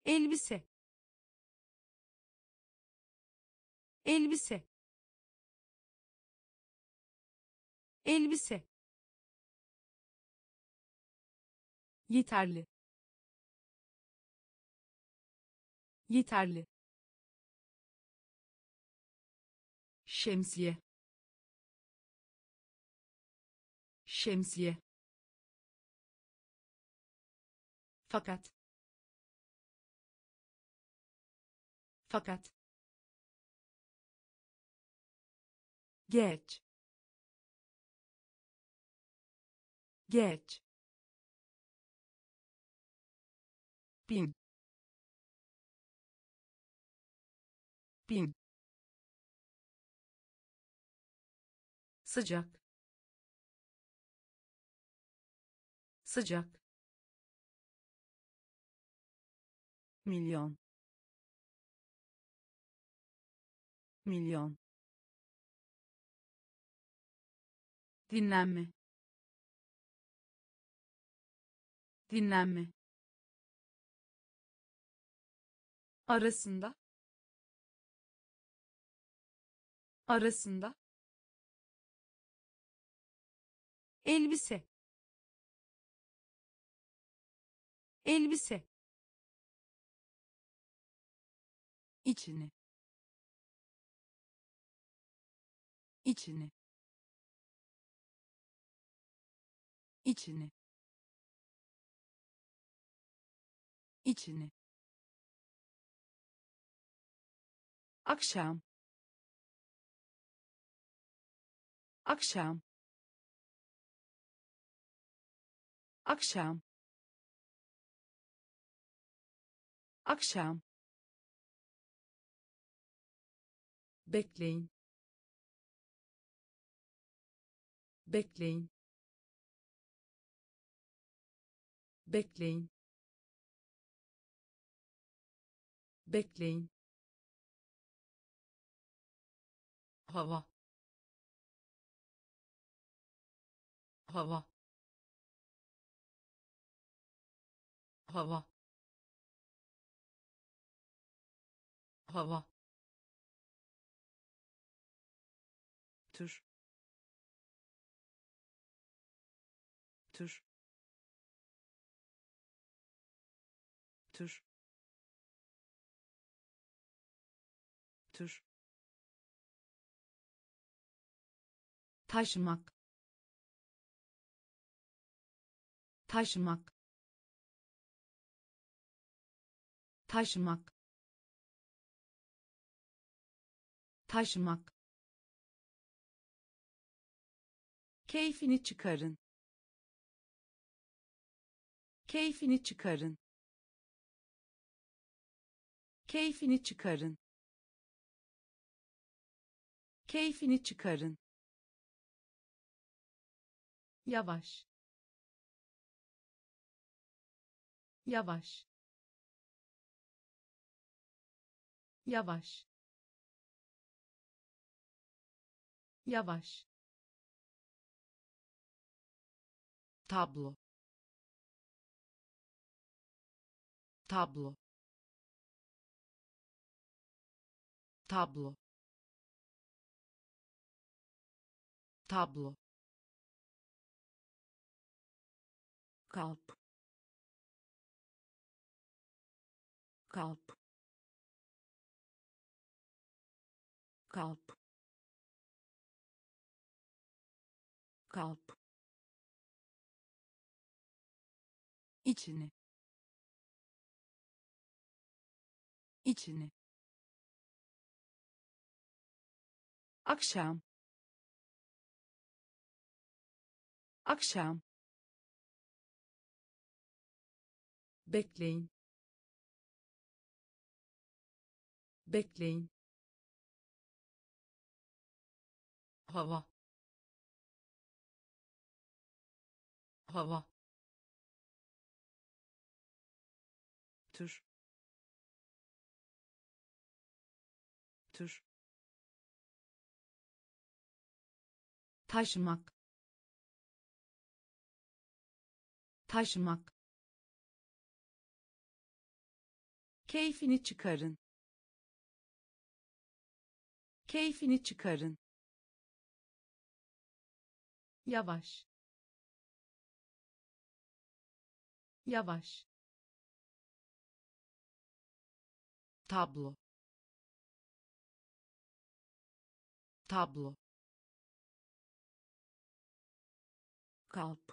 Elbise. Elbise. Elbise. Yeterli. Yeterli. Şemsiye. Şemsiye fakat. Fakat. Geç. Geç. Bin. Bin. Sıcak. Sıcak milyon. Milyon. Dinlenme. Dinlenme. Arasında. Arasında. Elbise. Elbise içini. İçini. İçini. İçini. Akşam. Akşam. Akşam. Akşam bekleyin. Bekleyin. Bekleyin. Bekleyin. Hava. Hava. Hava. Hava tür. Tür. Tür. Tür. Taşımak. Taşımak. Taşımak. Taşımak keyfini çıkarın. Keyfini çıkarın. Keyfini çıkarın. Keyfini çıkarın. Yavaş. Yavaş. Yavaş. Yavaş tablo. Tablo. Tablo. Tablo. Kalp. Kalp. Kalp. Kalp içini. İçini. Akşam. Akşam. Bekleyin. Bekleyin. Hava. Hava tür. Tür. Taşımak. Taşımak. Keyfini çıkarın. Keyfini çıkarın. Yavaş. Yavaş tablo. Tablo. Kalp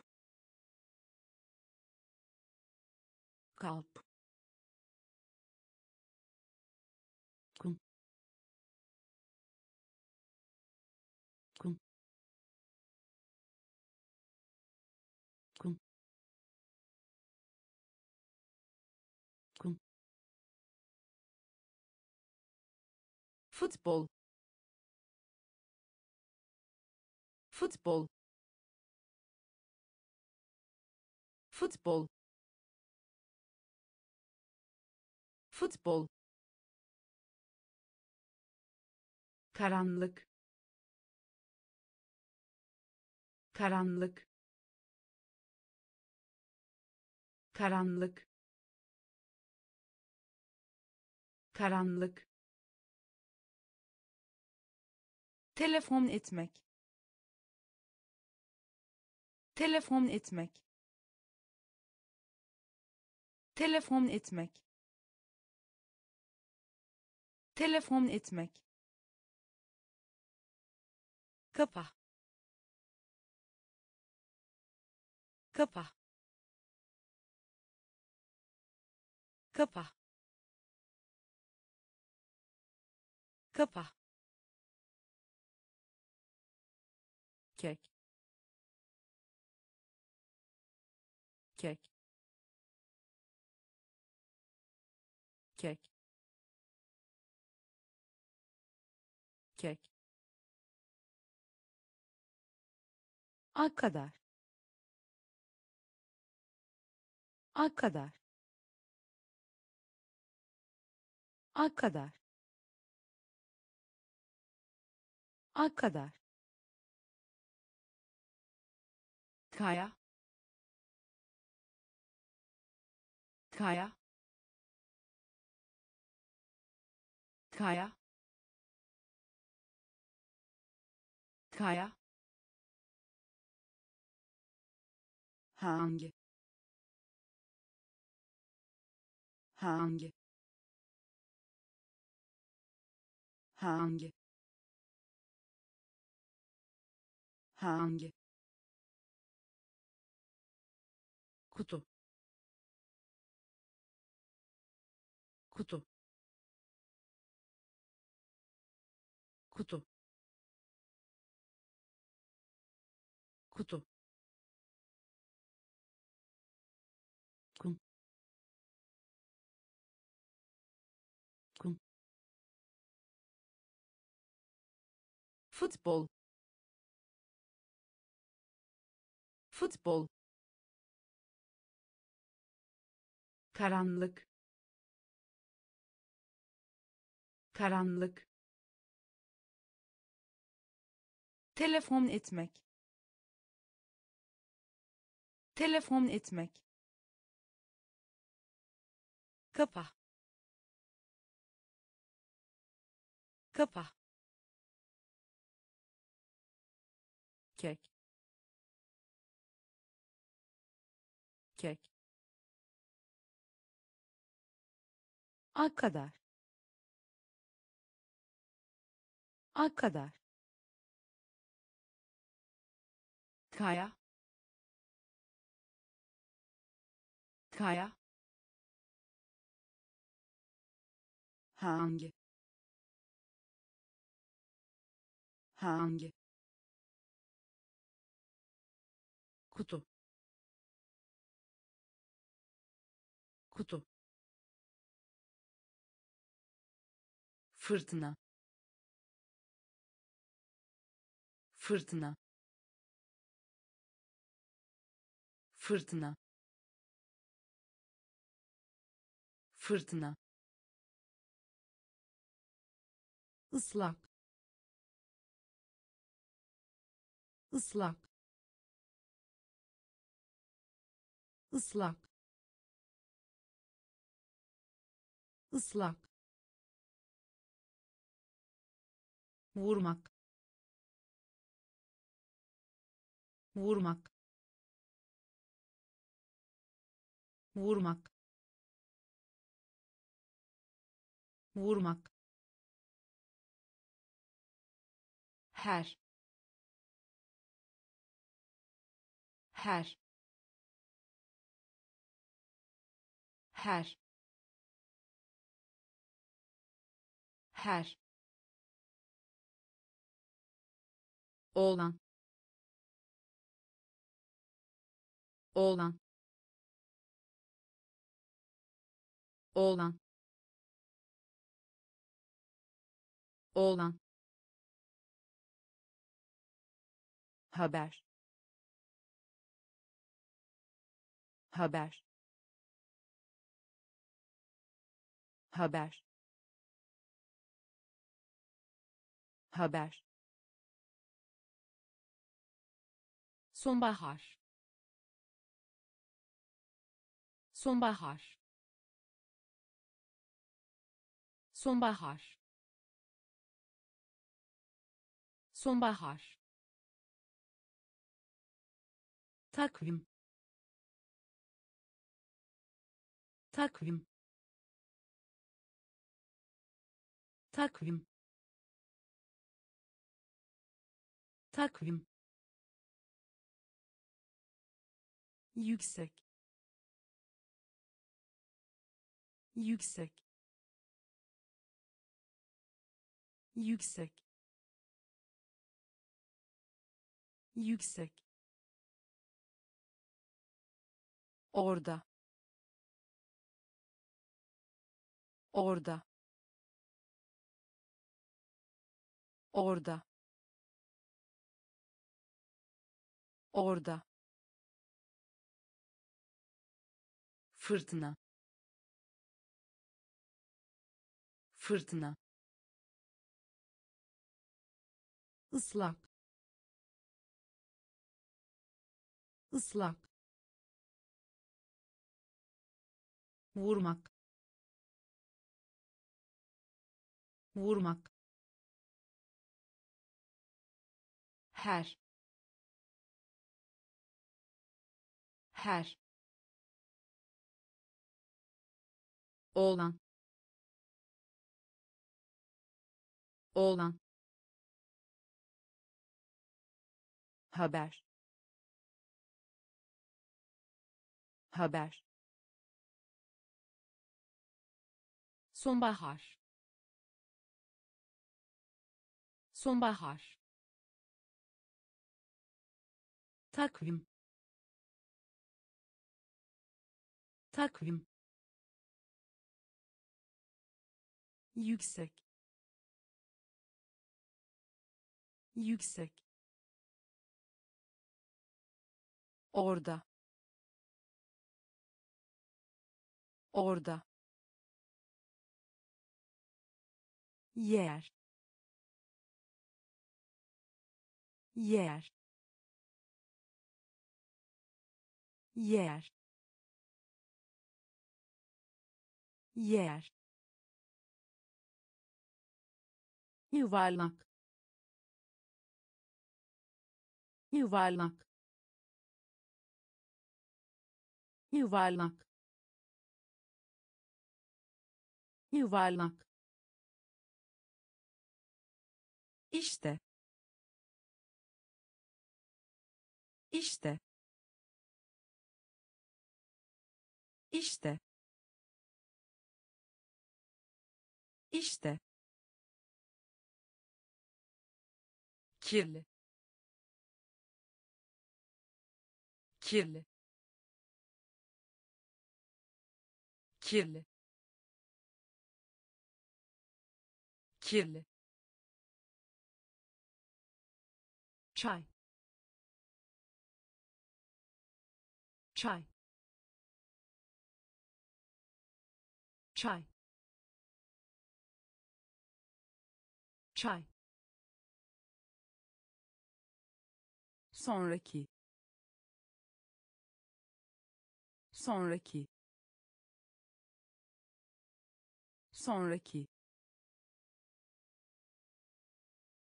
kalp futbol. Futbol. Futbol. Futbol. Karanlık. Karanlık. Karanlık. Karanlık telefon etmek. Telefon etmek. Telefon etmek. Telefon etmek. Kapa. Kapa. Kapa. Kapa kek. Kek. Kek. Kek. A kadar. A kadar. A kadar. A kadar kaya. Kaya. Kaya. Kaya. Hangi? Hangi? Hangi? Hangi kutu kutu kutu kutu futbol. Futbol karanlık. Karanlık. Telefon etmek. Telefon etmek. Kapa. Kapa. Kek. Kek a kadar. A kadar. Kaya. Kaya. Hangi? Hangi? Kutu. Kutu fırtına. Fırtına. Fırtına. Fırtına. Islak ıslak ıslak ıslak vurmak. Vurmak. Vurmak. Vurmak. Her. Her. Her. Her oğlan. Oğlan. Oğlan. Oğlan. Haber. Haber. Haber. Haber sonbahar. Sonbahar. Sonbahar. Sonbahar. Takvim. Takvim. Takvim. Takvim yüksek. Yüksek. Yüksek. Yüksek. Orada. Orada. Orada. Orada fırtına. Fırtına. Islak ıslak vurmak. Vurmak. Her. Her oğlan. Oğlan. Haber. Haber. Sonbahar. Sonbahar. Takvim. Takvim yüksek. Yüksek. Orada. Orada. Yer. Yer. Yer. Yer yuvarlak. Yuvarlak. Yuvarlak. Yuvarlak. İşte. İşte. İşte. İşte kirli kirli kirli kirli. Çay. Çay. Çay. Çay sonraki. Sonraki. Sonraki.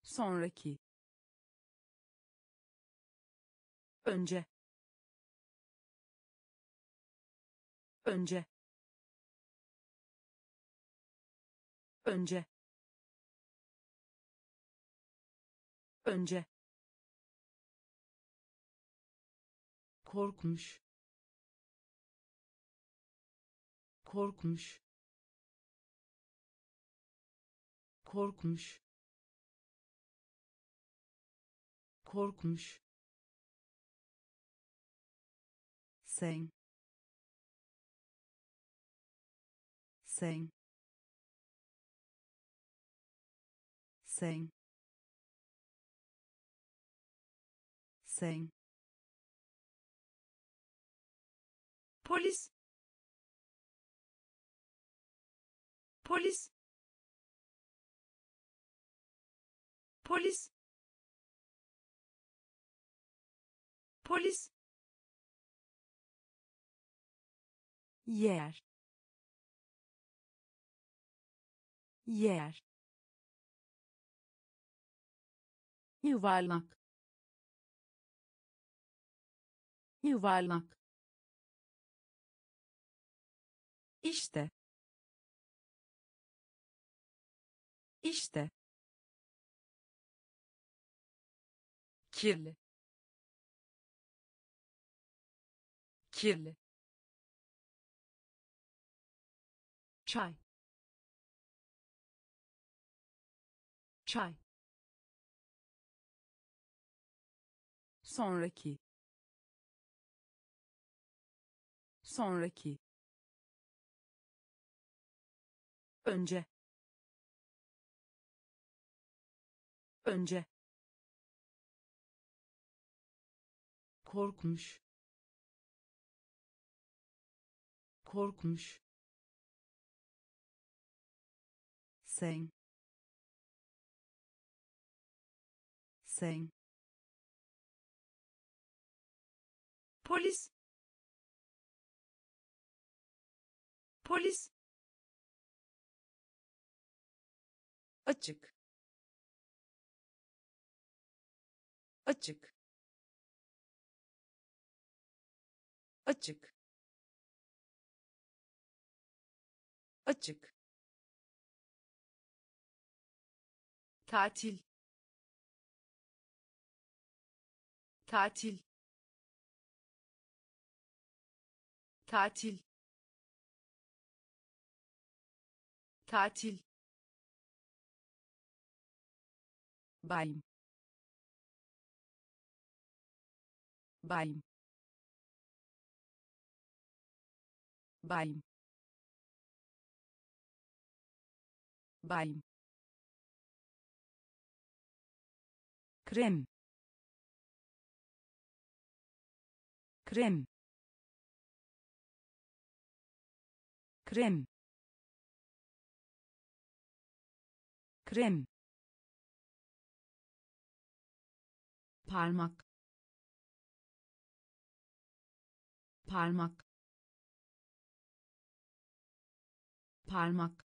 Sonraki. Önce. Önce. Önce. Önce korkmuş. Korkmuş. Korkmuş. Korkmuş. Sen sen sen sen polis. Polis. Polis. Polis. Yer. Yer. Yuvarlak. Yuvarlak işte. İşte. kirli. Kirli. Çay. Çay. Sonraki. Sonraki önce. Önce. Korkmuş. Korkmuş. Sen. Sen. Polis. Polis açık. Açık. Açık. Açık. Tatil. Tatil. Tatil. Tatil bayım bayım bayım bayım krem krem krem krem parmak. Parmak. Parmak.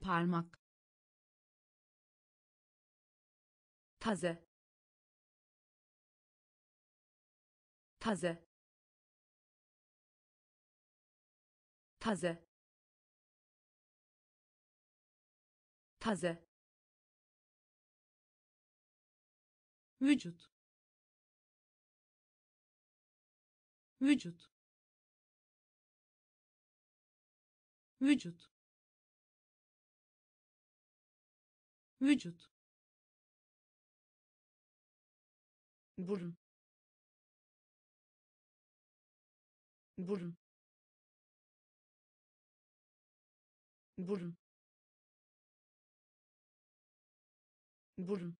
Parmak. Taze. Taze. Taze. Taze vücut. Vücut. Vücut. Vücut. Burun. Burun. Burun. Burun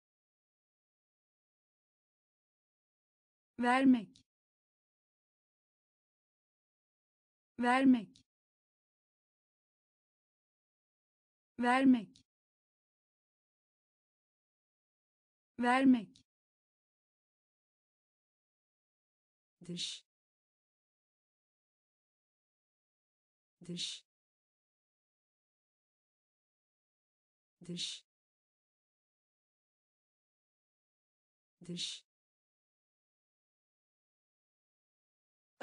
vermek. Vermek. Vermek. Vermek. Dış. Dış. Dış. Dış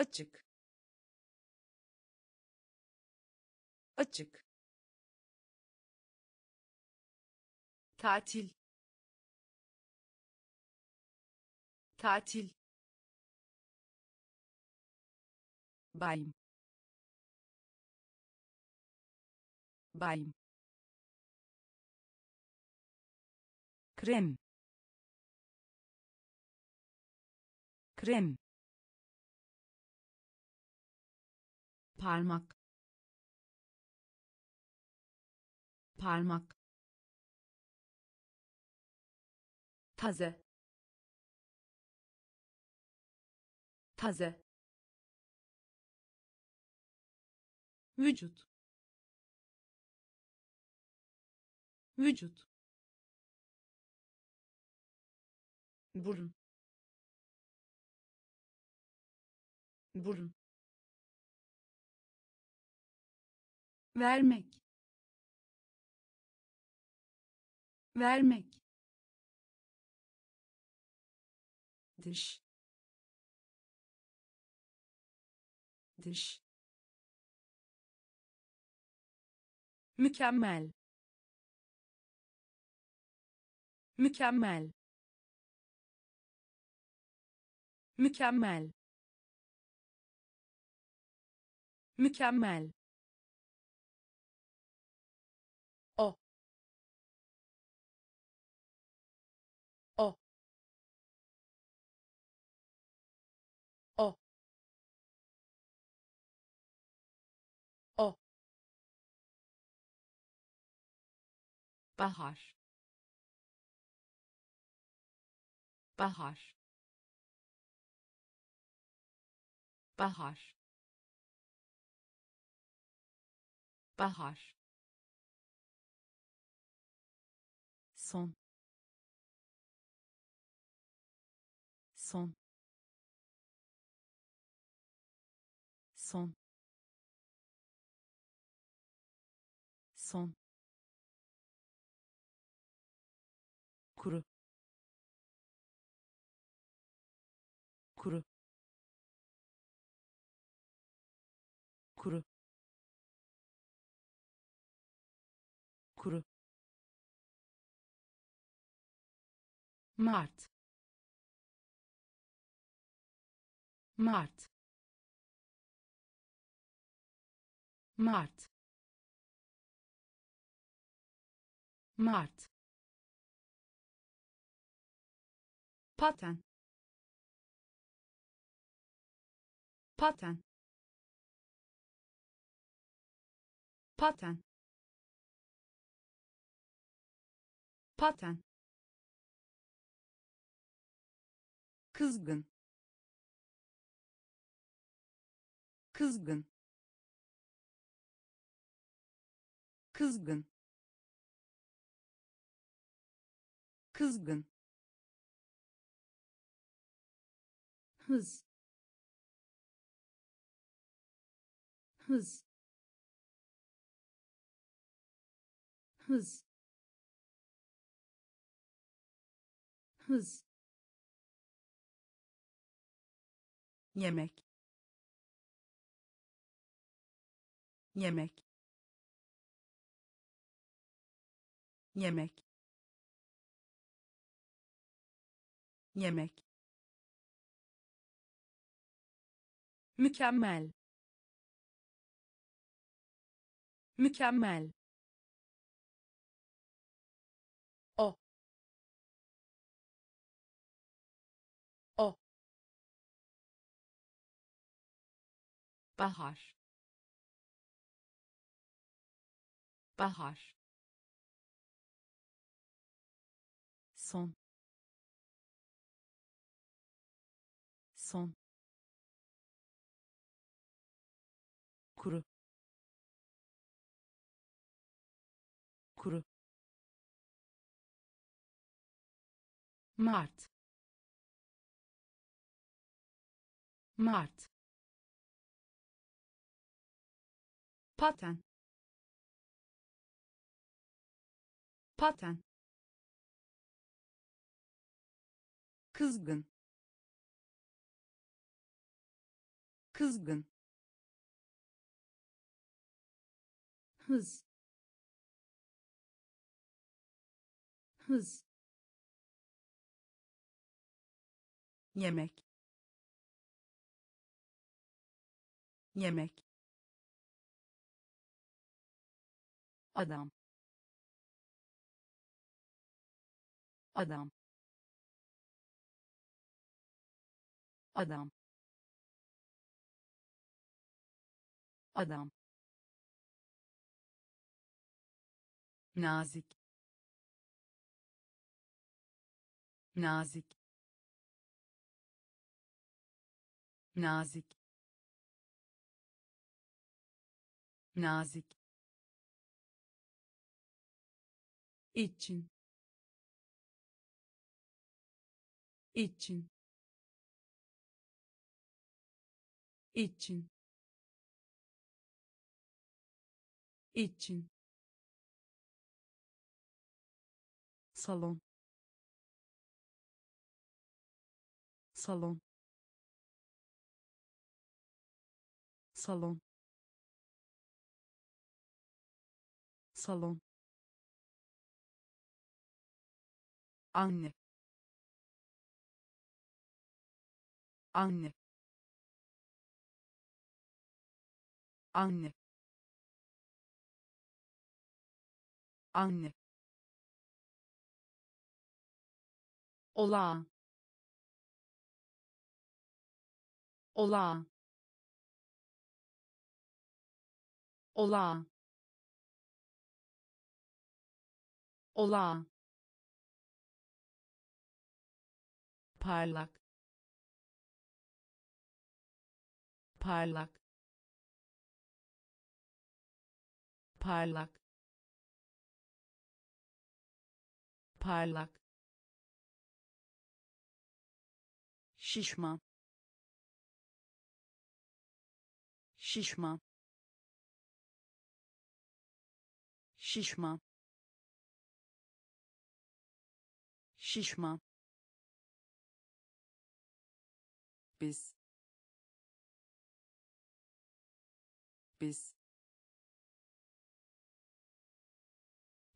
açık. Açık. Tatil. Tatil. Bayım bayım krem. Krem parmak. Parmak. Taze. Taze. Vücut. Vücut. Burun. Burun vermek. Vermek. Dış. Dış. Mükemmel. Mükemmel. Mükemmel. Mükemmel bahar bahar bahar bahar son. Son. Son. Son Mart. Mart. Mart. Mart. Paten. Paten. Paten. Paten kızgın. Kızgın. Kızgın. Kızgın. Hız. Hız. Hız. Hız yemek. Yemek. Yemek. Yemek. Mükemmel. Mükemmel bahar. Bahar. Son. Son. Kuru. Kuru. Mart. Mart paten. Paten. Kızgın. Kızgın. Hız. Hız. Yemek. Yemek adam. Adam. Adam. Adam. Nazik. Nazik. Nazik. Nazik için. İçin. İçin. İçin. Salon. Salon. Salon. Salon anne. Anne. Anne. Anne. Olağan olağan olağan olağan parlak parlak parlak parlak. Şişman şişman şişman şişman biz. Biz.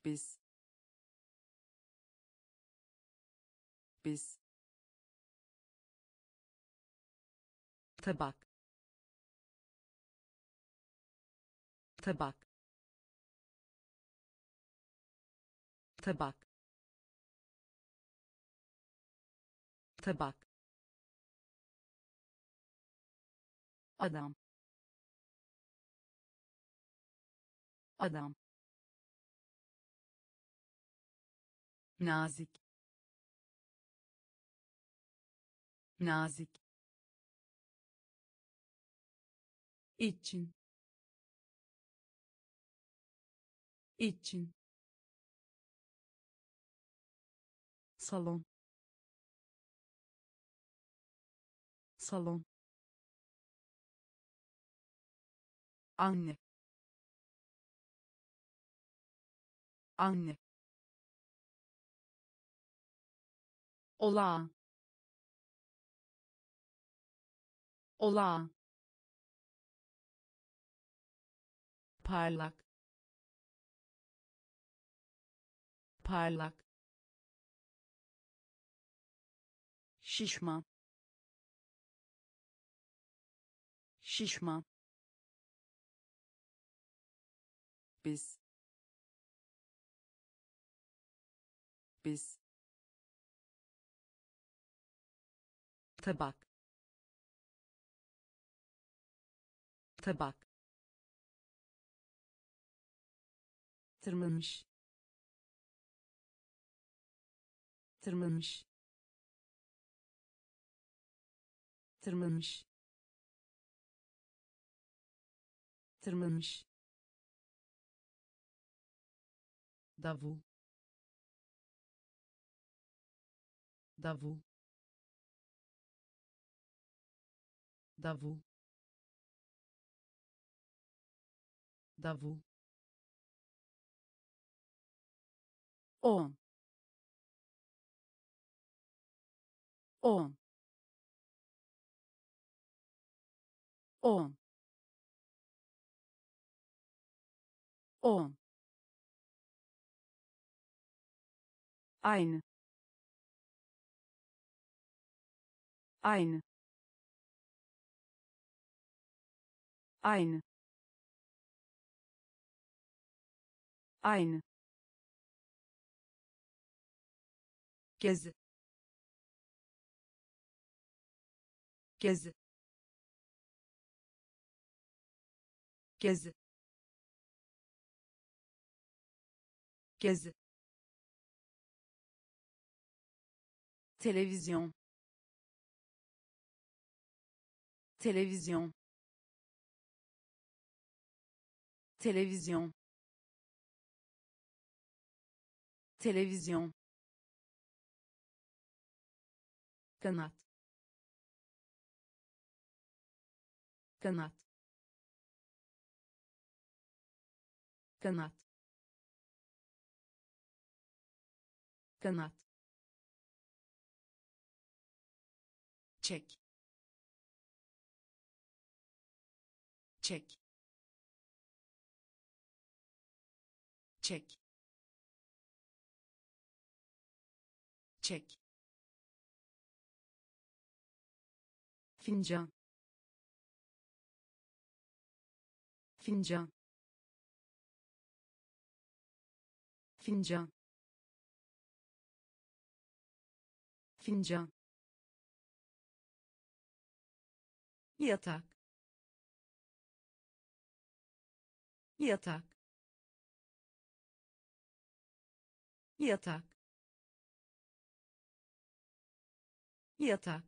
Biz. Biz. Tabak. Tabak. Tabak. Tabak adam. Adam. Nazik. Nazik. İçin. İçin. Salon. Salon anne. Anne. Olağan. Olağan. Parlak. Parlak. Şişman. Şişman biz. Biz. Tabak. Tabak. Tırmanmış. Tırmanmış. Tırmanmış. Tırmanmış davul davul davul davul on on on on aynı. Aynı. Aynı. Aynı. Gezi. Gezi. Gezi. Gezi televizyon televizyon televizyon televizyon kanat. Kanat. Kanat. Kanat çek. Çek. Çek. Çek. Fincan. Fincan. Fincan. Fincan yatak. Yatak. Yatak. Yatak.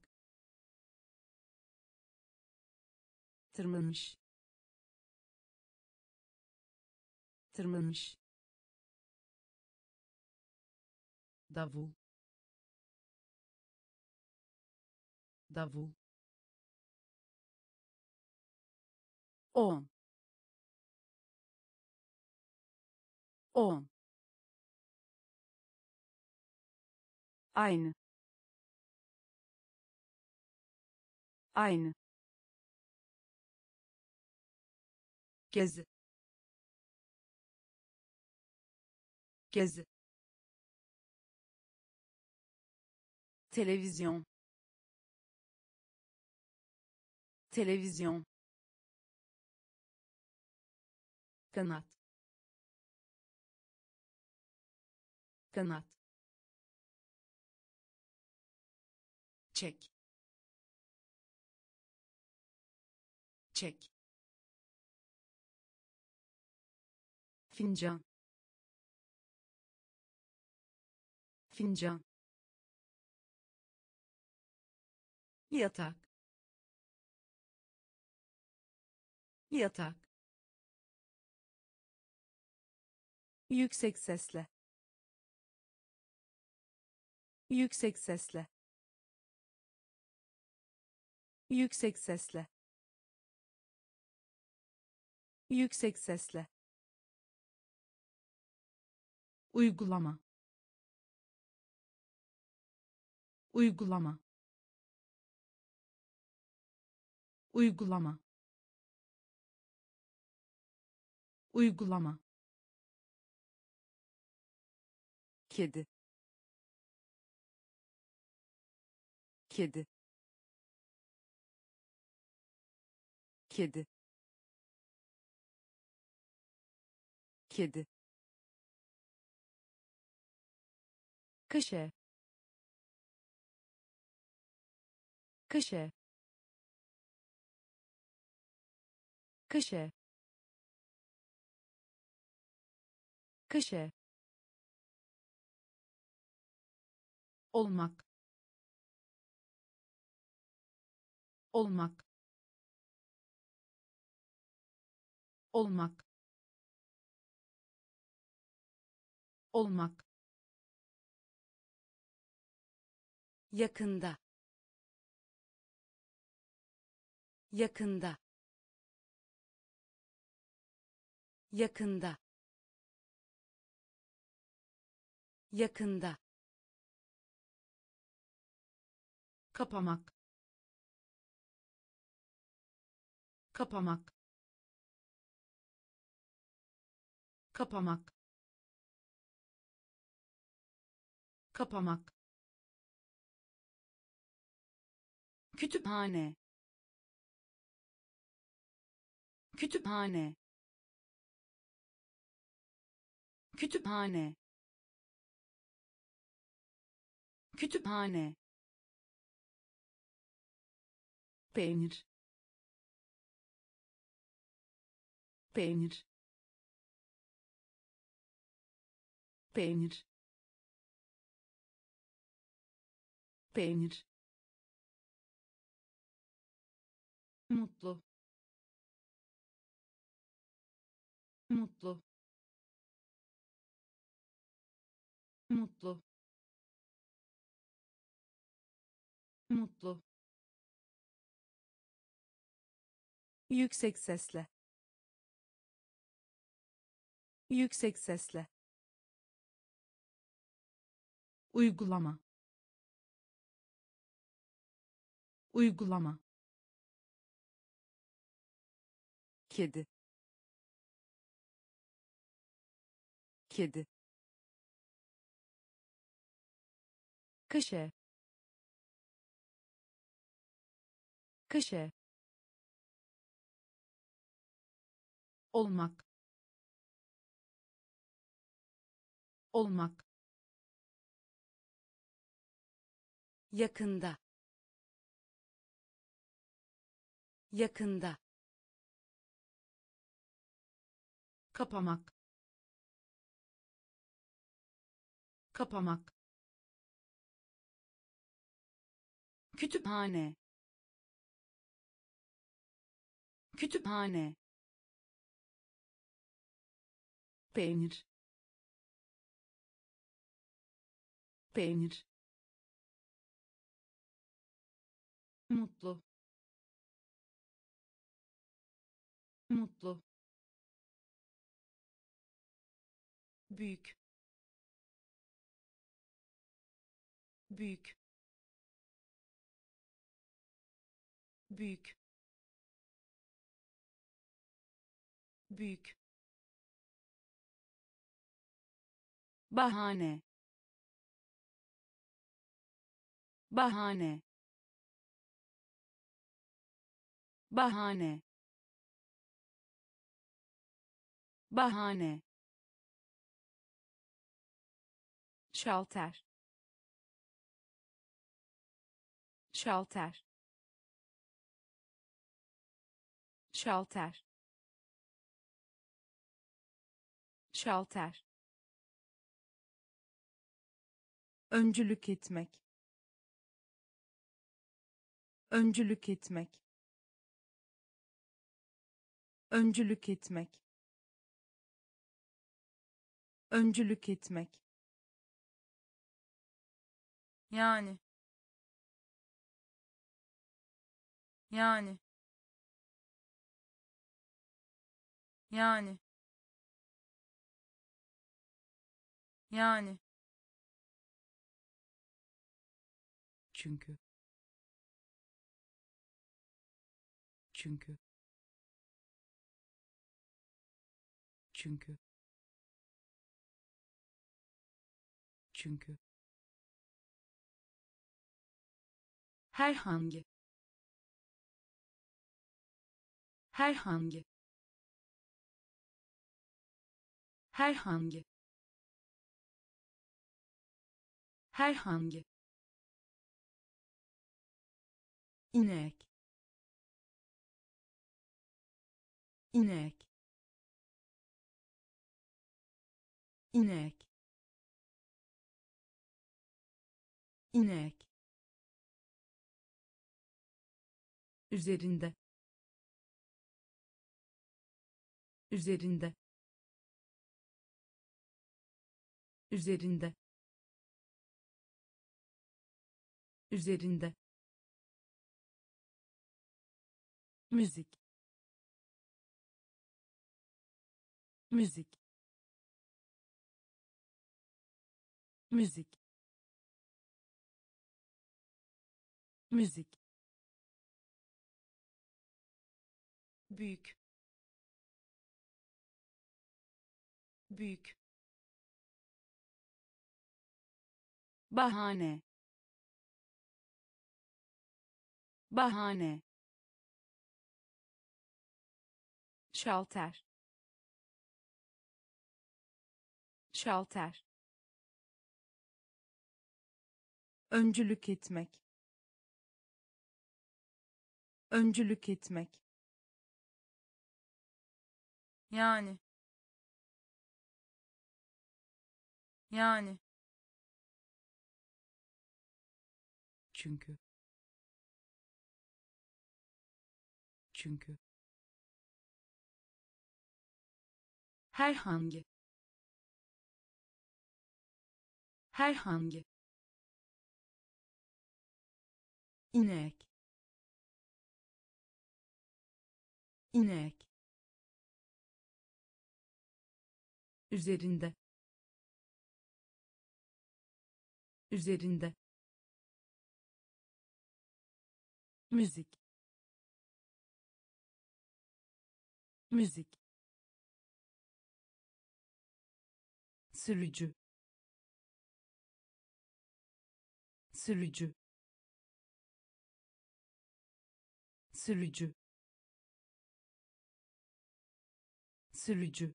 Tırmanmış. Tırmanmış. Davul. Davul on. On. Aynı. Aynı. Gezi. Gezi. Televizyon. Televizyon kanat. Kanat. Çek. Çek. Fincan. Fincan. Yatak. Yatak yüksek sesle. Yüksek sesle. Yüksek sesle. Yüksek sesle. Uygulama. Uygulama. Uygulama. Uygulama kedi. Kedi. Kedi. Kedi. Köşe. Köşe. Köşe. Köşe olmak. Olmak. Olmak. Olmak. Yakında. Yakında. Yakında. Yakında kapamak kapamak kapamak kapamak. Kütüphane kütüphane. Kütüphane kütüphane peynir peynir peynir peynir mutlu mutlu mutlu mutlu yüksek sesle. Yüksek sesle. Uygulama. Uygulama. Kedi. Kedi. Kaşe kaşe olmak. Olmak. Yakında. Yakında. Kapamak. Kapamak. Kütüphane. Kütüphane peynir. Peynir. Mutlu. Mutlu. Büyük. Büyük. Büyük. Büyük bahane. Bahane. Bahane. Bahane. Şalter. Şalter. Şalter. Şalter öncülük etmek. Öncülük etmek. Öncülük etmek. Öncülük etmek. Yani. Yani. Yani. Yani çünkü. Çünkü. Çünkü. Çünkü. Herhangi. Herhangi. Herhangi. Herhangi inek. İnek. İnek. İnek. Üzerinde. Üzerinde. Üzerinde. Üzerinde müzik. Müzik. Müzik. Müzik. Büyük. Büyük. Bahane. Bahane şalter. Şalter. Öncülük etmek. Öncülük etmek. Yani. Yani. Çünkü. Çünkü herhangi. Herhangi. İnek. İnek. Üzerinde. Üzerinde. Müzik. Müzik sürücü. Sürücü. Sürücü. Sürücü.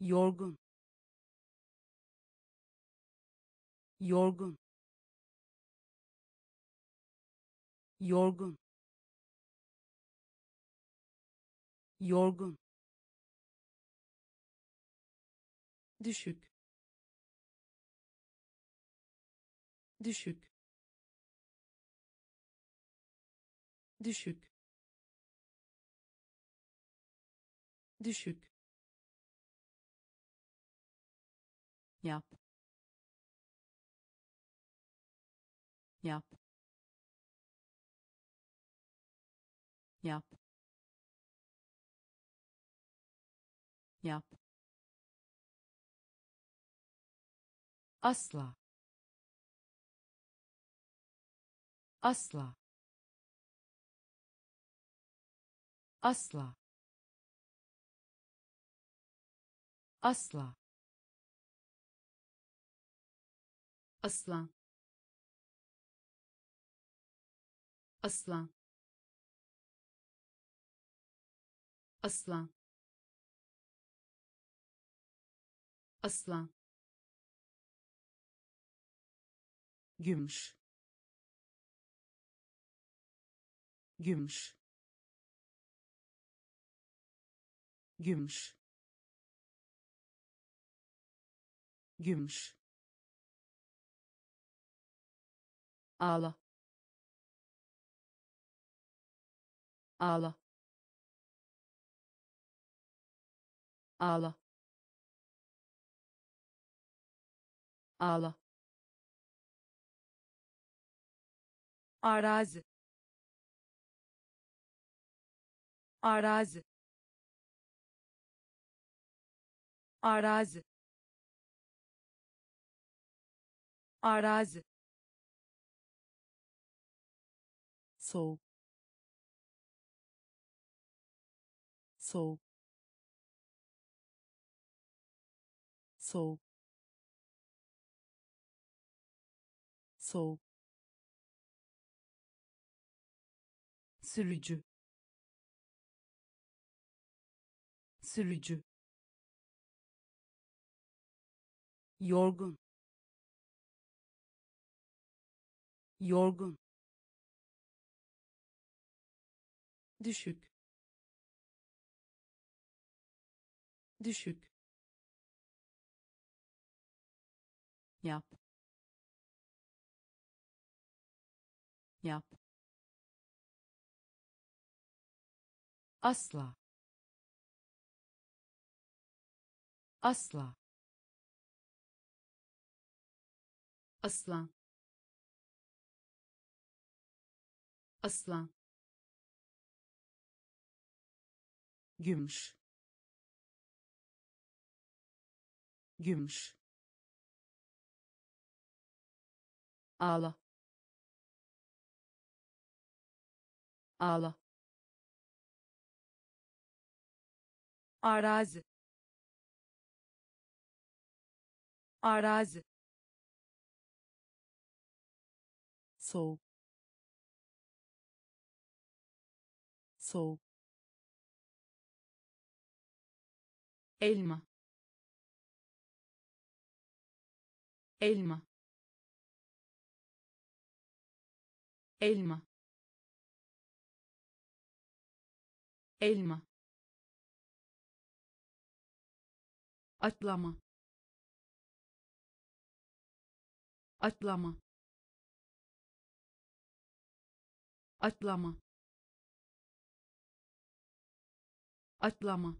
Yorgun. Yorgun. Yorgun. Yorgun düşük. Düşük. Düşük. Düşük. Yap. Yap. Yap. Yap asla. Asla. Asla. Asla. Aslan aslan aslan aslan gümüş. Gümüş. Gümüş. Gümüş. Ağla. Ağla. Ağla. Ağla arazi. Arazi. Arazi. Arazi. Soğuk. Soğuk. Soğuk. Soğuk sürücü. Sürücü. Yorgun. Yorgun. Düşük. Düşük. Yap. Yap asla. Asla. Aslan aslan gümüş. Gümüş. Ağla. Ağla arazi. Arazi. Soğuk soğuk elma. Elma. Elma. Elma atlama. Atlama. Atlama. Atlama.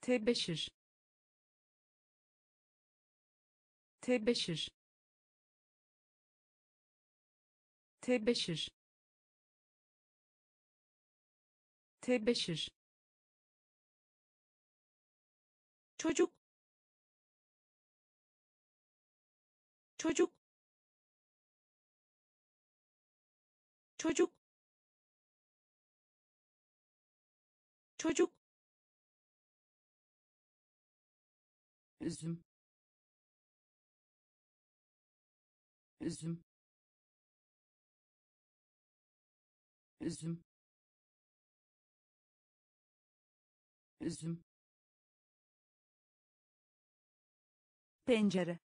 Tebeşir. Tebeşir. Tebeşir. Tebeşir çocuk çocuk çocuk çocuk üzüm. Üzüm. Üzüm. Üzüm pencere.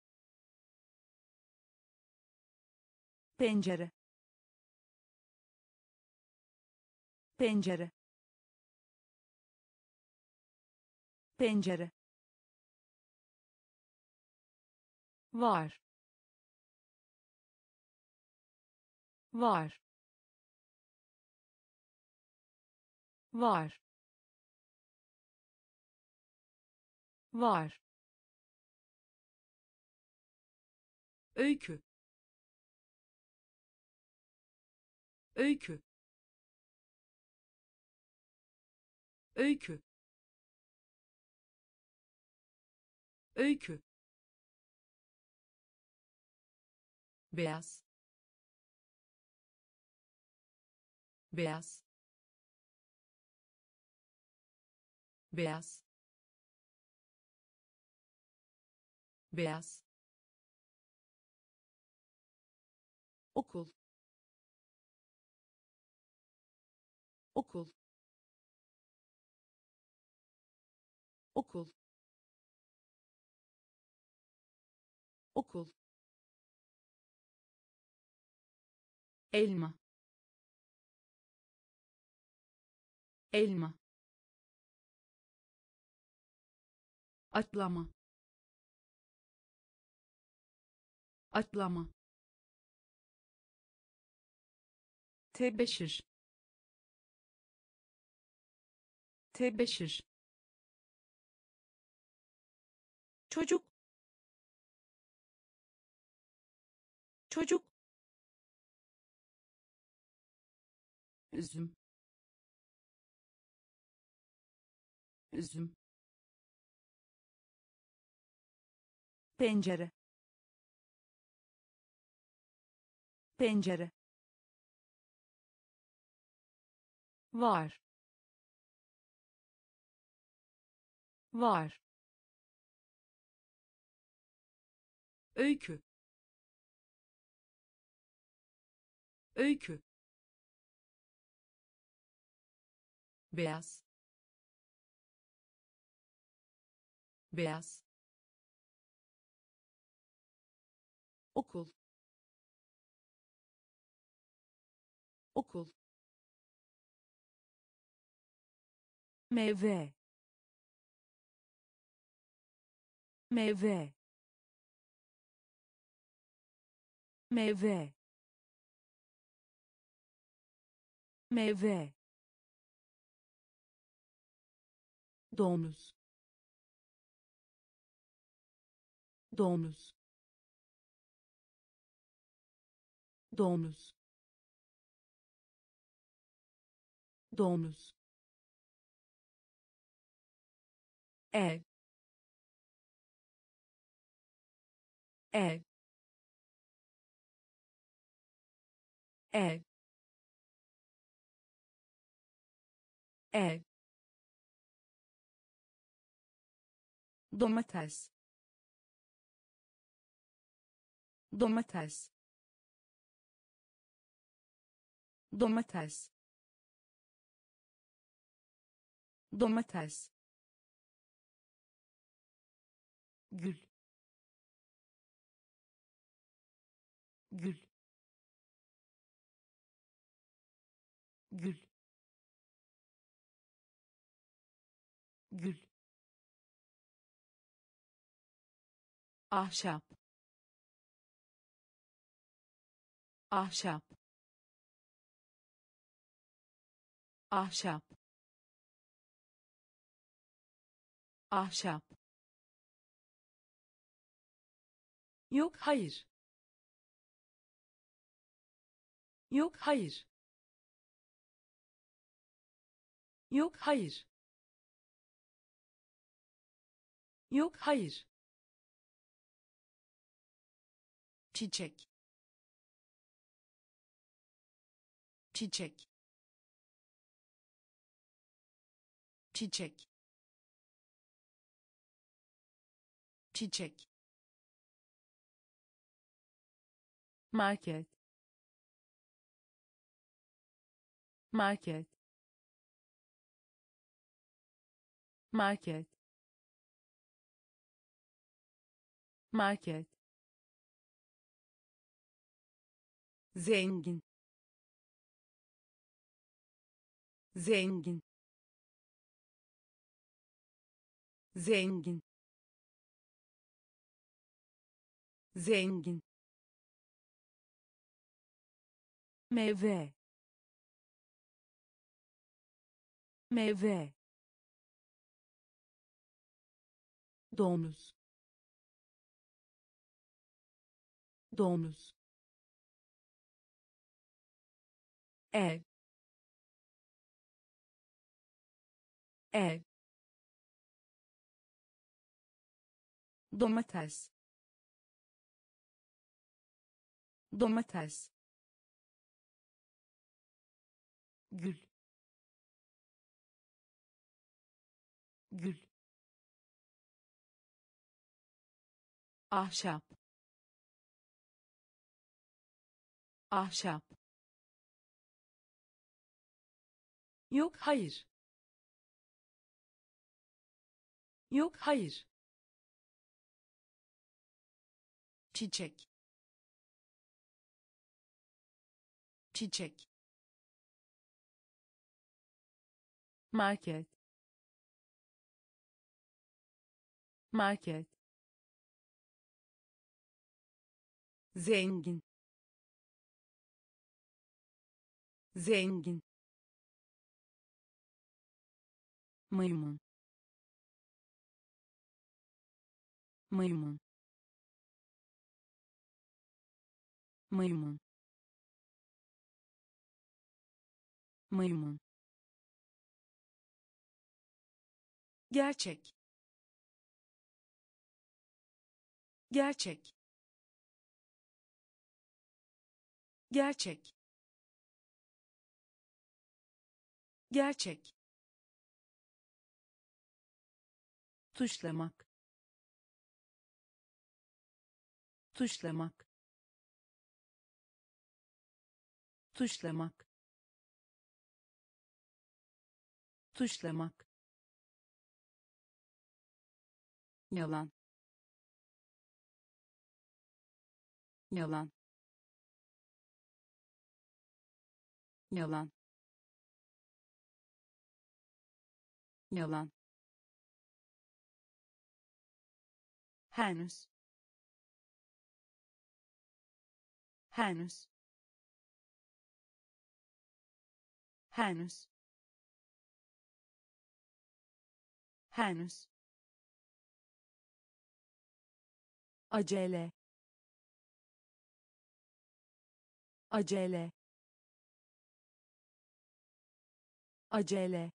Pencere. Pencere. Pencere. Var. Var. Var. Var öykü. Öykü. Öykü. Öykü. Beyaz. Beyaz. Beyaz. Beyaz okul. Okul. Okul. Okul. Elma. Elma. Atlama. Atlama tebeşir tebeşir çocuk. Çocuk. Üzüm. Üzüm. Pencere. Pencere var. Var. Öykü. Öykü. Beyaz. Beyaz. Okul. Okul meyve meyve meyve meyve domuz domuz domuz domuz ev. Ev. Ev. Ev. Domates. Domates. Domates. Domates gül. Gül. Gül. Gül. Ahşap. Ahşap. Ahşap. Ahşap yok hayır. Yok hayır. Yok hayır. Yok hayır. Çiçek. Çiçek. Çiçek. Çiçek market. Market. Market. Market. Zengin. Zengin. Zengin. Zengin meyve. Meyve. Domuz. Domuz. Ev. Ev. Domates. Domates gül. Gül. Ahşap. Ahşap. Yok hayır. Yok hayır. Çiçek. Çiçek market. Market. Zengin. Zengin. Maymun. Maymun. Maymun. Maymun gerçek. Gerçek. Gerçek. Gerçek. Tuşlamak. Tuşlamak. Tuşlamak. Tuşlamak yalan. Yalan. Yalan. Yalan. Henüz. Henüz. Henüz. Henüz acele. Acele. Acele.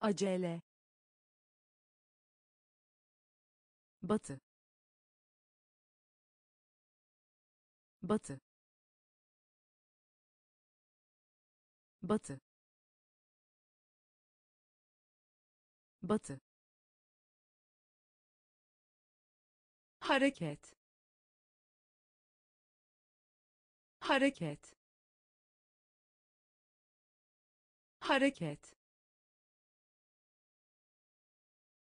Acele. Batı. Batı. Batı. Batı hareket. Hareket. Hareket.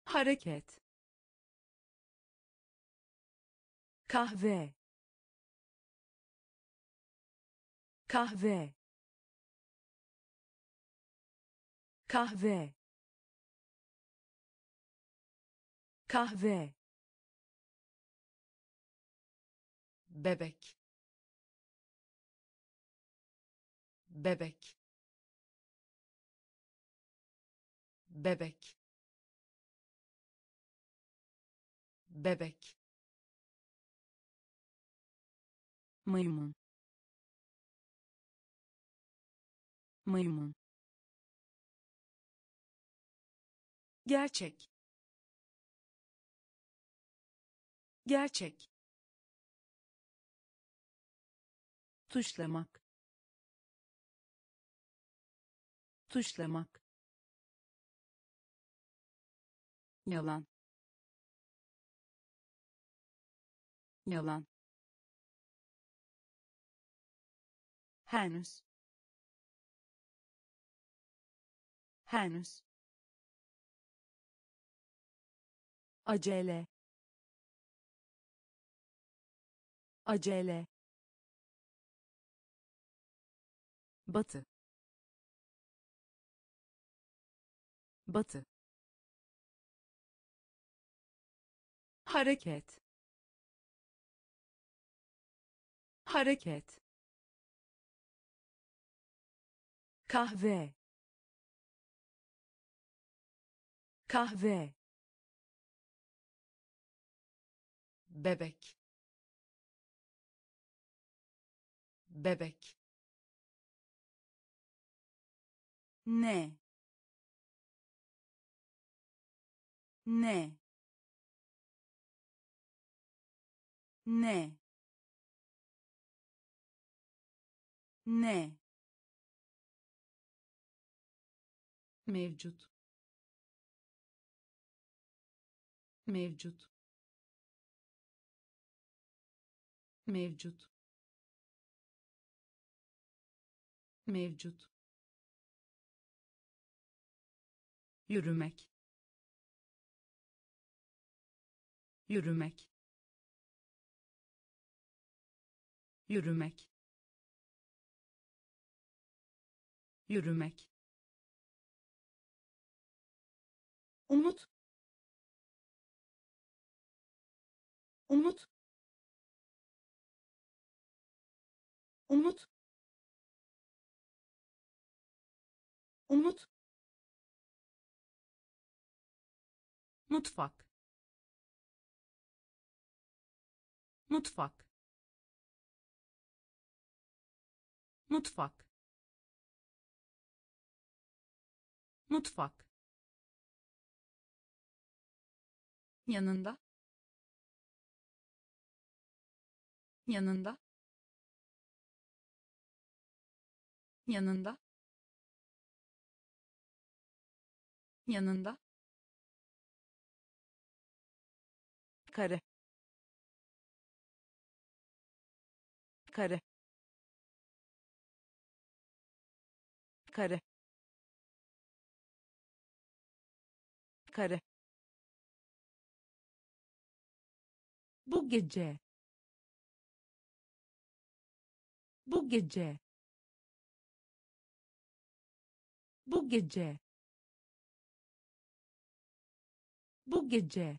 Hareket. Kahve. Kahve. Kahve. Kahve bebek. Bebek. Bebek. Bebek. Maymun. Maymun. Gerçek. Gerçek tuşlamak. Tuşlamak. Yalan. Yalan. Henüz. Henüz. Acele. Acele batı. Batı. Hareket. Hareket. Kahve. Kahve. Bebek. Bebek ne? Ne? Ne? Ne? Mevcut. Mevcut. Mevcut. Mevcut yürümek. Yürümek. Yürümek. Yürümek. Umut. Umut. Umut. Umut mutfak. Mutfak. Mutfak. Mutfak. Yanında. Yanında. Yanında. Yanında kare kare kare kare bu gece. Bu gece. Bu gece. Bu gece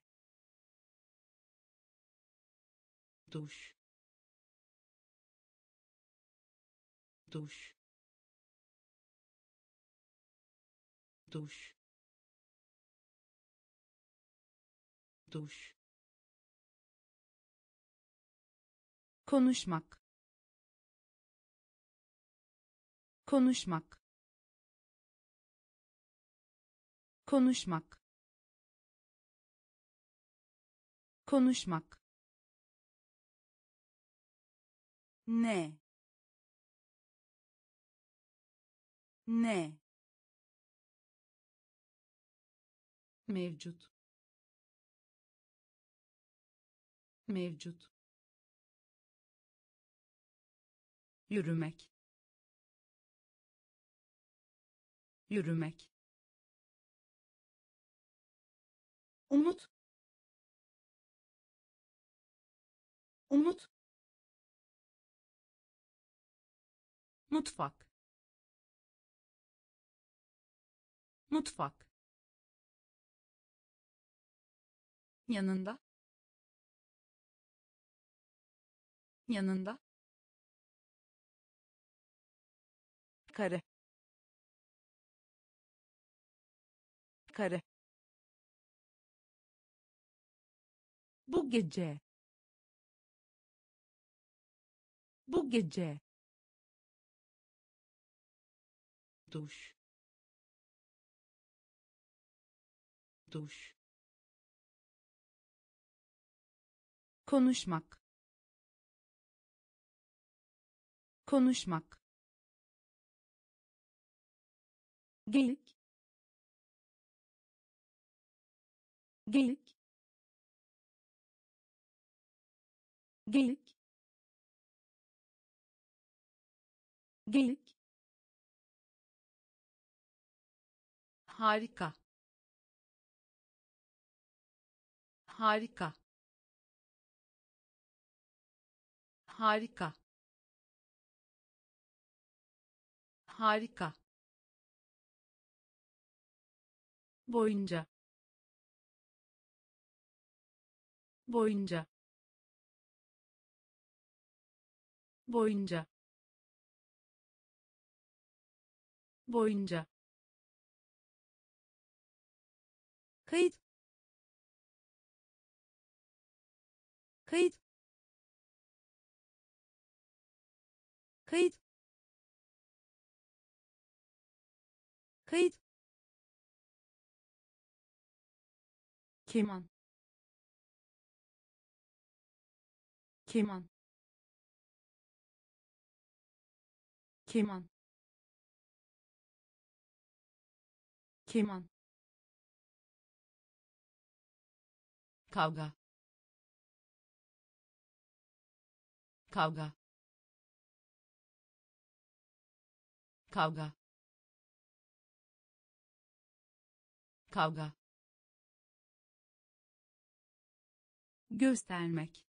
duş. Duş. Duş. Duş. Konuşmak. Konuşmak. Konuşmak. Konuşmak ne? Ne? Mevcut. Mevcut. Yürümek. Yürümek. Umut. Umut mutfak. Mutfak. Yanında. Yanında. Kare kare bu gece. Bu gece duş. Duş. Konuşmak. Konuşmak. Gelik. Gelik. Gelik. Gelik harika. Harika. Harika. Harika. Boyunca. Boyunca. Boyunca. Boyunca kayıt. Kayıt. Kayıt. Kayıt. Keman. Keman. Keman. Keman kavga. Kavga. Kavga. Kavga. Göstermek.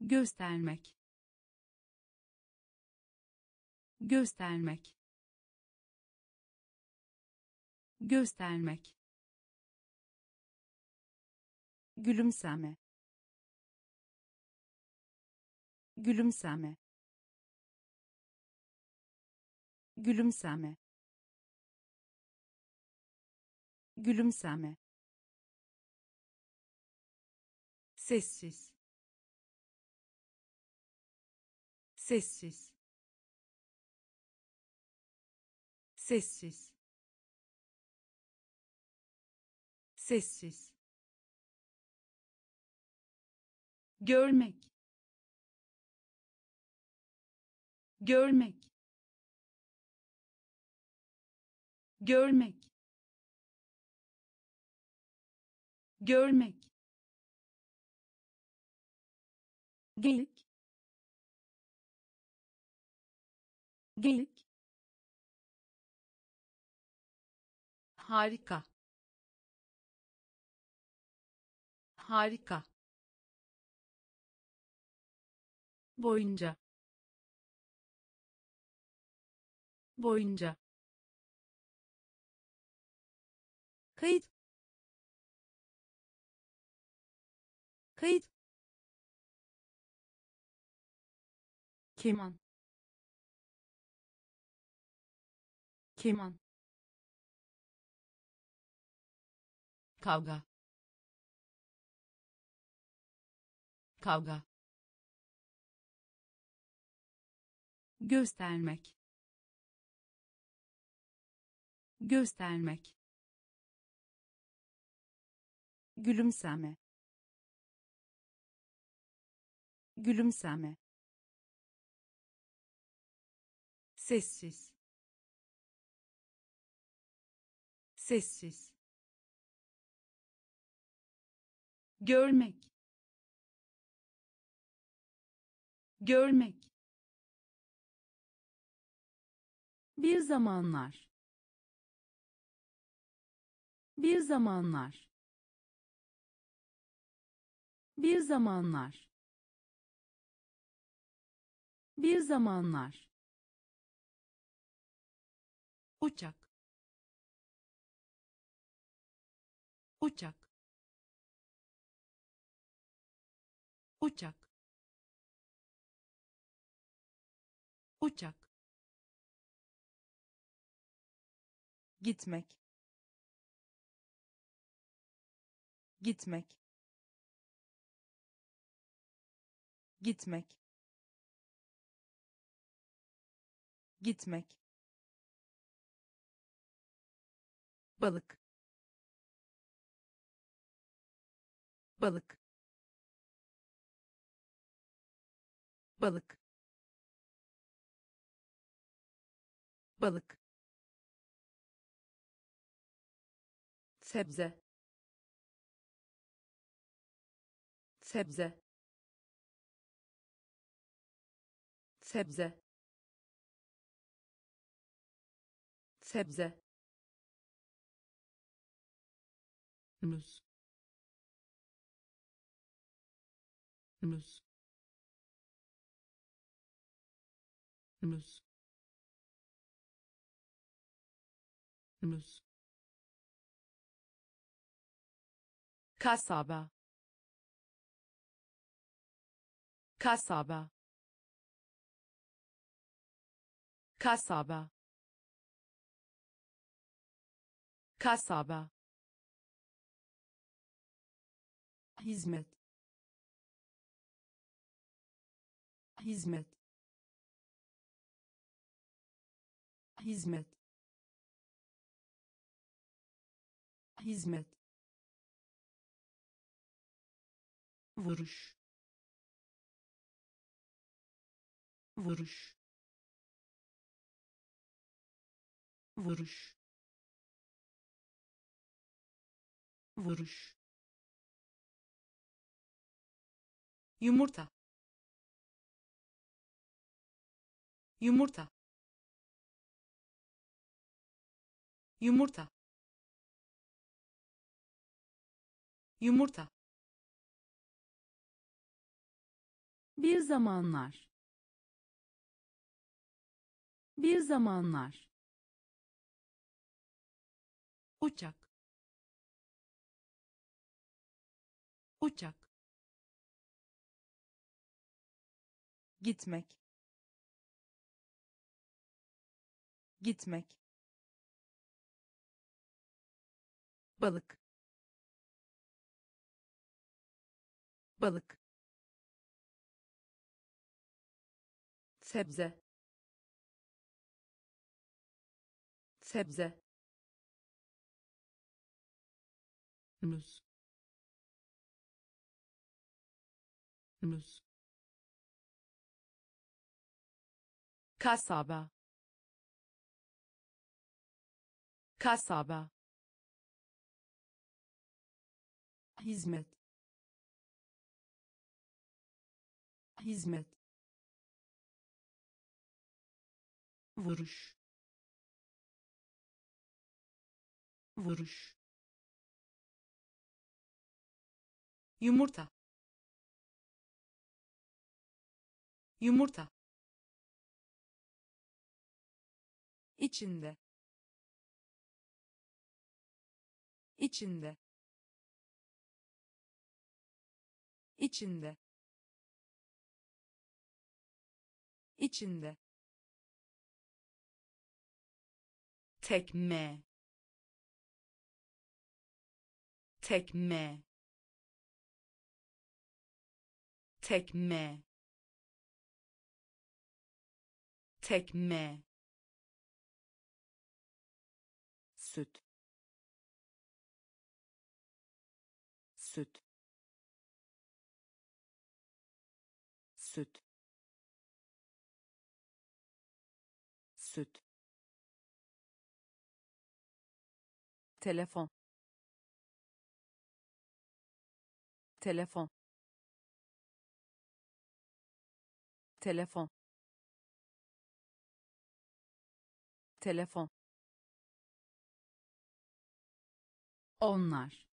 Göstermek. Göstermek. Göstermek gülümseme. Gülümseme. Gülümseme. Gülümseme. Sessiz. Sessiz. Sessiz. Sessiz görmek. Görmek. Görmek. Görmek. Gelik. Gelik. Harika. Harika boyunca boyunca kayıt kayıt keman keman kavga kavga göstermek. Göstermek. Gülümseme. Gülümseme. Sessiz. Sessiz. Görmek. Görmek bir zamanlar. Bir zamanlar. Bir zamanlar. Bir zamanlar. Uçak uçak uçak uçak gitmek. Gitmek. Gitmek. Gitmek. Balık. Balık. Balık. Balık sebze. Sebze. Sebze. Sebze. Muz muz muz muz kasaba. Kasaba. Kasaba. Kasaba. Hizmet. Hizmet. Hizmet. Hizmet vuruş. Vuruş. Vuruş. Vuruş. Yumurta. Yumurta. Yumurta. Yumurta bir zamanlar. Bir zamanlar. Uçak uçak gitmek. Gitmek. Balık. Balık sebze. Sebze. Muz muz kasaba. Kasaba. Hizmet. Hizmet vuruş. Vuruş. Yumurta. Yumurta. İçinde. İçinde. İçinde. İçinde tekme. Tekme. Tekme. Tekme. Süt. Süt. Süt telefon. Telefon. Telefon. Telefon. Onlar.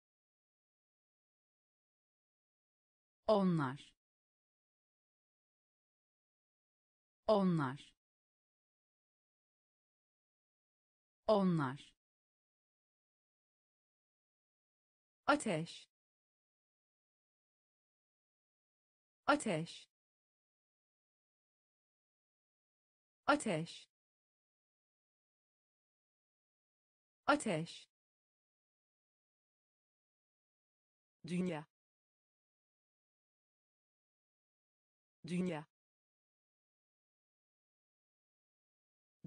Onlar. Onlar. Onlar ateş. Ateş. Ateş. Ateş. Dünya. Dünya.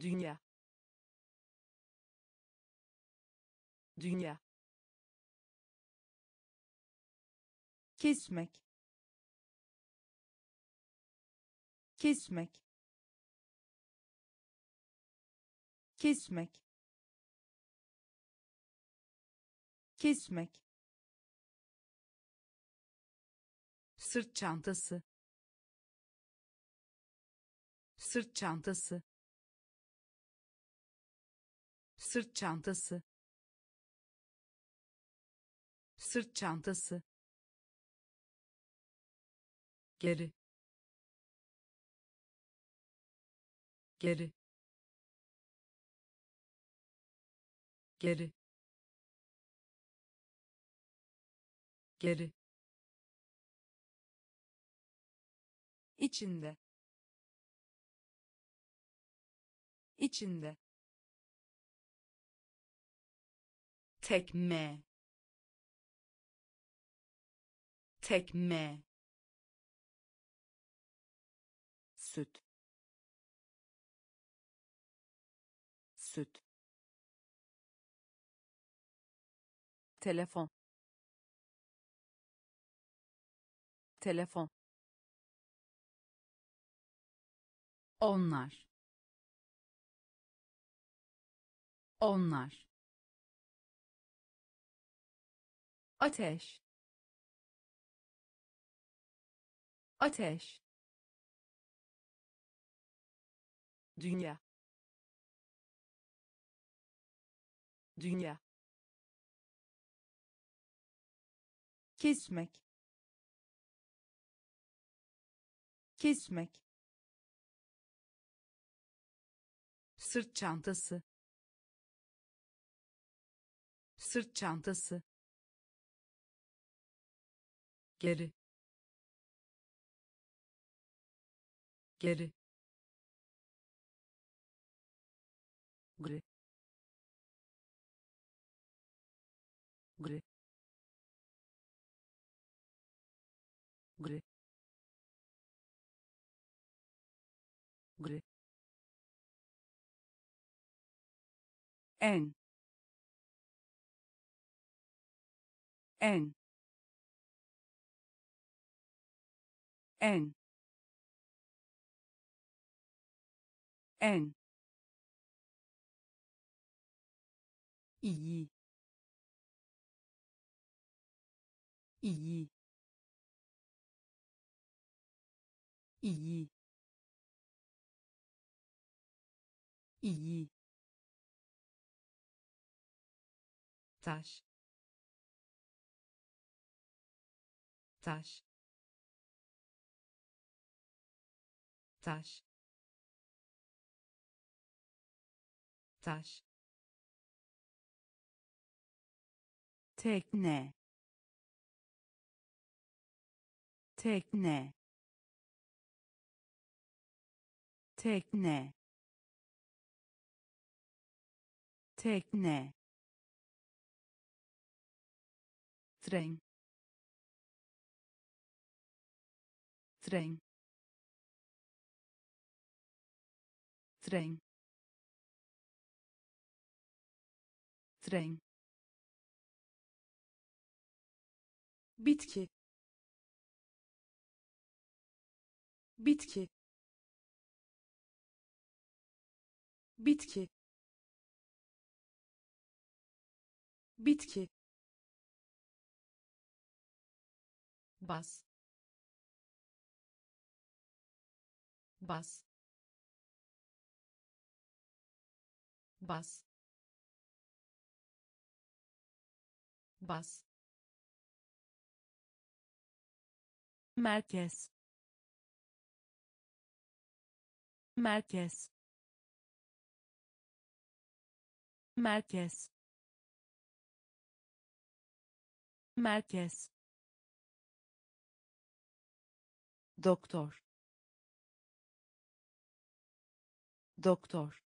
Dünya. Dünya kesmek. Kesmek. Kesmek. Kesmek. Sırt çantası. Sırt çantası. Sırt çantası. Sırt çantası geri. Geri. Geri. Geri. İçinde. İçinde. Tekme. Tekme süt. Süt. Telefon. Telefon. Onlar. Onlar. Ateş. Ateş dünya. Dünya. Kesmek. Kesmek. Sırt çantası. Sırt çantası. Geri. Geri gri gri gri gri en en en en iyi. İyi. İyi. İyi. Taş. Taş. Taş. Taş tekne tekne tekne tekne tren tren tren tren bitki. Bitki. Bitki. Bitki. Bas. Bas. Bas. Bas merkez. Merkez. Merkez. Merkez. Doktor. Doktor.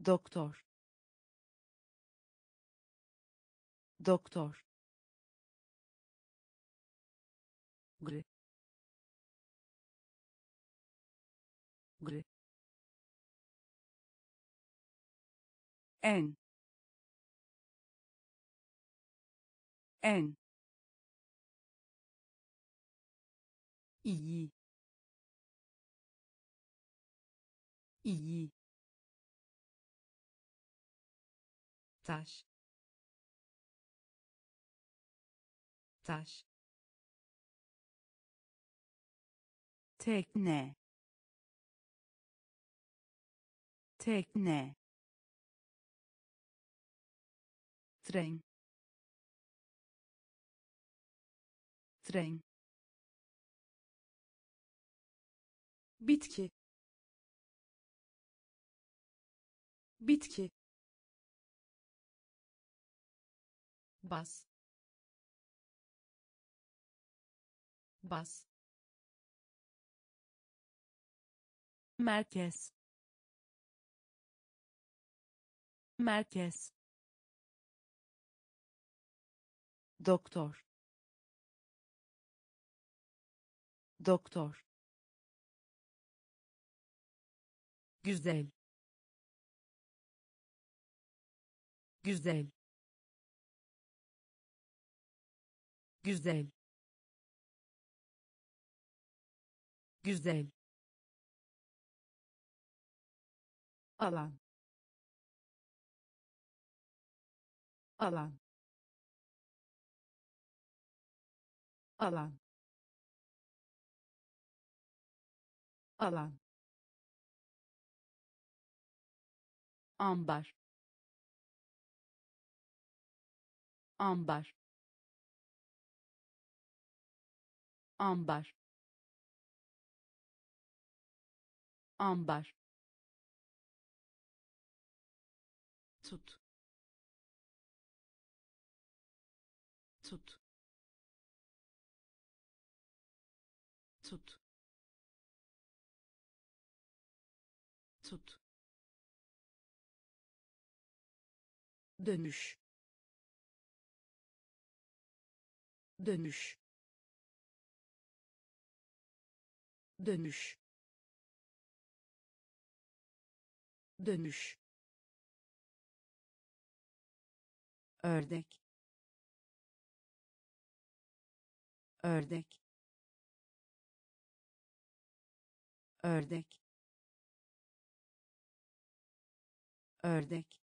Doktor. Doktor gri. Gri. En en iyi. İyi. Taş. Taş tekne. Tekne. Tren. Tren. Bitki. Bitki. Bas. Bas merkez. Merkez. Doktor. Doktor. Güzel. Güzel. Güzel. Güzel alan. Alan. Alan. Alan. Ambar. Ambar. Ambar. Ambar tut. Tut. Tut. Tut. Dönüş. Dönüş. Dönüş. Dönüş ördek. Ördek. Ördek. Ördek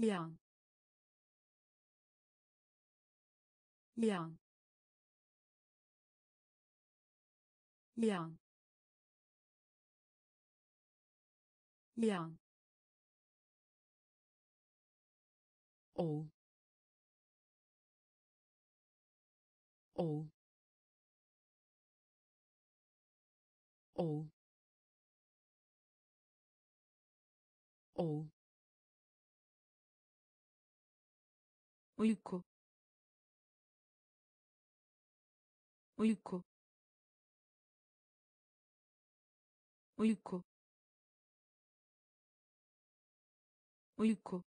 yan yan yan yan oğul oğul oğul oğul uyku. Uyku. Uyku. Uyku.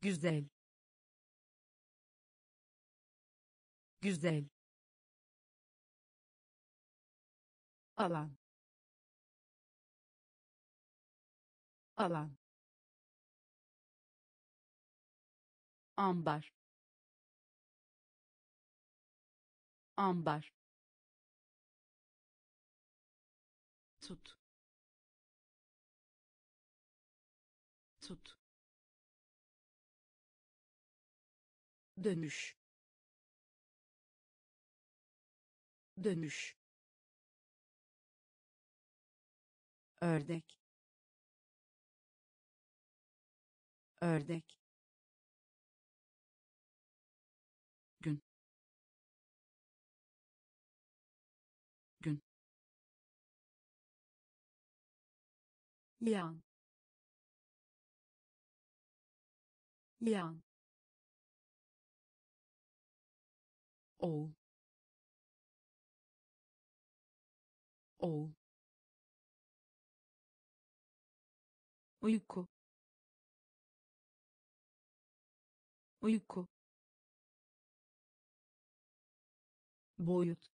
Güzel. Güzel. Alan. Alan ambar. Ambar. Tut. Tut. Dönüş. Dönüş. Ördek. Ördek yan yan oğul oğul uyku. Uyku. Boyut.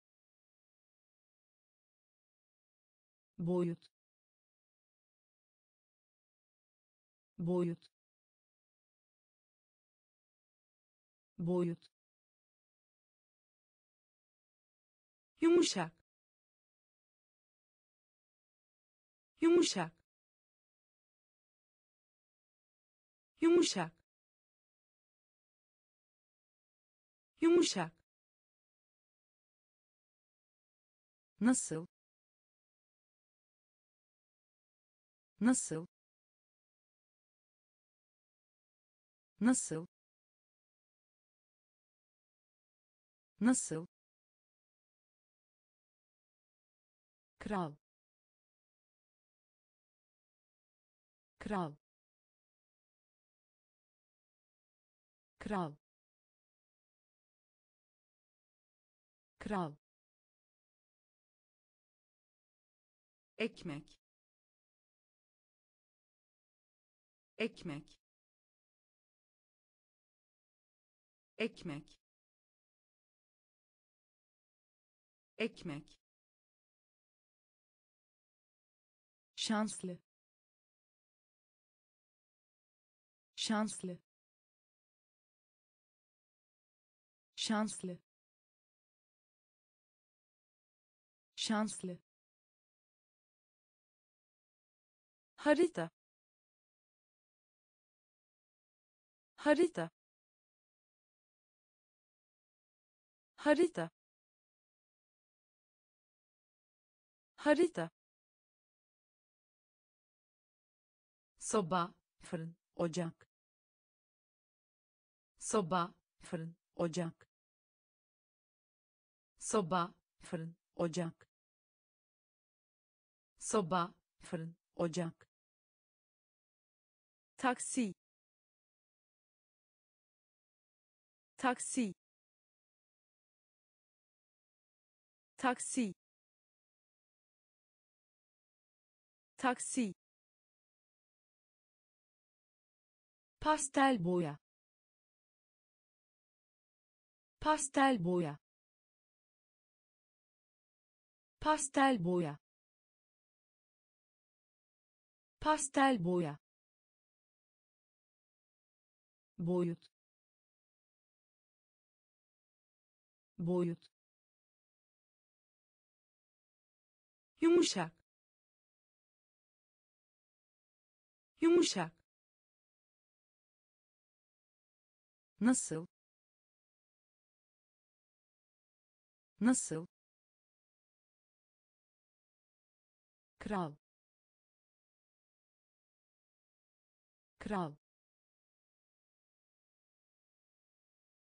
Boyut boyut boyut yumuşak yumuşak yumuşak yumuşak nasıl nasıl nasıl? Nasıl? Kral. Kral. Kral. Kral. Ekmek. Ekmek ekmek. Ekmek. Şanslı. Şanslı. Şanslı. Şanslı. Harita. Harita harita. Harita. Soba. Fırın ocak. Soba. Fırın ocak. Soba. Fırın ocak. Soba. Fırın ocak. Taksi. Taksi taksi. Taksi. Pastel boya. Pastel boya. Pastel boya. Pastel boya. Boyut. Boyut yumuşak. Yumuşak. Nasıl? Nasıl? Kral. Kral.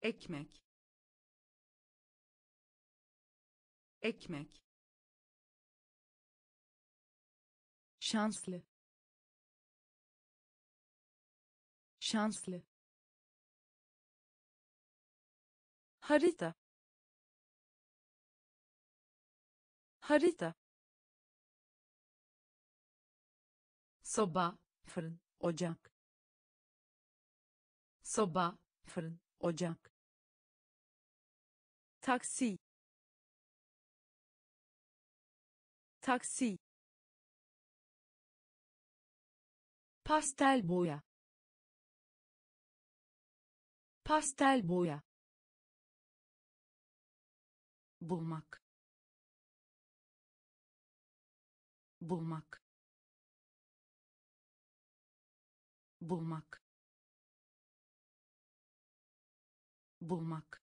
Ekmek. Ekmek şanslı. Şanslı. Harita. Harita. Soba fırın ocak. Soba fırın ocak. Taksi. Taksi pastel boya. Pastel boya. Bulmak. Bulmak. Bulmak. Bulmak.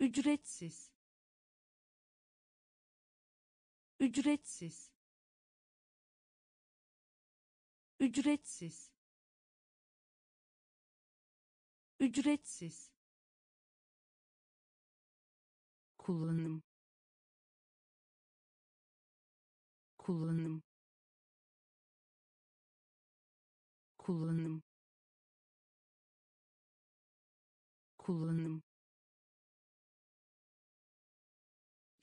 Ücretsiz. Ücretsiz ücretsiz. Ücretsiz. Kullanım. Kullanım. Kullanım. Kullanım.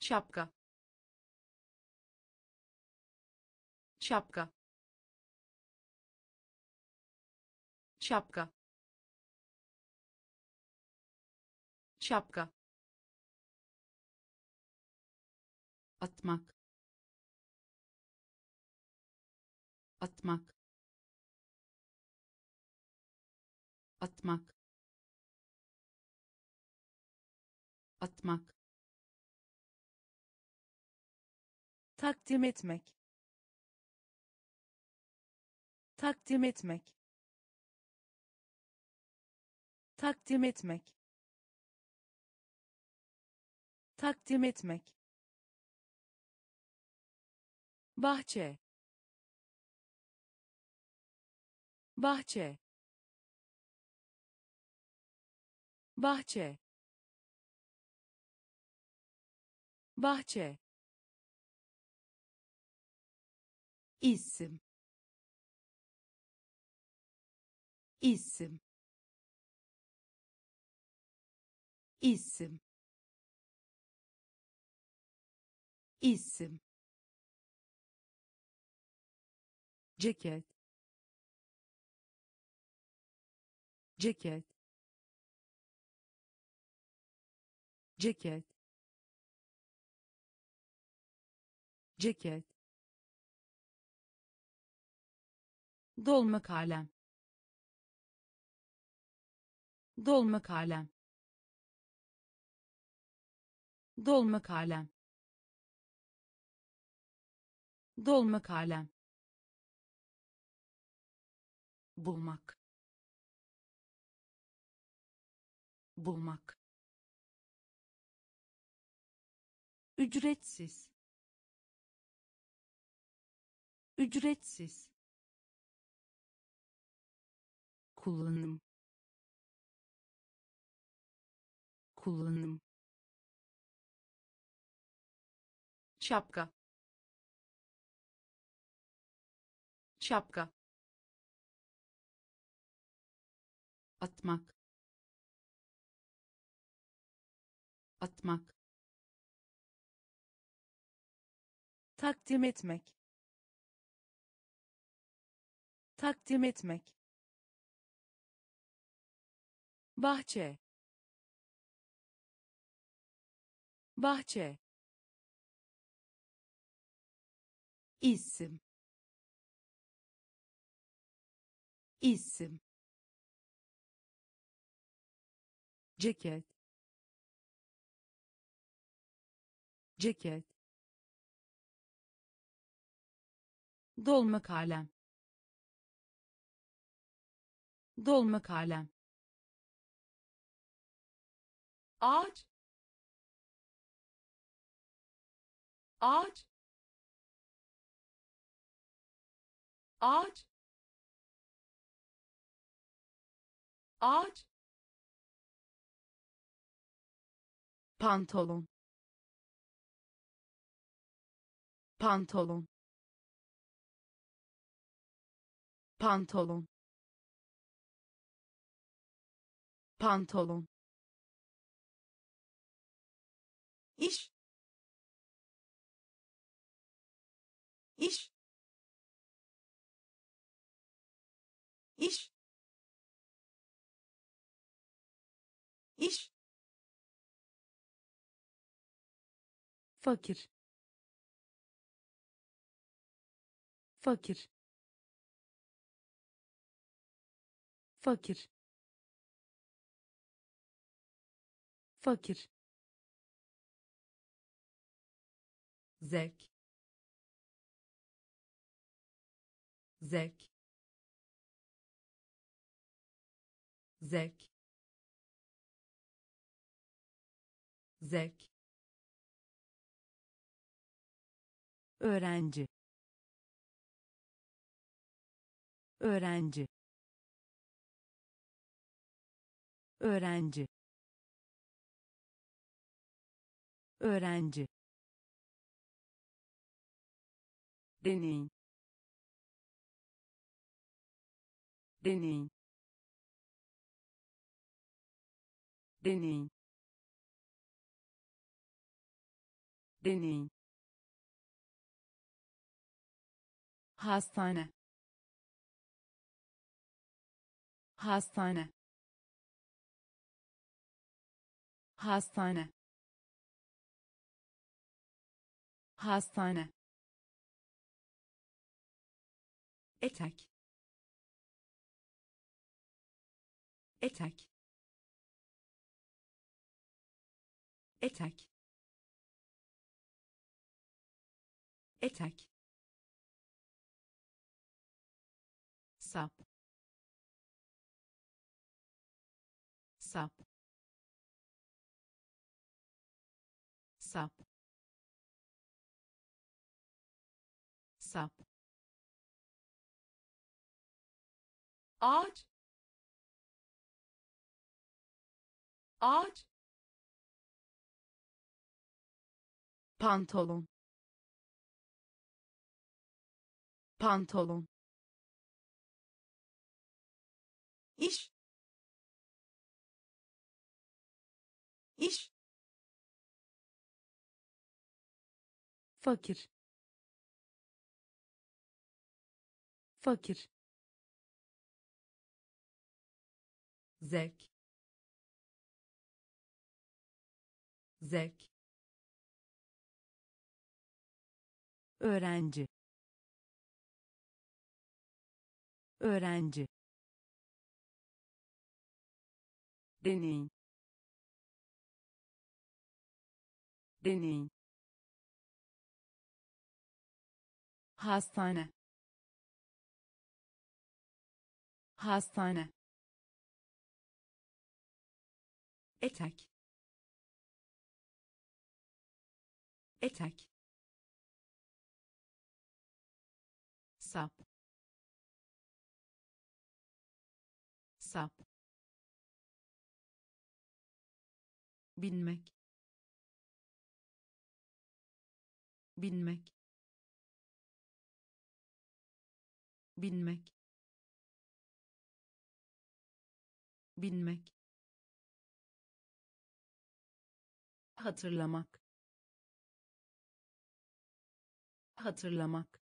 Şapka. Şapka şapka. Şapka. Atmak. Atmak. Atmak. Atmak. Takdim etmek. Takdim etmek takdim etmek. Takdim etmek. Bahçe. Bahçe. Bahçe. Bahçe. İsim. İsim isim. İsim. Ceket. Ceket. Ceket. Ceket. Dolma kalem. Dolma kalem dolma kalem dolma kalem bulmak. Bulmak. Ücretsiz. Ücretsiz. Kullanım. Kullanım şapka. Şapka. Atmak. Atmak. Takdim etmek. Takdim etmek. Bahçe. Bahçe isim. İsim. Ceket. Ceket. Dolma kalem dolma kalem ağaç. Ağaç ağaç. Ağaç. Pantolon. Pantolon. Pantolon. Pantolon. İş. İş iş. İş. Fakir. Fakir. Fakir. Fakir. Zevk. Zevk zevk zevk öğrenci. Öğrenci. Öğrenci. Öğrenci. Deney deney deney deney hastane. Hastane. Hastane. Hastane. Etek. Etek etek. Etek. Sap. Sap. Sap. Sap. Ağaç. Ağaç pantolon. Pantolon. İş. İş. Fakir. Fakir. Zevk. Zevk öğrenci. Öğrenci. Deney. Deney. Hastane. Hastane. Etek. Etek sap binmek. Binmek. Binmek. Binmek. Hatırlamak. Hatırlamak.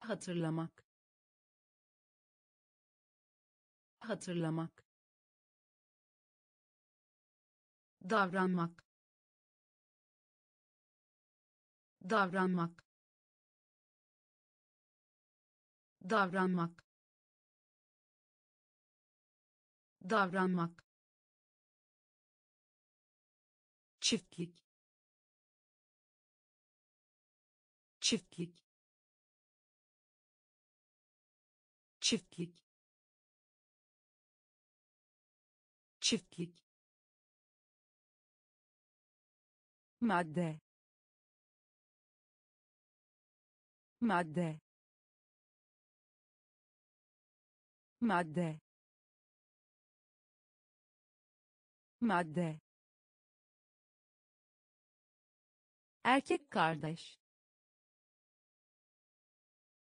Hatırlamak hatırlamak. Davranmak. Davranmak. Davranmak. Davranmak. Çiftlik. Çiftlik. Çiftlik çiftlik. Madde. Madde. Madde. Madde. Erkek kardeş.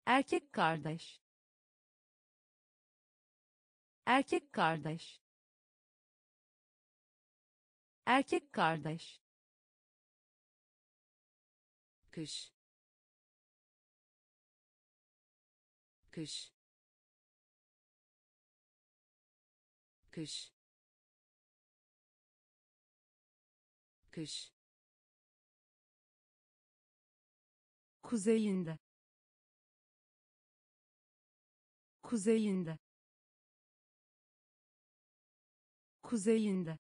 Erkek kardeş. Erkek kardeş erkek kardeş. Kış. Kış. Kış. Kış. Kuzeyinde. Kuzeyinde. Kuzeyinde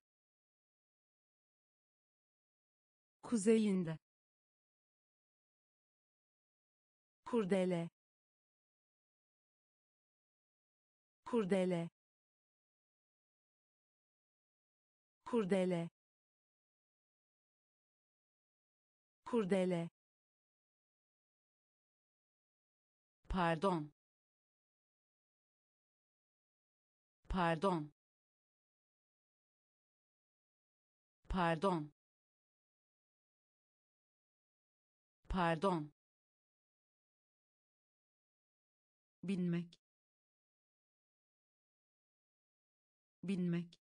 kuzeyinde. Kurdele. Kurdele. Kurdele. Kurdele. Pardon. Pardon. Pardon pardon. Binmek. Binmek.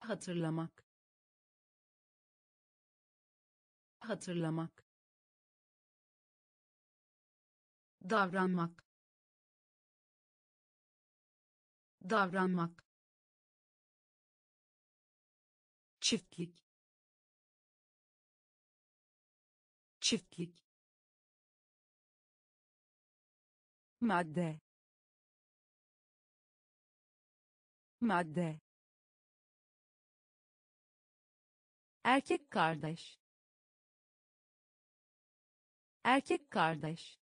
Hatırlamak. Hatırlamak. Davranmak. Davranmak. Çiftlik çiftlik. Madde. Madde. Erkek kardeş. Erkek kardeş.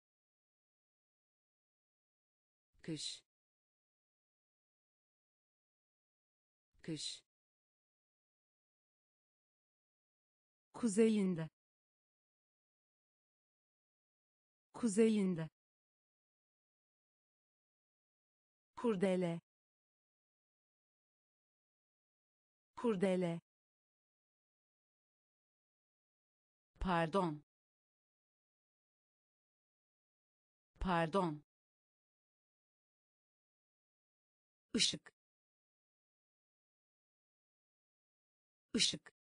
Kış. Kış. Kuzeyinde kuzeyinde. Kurdele. Kurdele. Pardon. Pardon. Işık ışık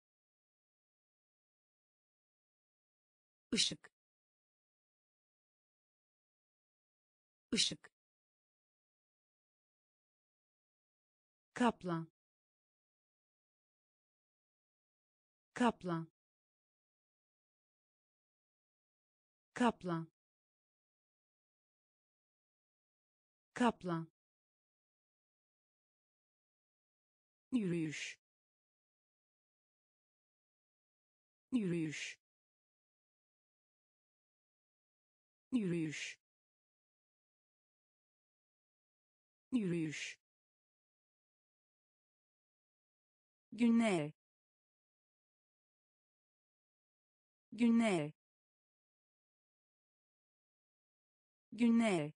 ışık ışık kaplan. Kaplan. Kaplan. Kaplan. Yürüyüş. Yürüyüş. Yürüyüş yürüyüş. Günler günler günler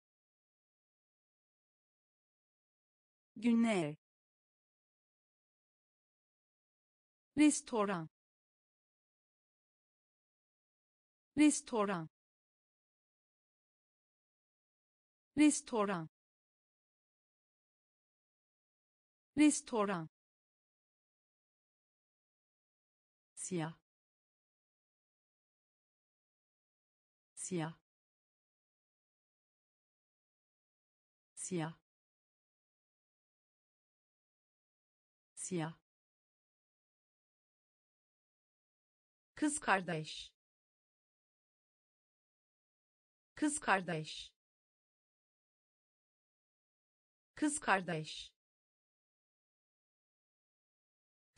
günler restoran. Restoran. Restoran restoran. Siyah. Siyah. Siyah. Siyah. Kız kardeş. Kız kardeş. Kız kardeş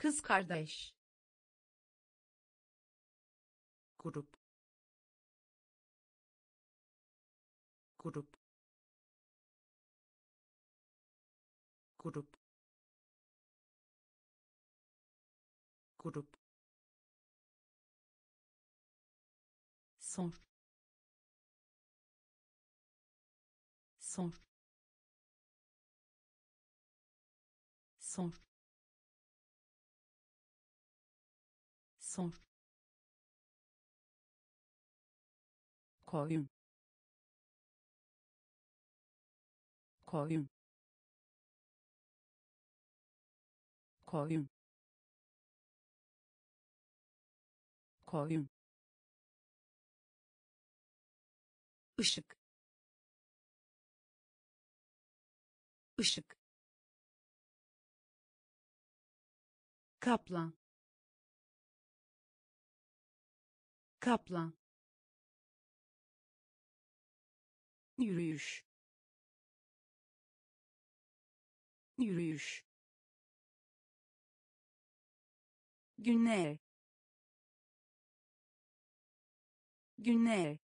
kız kardeş. Grup. Grup. Grup. Grup. Sor. Sor. Sor sor koyun. Koyun. Koyun. Koyun. Işık ışık kaplan kaplan. Yürüyüş. Yürüyüş. Günler günler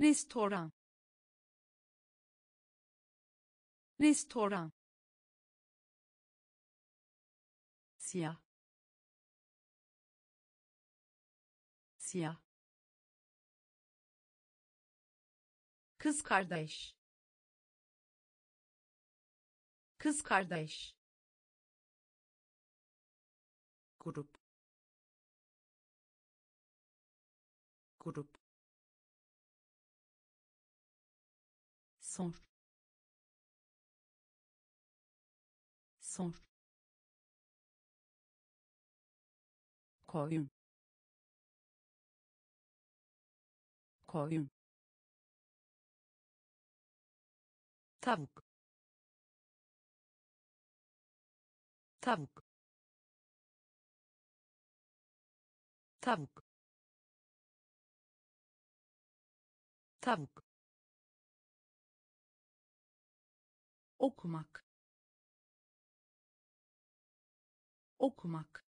restoran. Restoran. Siyah siyah. Kız kardeş. Kız kardeş. Grup. Grup. Sor. Sor. Koyun koyun. Tavuk. Tavuk. Tavuk. Tavuk. Okumak. Okumak.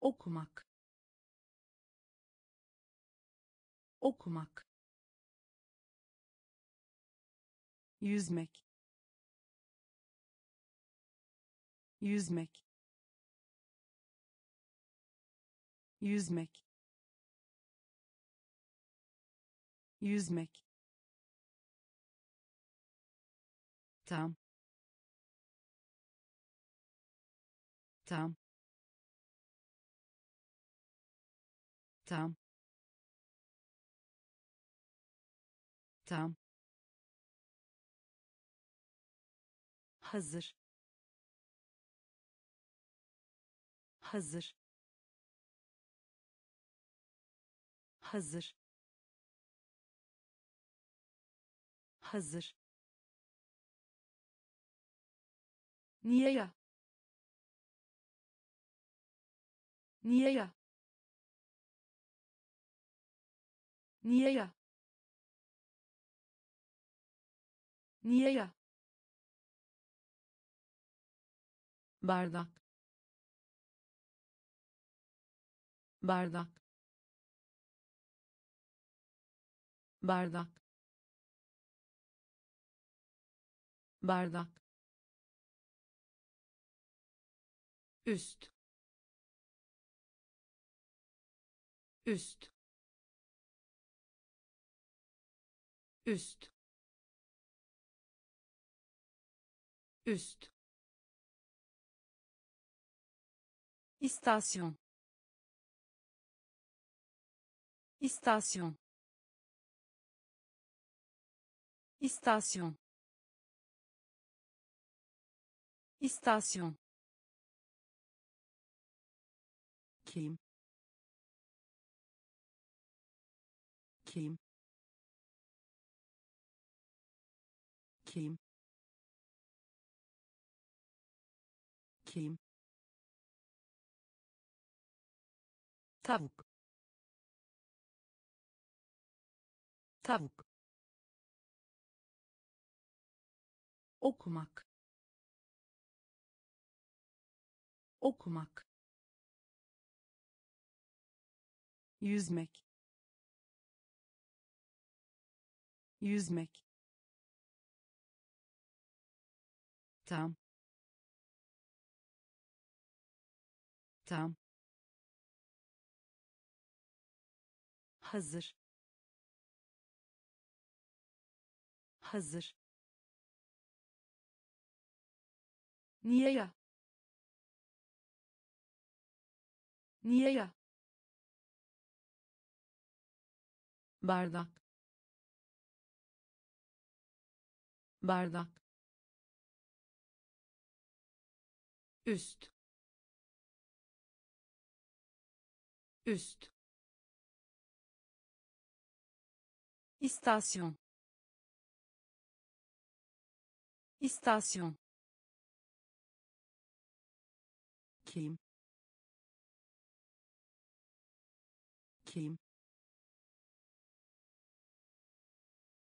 Okumak okumak yüzmek yüzmek yüzmek yüzmek. Tam. Tam. Tam tam hazır. Hazır. Hazır. Hazır. Niye ya? Niye ya? Niye ya niye ya? Bardak. Bardak. Bardak. Bardak. Üst. Üst. Üst üst istasyon istasyon istasyon istasyon kim. Kim. Kim kim tavuk. Tavuk. Okumak. Okumak. Yüzmek. Yüzmek. Tam tam hazır. Hazır. Niye ya? Niye ya? Bardak. Bardak. Üst üst. İstasyon. İstasyon. Kim? Kim